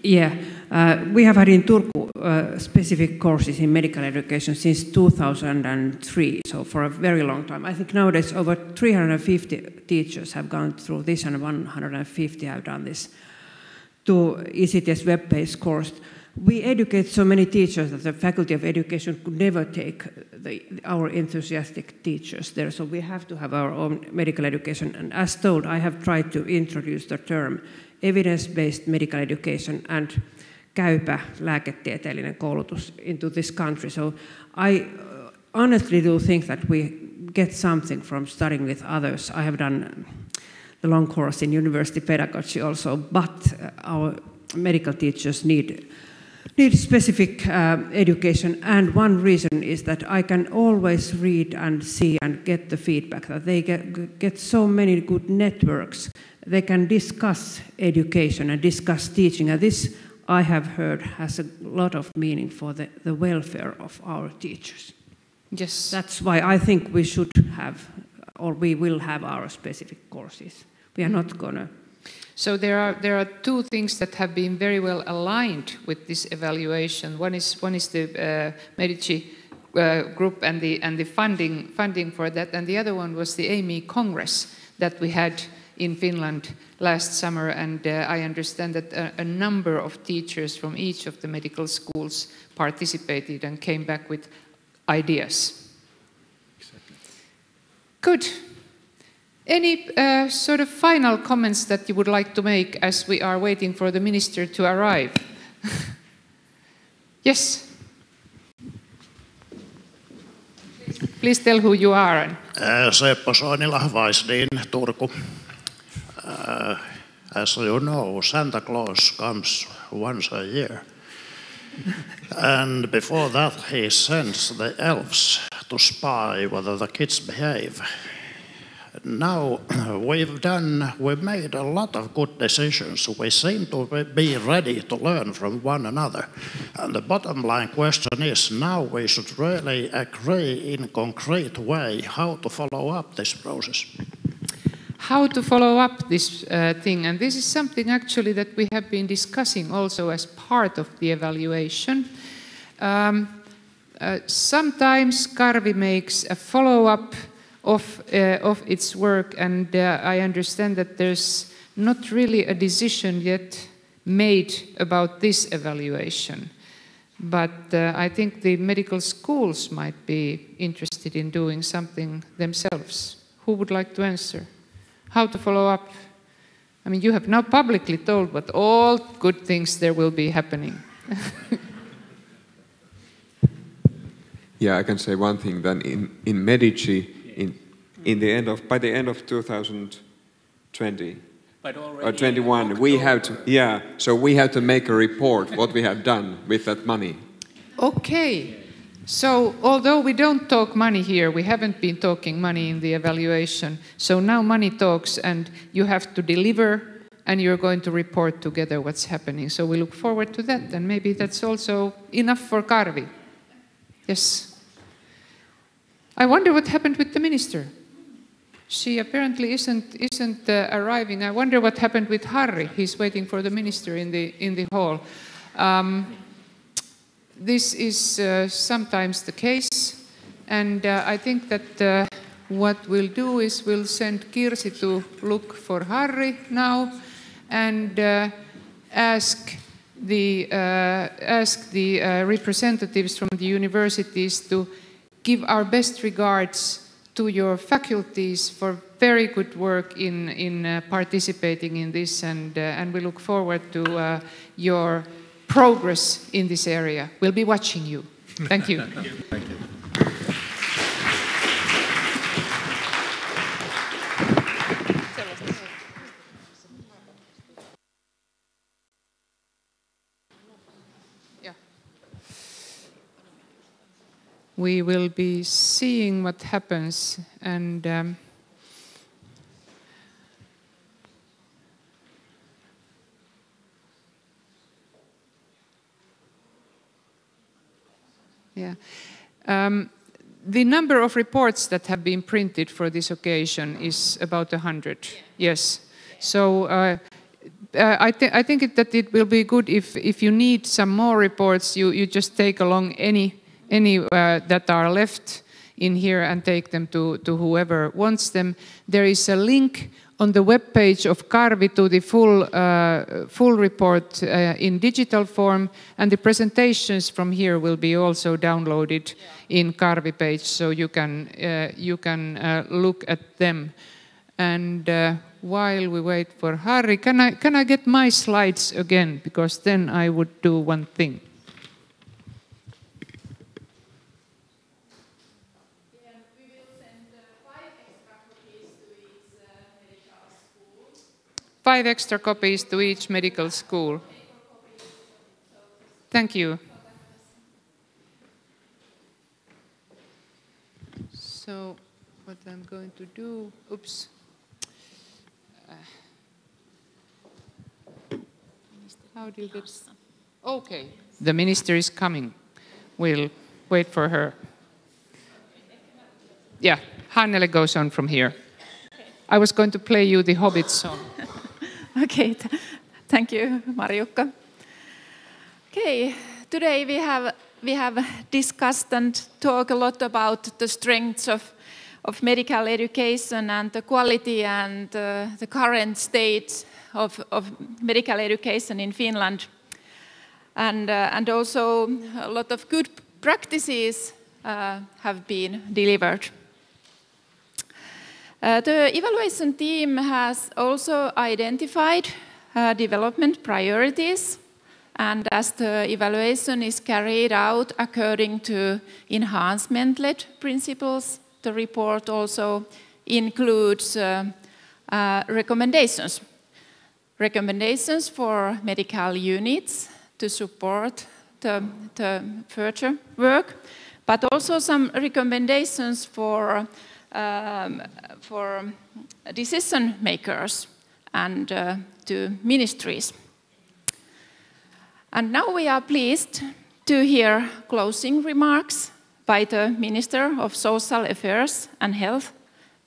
Yeah, uh, we have had in Turku uh, specific courses in medical education since 2003, so for a very long time. I think nowadays over 350 teachers have gone through this and 150 have done this to ECTS web-based course. We educate so many teachers that the Faculty of Education could never take the, our enthusiastic teachers there, so we have to have our own medical education. And as told, I have tried to introduce the term evidence-based medical education and käypä lääketieteellinen koulutus into this country. So I honestly do think that we get something from studying with others. I have done the long course in university pedagogy also, but our medical teachers need need specific uh, education and one reason is that I can always read and see and get the feedback that they get, get so many good networks they can discuss education and discuss teaching. And this, I have heard, has a lot of meaning for the, the welfare of our teachers. Yes. That's why I think we should have, or we will have our specific courses. We are not going to. So there are, there are two things that have been very well aligned with this evaluation. One is, one is the uh, MEDigi uh, group and the, and the funding, funding for that, and the other one was the AMEE Congress that we had in Finland last summer, and uh, I understand that a, a, number of teachers from each of the medical schools participated and came back with ideas. Exactly. Good. Any uh, sort of final comments that you would like to make as we are waiting for the minister to arrive? yes. Please tell who you are. Seppo Soinila, Vaisdin, Turku. Uh, as you know, Santa Claus comes once a year. and before that, he sends the elves to spy whether the kids behave. Now we've done, we've made a lot of good decisions. We seem to be ready to learn from one another. And the bottom line question is now we should really agree in a concrete way how to follow up this process how to follow up this uh, thing. And this is something actually that we have been discussing also as part of the evaluation. Um, uh, sometimes Karvi makes a follow-up of, uh, of its work, and uh, I understand that there's not really a decision yet made about this evaluation. But uh, I think the medical schools might be interested in doing something themselves. Who would like to answer? How to follow up. I mean, you have now publicly told what all good things there will be happening. yeah, I can say one thing. Then in, in MEDigi, in, in the end of, by the end of 2020, But Or already 21. We have to, yeah, so we have to make a report what we have done with that money. Okay. So, although we don't talk money here, we haven't been talking money in the evaluation. So now money talks, and you have to deliver, and you're going to report together what's happening. So we look forward to that, and maybe that's also enough for Karvi. Yes. I wonder what happened with the minister. She apparently isn't isn't uh, arriving. I wonder what happened with Harri. He's waiting for the minister in the in the hall. Um, this is uh, sometimes the case, and uh, I think that uh, what we'll do is we'll send Kirsi to look for Harri now, and uh, ask the uh, ask the uh, representatives from the universities to give our best regards to your faculties for very good work in in participating in this, and and we look forward to your progress in this area. We'll be watching you. Thank you. Thank you. Thank you. we will be seeing what happens and um, yeah. Um, the number of reports that have been printed for this occasion is about 100 yes. So uh, uh, I, th I, think it, that it will be good if, if you need some more reports, you, you just take along any any uh, that are left in here and take them to, to whoever wants them. There is a link on the web page of Karvi to the full, uh, full report uh, in digital form, and the presentations from here will be also downloaded in Karvi page, so you can, uh, you can uh, look at them. And uh, while we wait for Harri, can I, can I get my slides again? Because then I would do one thing. Five extra copies to each medical school. Thank you. So what I'm going to do, oops. Uh, how did it, okay, the minister is coming. We'll wait for her. Yeah, Hannele goes on from here. I was going to play you the Hobbit song. Okay, th thank you, Marjukka. Okay, today we have we have discussed and talked a lot about the strengths of of medical education and the quality and uh, the current state of, of medical education in Finland. And, uh, and also a lot of good practices uh, have been delivered. Uh, the evaluation team has also identified uh, development priorities and as the evaluation is carried out according to enhancement-led principles, the report also includes uh, uh, recommendations. Recommendations for medical units to support the, the further work, but also some recommendations for um, for decision makers and uh, to ministries. And now we are pleased to hear closing remarks by the Minister of Social Affairs and Health,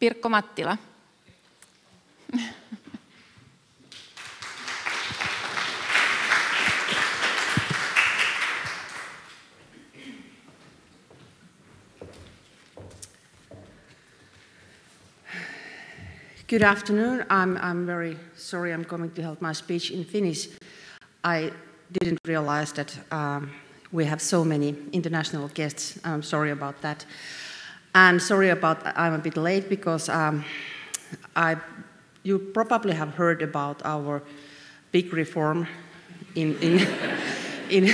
Pirkko Mattila. Good afternoon. I'm, I'm very sorry I'm coming to help my speech in Finnish. I didn't realize that um, we have so many international guests. I'm sorry about that. And sorry about I'm a bit late because um, I, you probably have heard about our big reform in, in, in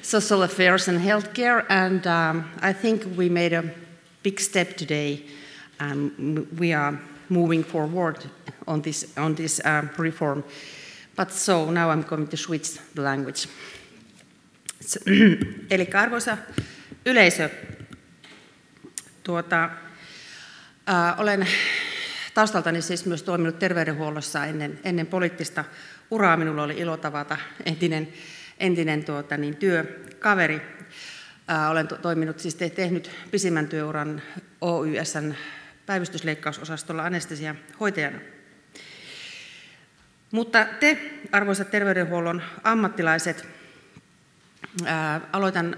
social affairs and healthcare, and um, I think we made a big step today. Um, we are moving forward on this, on this uh, reform. But so now I'm going to switch the language. Eli arvoisa yleisö, tuota, ää, olen taustaltani siis myös toiminut terveydenhuollossa ennen, ennen poliittista uraa. Minulla oli ilo tavata entinen, entinen tuota, niin, työkaveri. Ää, olen to, toiminut, siis te, tehnyt pisimmän työuran OYSn päivystysleikkausosastolla anestesiahoitajana. Mutta te, arvoisat terveydenhuollon ammattilaiset, ää, aloitan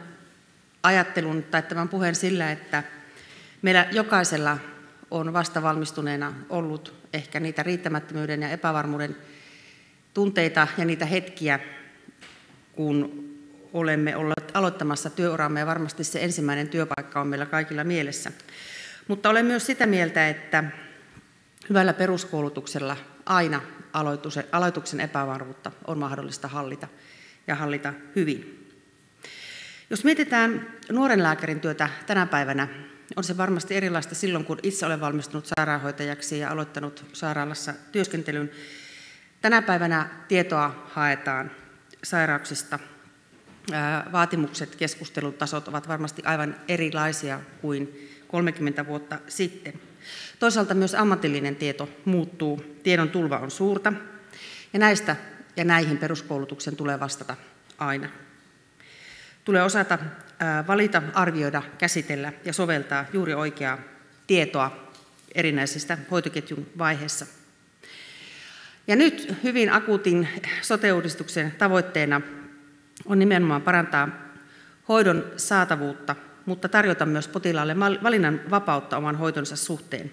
ajattelun tai tämän puheen sillä, että meillä jokaisella on vasta valmistuneena ollut ehkä niitä riittämättömyyden ja epävarmuuden tunteita ja niitä hetkiä, kun olemme olleet aloittamassa työuraamme ja varmasti se ensimmäinen työpaikka on meillä kaikilla mielessä. Mutta olen myös sitä mieltä, että hyvällä peruskoulutuksella aina aloituksen epävarmuutta on mahdollista hallita ja hallita hyvin. Jos mietitään nuoren lääkärin työtä tänä päivänä, on se varmasti erilaista silloin, kun itse olen valmistunut sairaanhoitajaksi ja aloittanut sairaalassa työskentelyn. Tänä päivänä tietoa haetaan sairauksista. Vaatimukset, keskustelutasot ovat varmasti aivan erilaisia kuin 30 vuotta sitten. Toisaalta myös ammatillinen tieto muuttuu, tiedon tulva on suurta, ja näistä ja näihin peruskoulutuksen tulee vastata aina. Tulee osata valita, arvioida, käsitellä ja soveltaa juuri oikeaa tietoa erinäisistä hoitoketjun vaiheissa. Ja nyt hyvin akuutin sote-uudistuksen tavoitteena on nimenomaan parantaa hoidon saatavuutta, mutta tarjota myös potilaalle valinnan vapautta oman hoitonsa suhteen.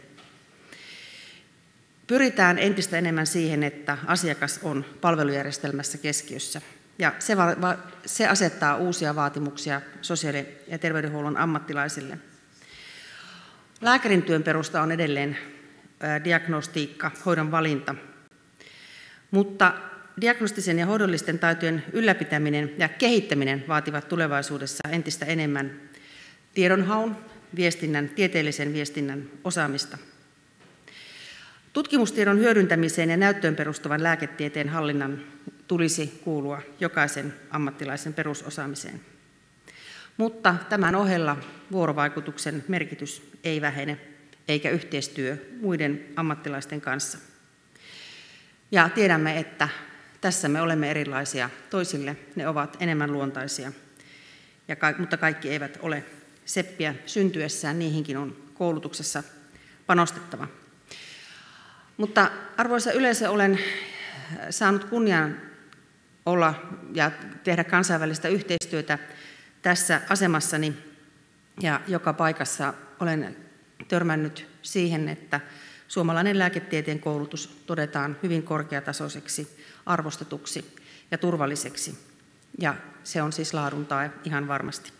Pyritään entistä enemmän siihen, että asiakas on palvelujärjestelmässä keskiössä – ja se, va- se asettaa uusia vaatimuksia sosiaali- ja terveydenhuollon ammattilaisille. Lääkärin työn perusta on edelleen diagnostiikka, hoidon valinta. Mutta diagnostisen ja hoidollisten taitojen ylläpitäminen ja kehittäminen vaativat tulevaisuudessa entistä enemmän tiedonhaun, viestinnän, tieteellisen viestinnän osaamista. Tutkimustiedon hyödyntämiseen ja näyttöön perustuvan lääketieteen hallinnan tulisi kuulua jokaisen ammattilaisen perusosaamiseen. Mutta tämän ohella vuorovaikutuksen merkitys ei vähene, eikä yhteistyö muiden ammattilaisten kanssa. Ja tiedämme, että tässä me olemme erilaisia. Toisille ne ovat enemmän luontaisia, ja mutta kaikki eivät ole seppiä syntyessään. Niihinkin on koulutuksessa panostettava. Mutta arvoisa yleisö, olen saanut kunnian olla ja tehdä kansainvälistä yhteistyötä tässä asemassani. Ja joka paikassa olen törmännyt siihen, että suomalainen lääketieteen koulutus todetaan hyvin korkeatasoiseksi, arvostetuksi ja turvalliseksi. Ja se on siis laaduntaa ihan varmasti.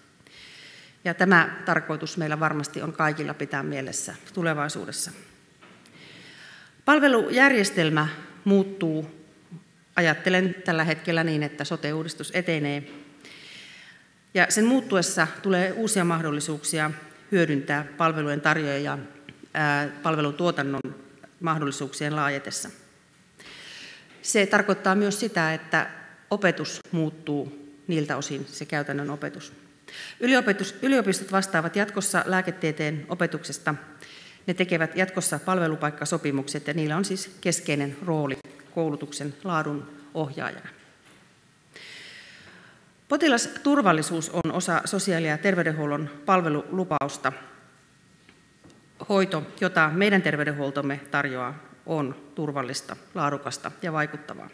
Ja tämä tarkoitus meillä varmasti on kaikilla pitää mielessä tulevaisuudessa. Palvelujärjestelmä muuttuu ajattelen tällä hetkellä niin, että sote-uudistus etenee. Ja sen muuttuessa tulee uusia mahdollisuuksia hyödyntää palvelujen tarjoajia palvelutuotannon mahdollisuuksien laajetessa. Se tarkoittaa myös sitä, että opetus muuttuu niiltä osin se käytännön opetus. Yliopistot vastaavat jatkossa lääketieteen opetuksesta. Ne tekevät jatkossa palvelupaikkasopimukset ja niillä on siis keskeinen rooli koulutuksen laadun ohjaajana. Potilasturvallisuus on osa sosiaali- ja terveydenhuollon palvelulupausta. Hoito, jota meidän terveydenhuoltomme tarjoaa, on turvallista, laadukasta ja vaikuttavaa.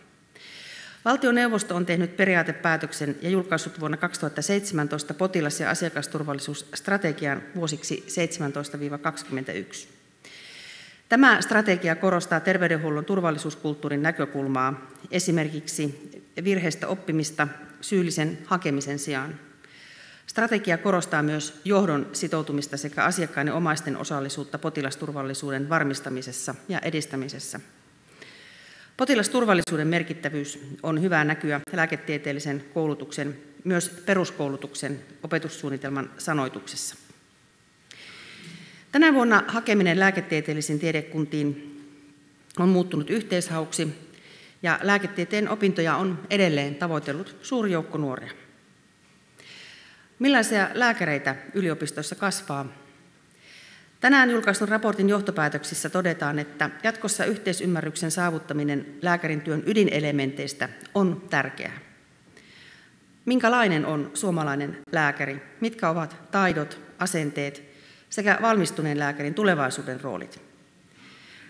Valtioneuvosto on tehnyt periaatepäätöksen ja julkaissut vuonna 2017 potilas- ja asiakasturvallisuusstrategian vuosiksi 17-21. Tämä strategia korostaa terveydenhuollon turvallisuuskulttuurin näkökulmaa, esimerkiksi virheistä oppimista syyllisen hakemisen sijaan. Strategia korostaa myös johdon sitoutumista sekä asiakkaiden omaisten osallisuutta potilasturvallisuuden varmistamisessa ja edistämisessä. Potilasturvallisuuden merkittävyys on hyvä näkyä lääketieteellisen koulutuksen, myös peruskoulutuksen opetussuunnitelman sanoituksessa. Tänä vuonna hakeminen lääketieteellisiin tiedekuntiin on muuttunut yhteishauksi ja lääketieteen opintoja on edelleen tavoitellut suuri joukko nuoria. Millaisia lääkäreitä yliopistossa kasvaa? Tänään julkaistun raportin johtopäätöksissä todetaan, että jatkossa yhteisymmärryksen saavuttaminen lääkärin työn ydinelementeistä on tärkeää. Minkälainen on suomalainen lääkäri? Mitkä ovat taidot, asenteet sekä valmistuneen lääkärin tulevaisuuden roolit?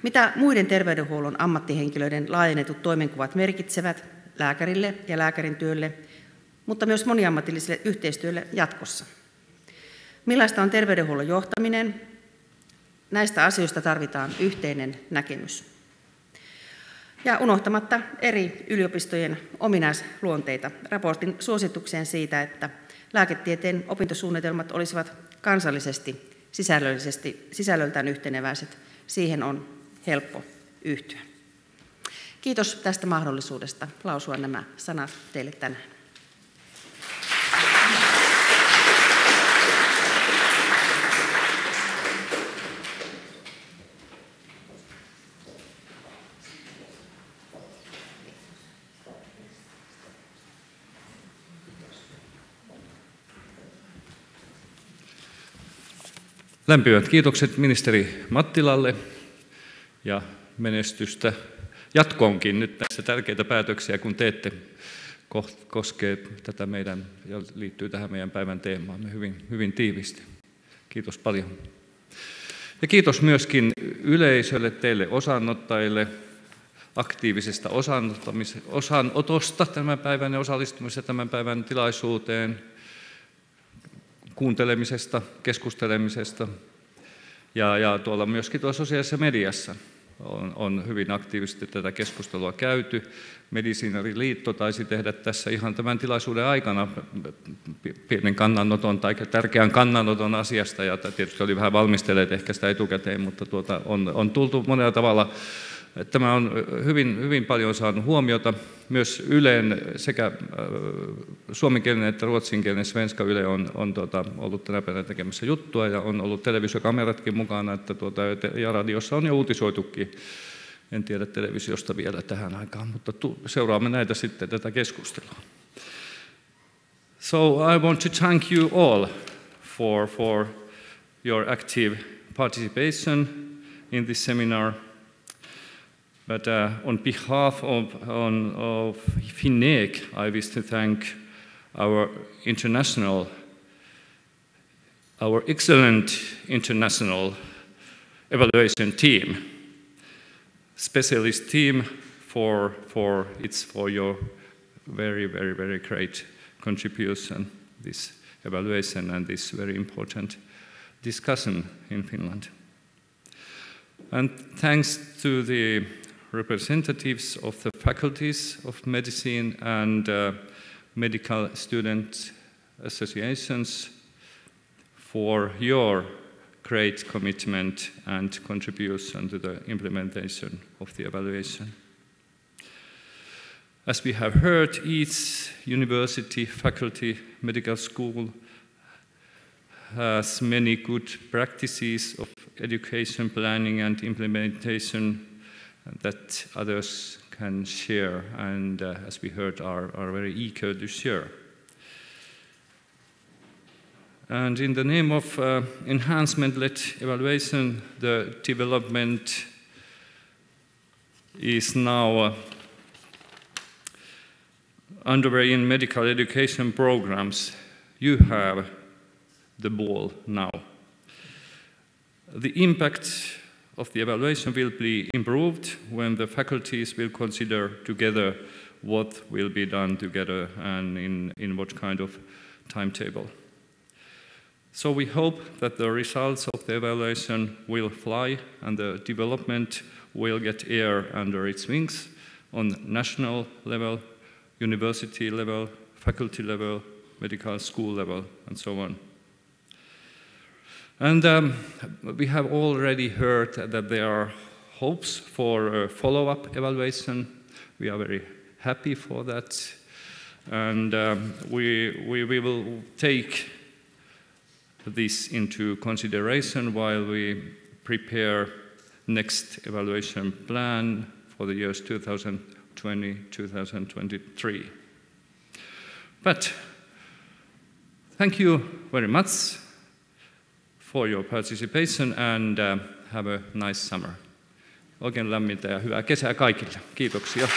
Mitä muiden terveydenhuollon ammattihenkilöiden laajennetut toimenkuvat merkitsevät lääkärille ja lääkärin työlle, mutta myös moniammatilliselle yhteistyölle jatkossa? Millaista on terveydenhuollon johtaminen? Näistä asioista tarvitaan yhteinen näkemys. Ja unohtamatta eri yliopistojen ominaisluonteita raportin suositukseen siitä, että lääketieteen opintosuunnitelmat olisivat kansallisesti sisällöllisesti, sisällöltään yhteneväiset. Siihen on helppo yhtyä. Kiitos tästä mahdollisuudesta lausua nämä sanat teille tänään. Lämpimät kiitokset ministeri Mattilalle ja menestystä jatkoonkin nyt tässä tärkeitä päätöksiä, kun teette, koskee tätä meidän ja liittyy tähän meidän päivän teemaamme hyvin, hyvin tiivisti. Kiitos paljon. Ja kiitos myöskin yleisölle, teille osanottajille, aktiivisesta osanotosta tämän päivän ja osallistumisesta tämän päivän tilaisuuteen – kuuntelemisesta, keskustelemisesta ja, ja tuolla myöskin tuolla sosiaalisessa mediassa on, on hyvin aktiivisesti tätä keskustelua käyty. Medisiinariliitto taisi tehdä tässä ihan tämän tilaisuuden aikana pienen kannanoton tai tärkeän kannanoton asiasta, ja tietysti oli vähän valmistelleet ehkä sitä etukäteen, mutta tuota, on, on tultu monella tavalla Tämä on hyvin, hyvin paljon saanut huomiota. Myös Yleen sekä suomenkielinen että ruotsinkielinen Svenska Yle on, on tuota, ollut tänä päivänä tekemässä juttua ja on ollut televisiokameratkin mukana, että tuota, ja radiossa on jo uutisoitukin. En tiedä televisiosta vielä tähän aikaan, mutta tu, seuraamme näitä sitten tätä keskustelua. So I want to thank you all for, for your active participation in this seminar. But uh, on behalf of, on, of FINEEC, I wish to thank our international, our excellent international evaluation team, specialist team for, for, it's for your very, very, very great contribution, this evaluation and this very important discussion in Finland. And thanks to the representatives of the faculties of medicine and uh, medical student associations for your great commitment and contribution to the implementation of the evaluation. As we have heard, each university, faculty, medical school has many good practices of education planning and implementation that others can share and, uh, as we heard, are, are very eager to share. And in the name of uh, enhancement-led evaluation, the development is now uh, underway in medical education programs. You have the ball now. The impact of the evaluation will be improved when the faculties will consider together what will be done together and in, in what kind of timetable. So we hope that the results of the evaluation will fly and the development will get air under its wings on national level, university level, faculty level, medical school level, and so on. And um, we have already heard that there are hopes for follow-up evaluation. We are very happy for that. And um, we, we, we will take this into consideration while we prepare next evaluation plan for the years 2020-2023. But thank you very much for your participation and uh, have a nice summer. Oikein lämmintä ja hyvää kesää kaikille. Kiitoksia.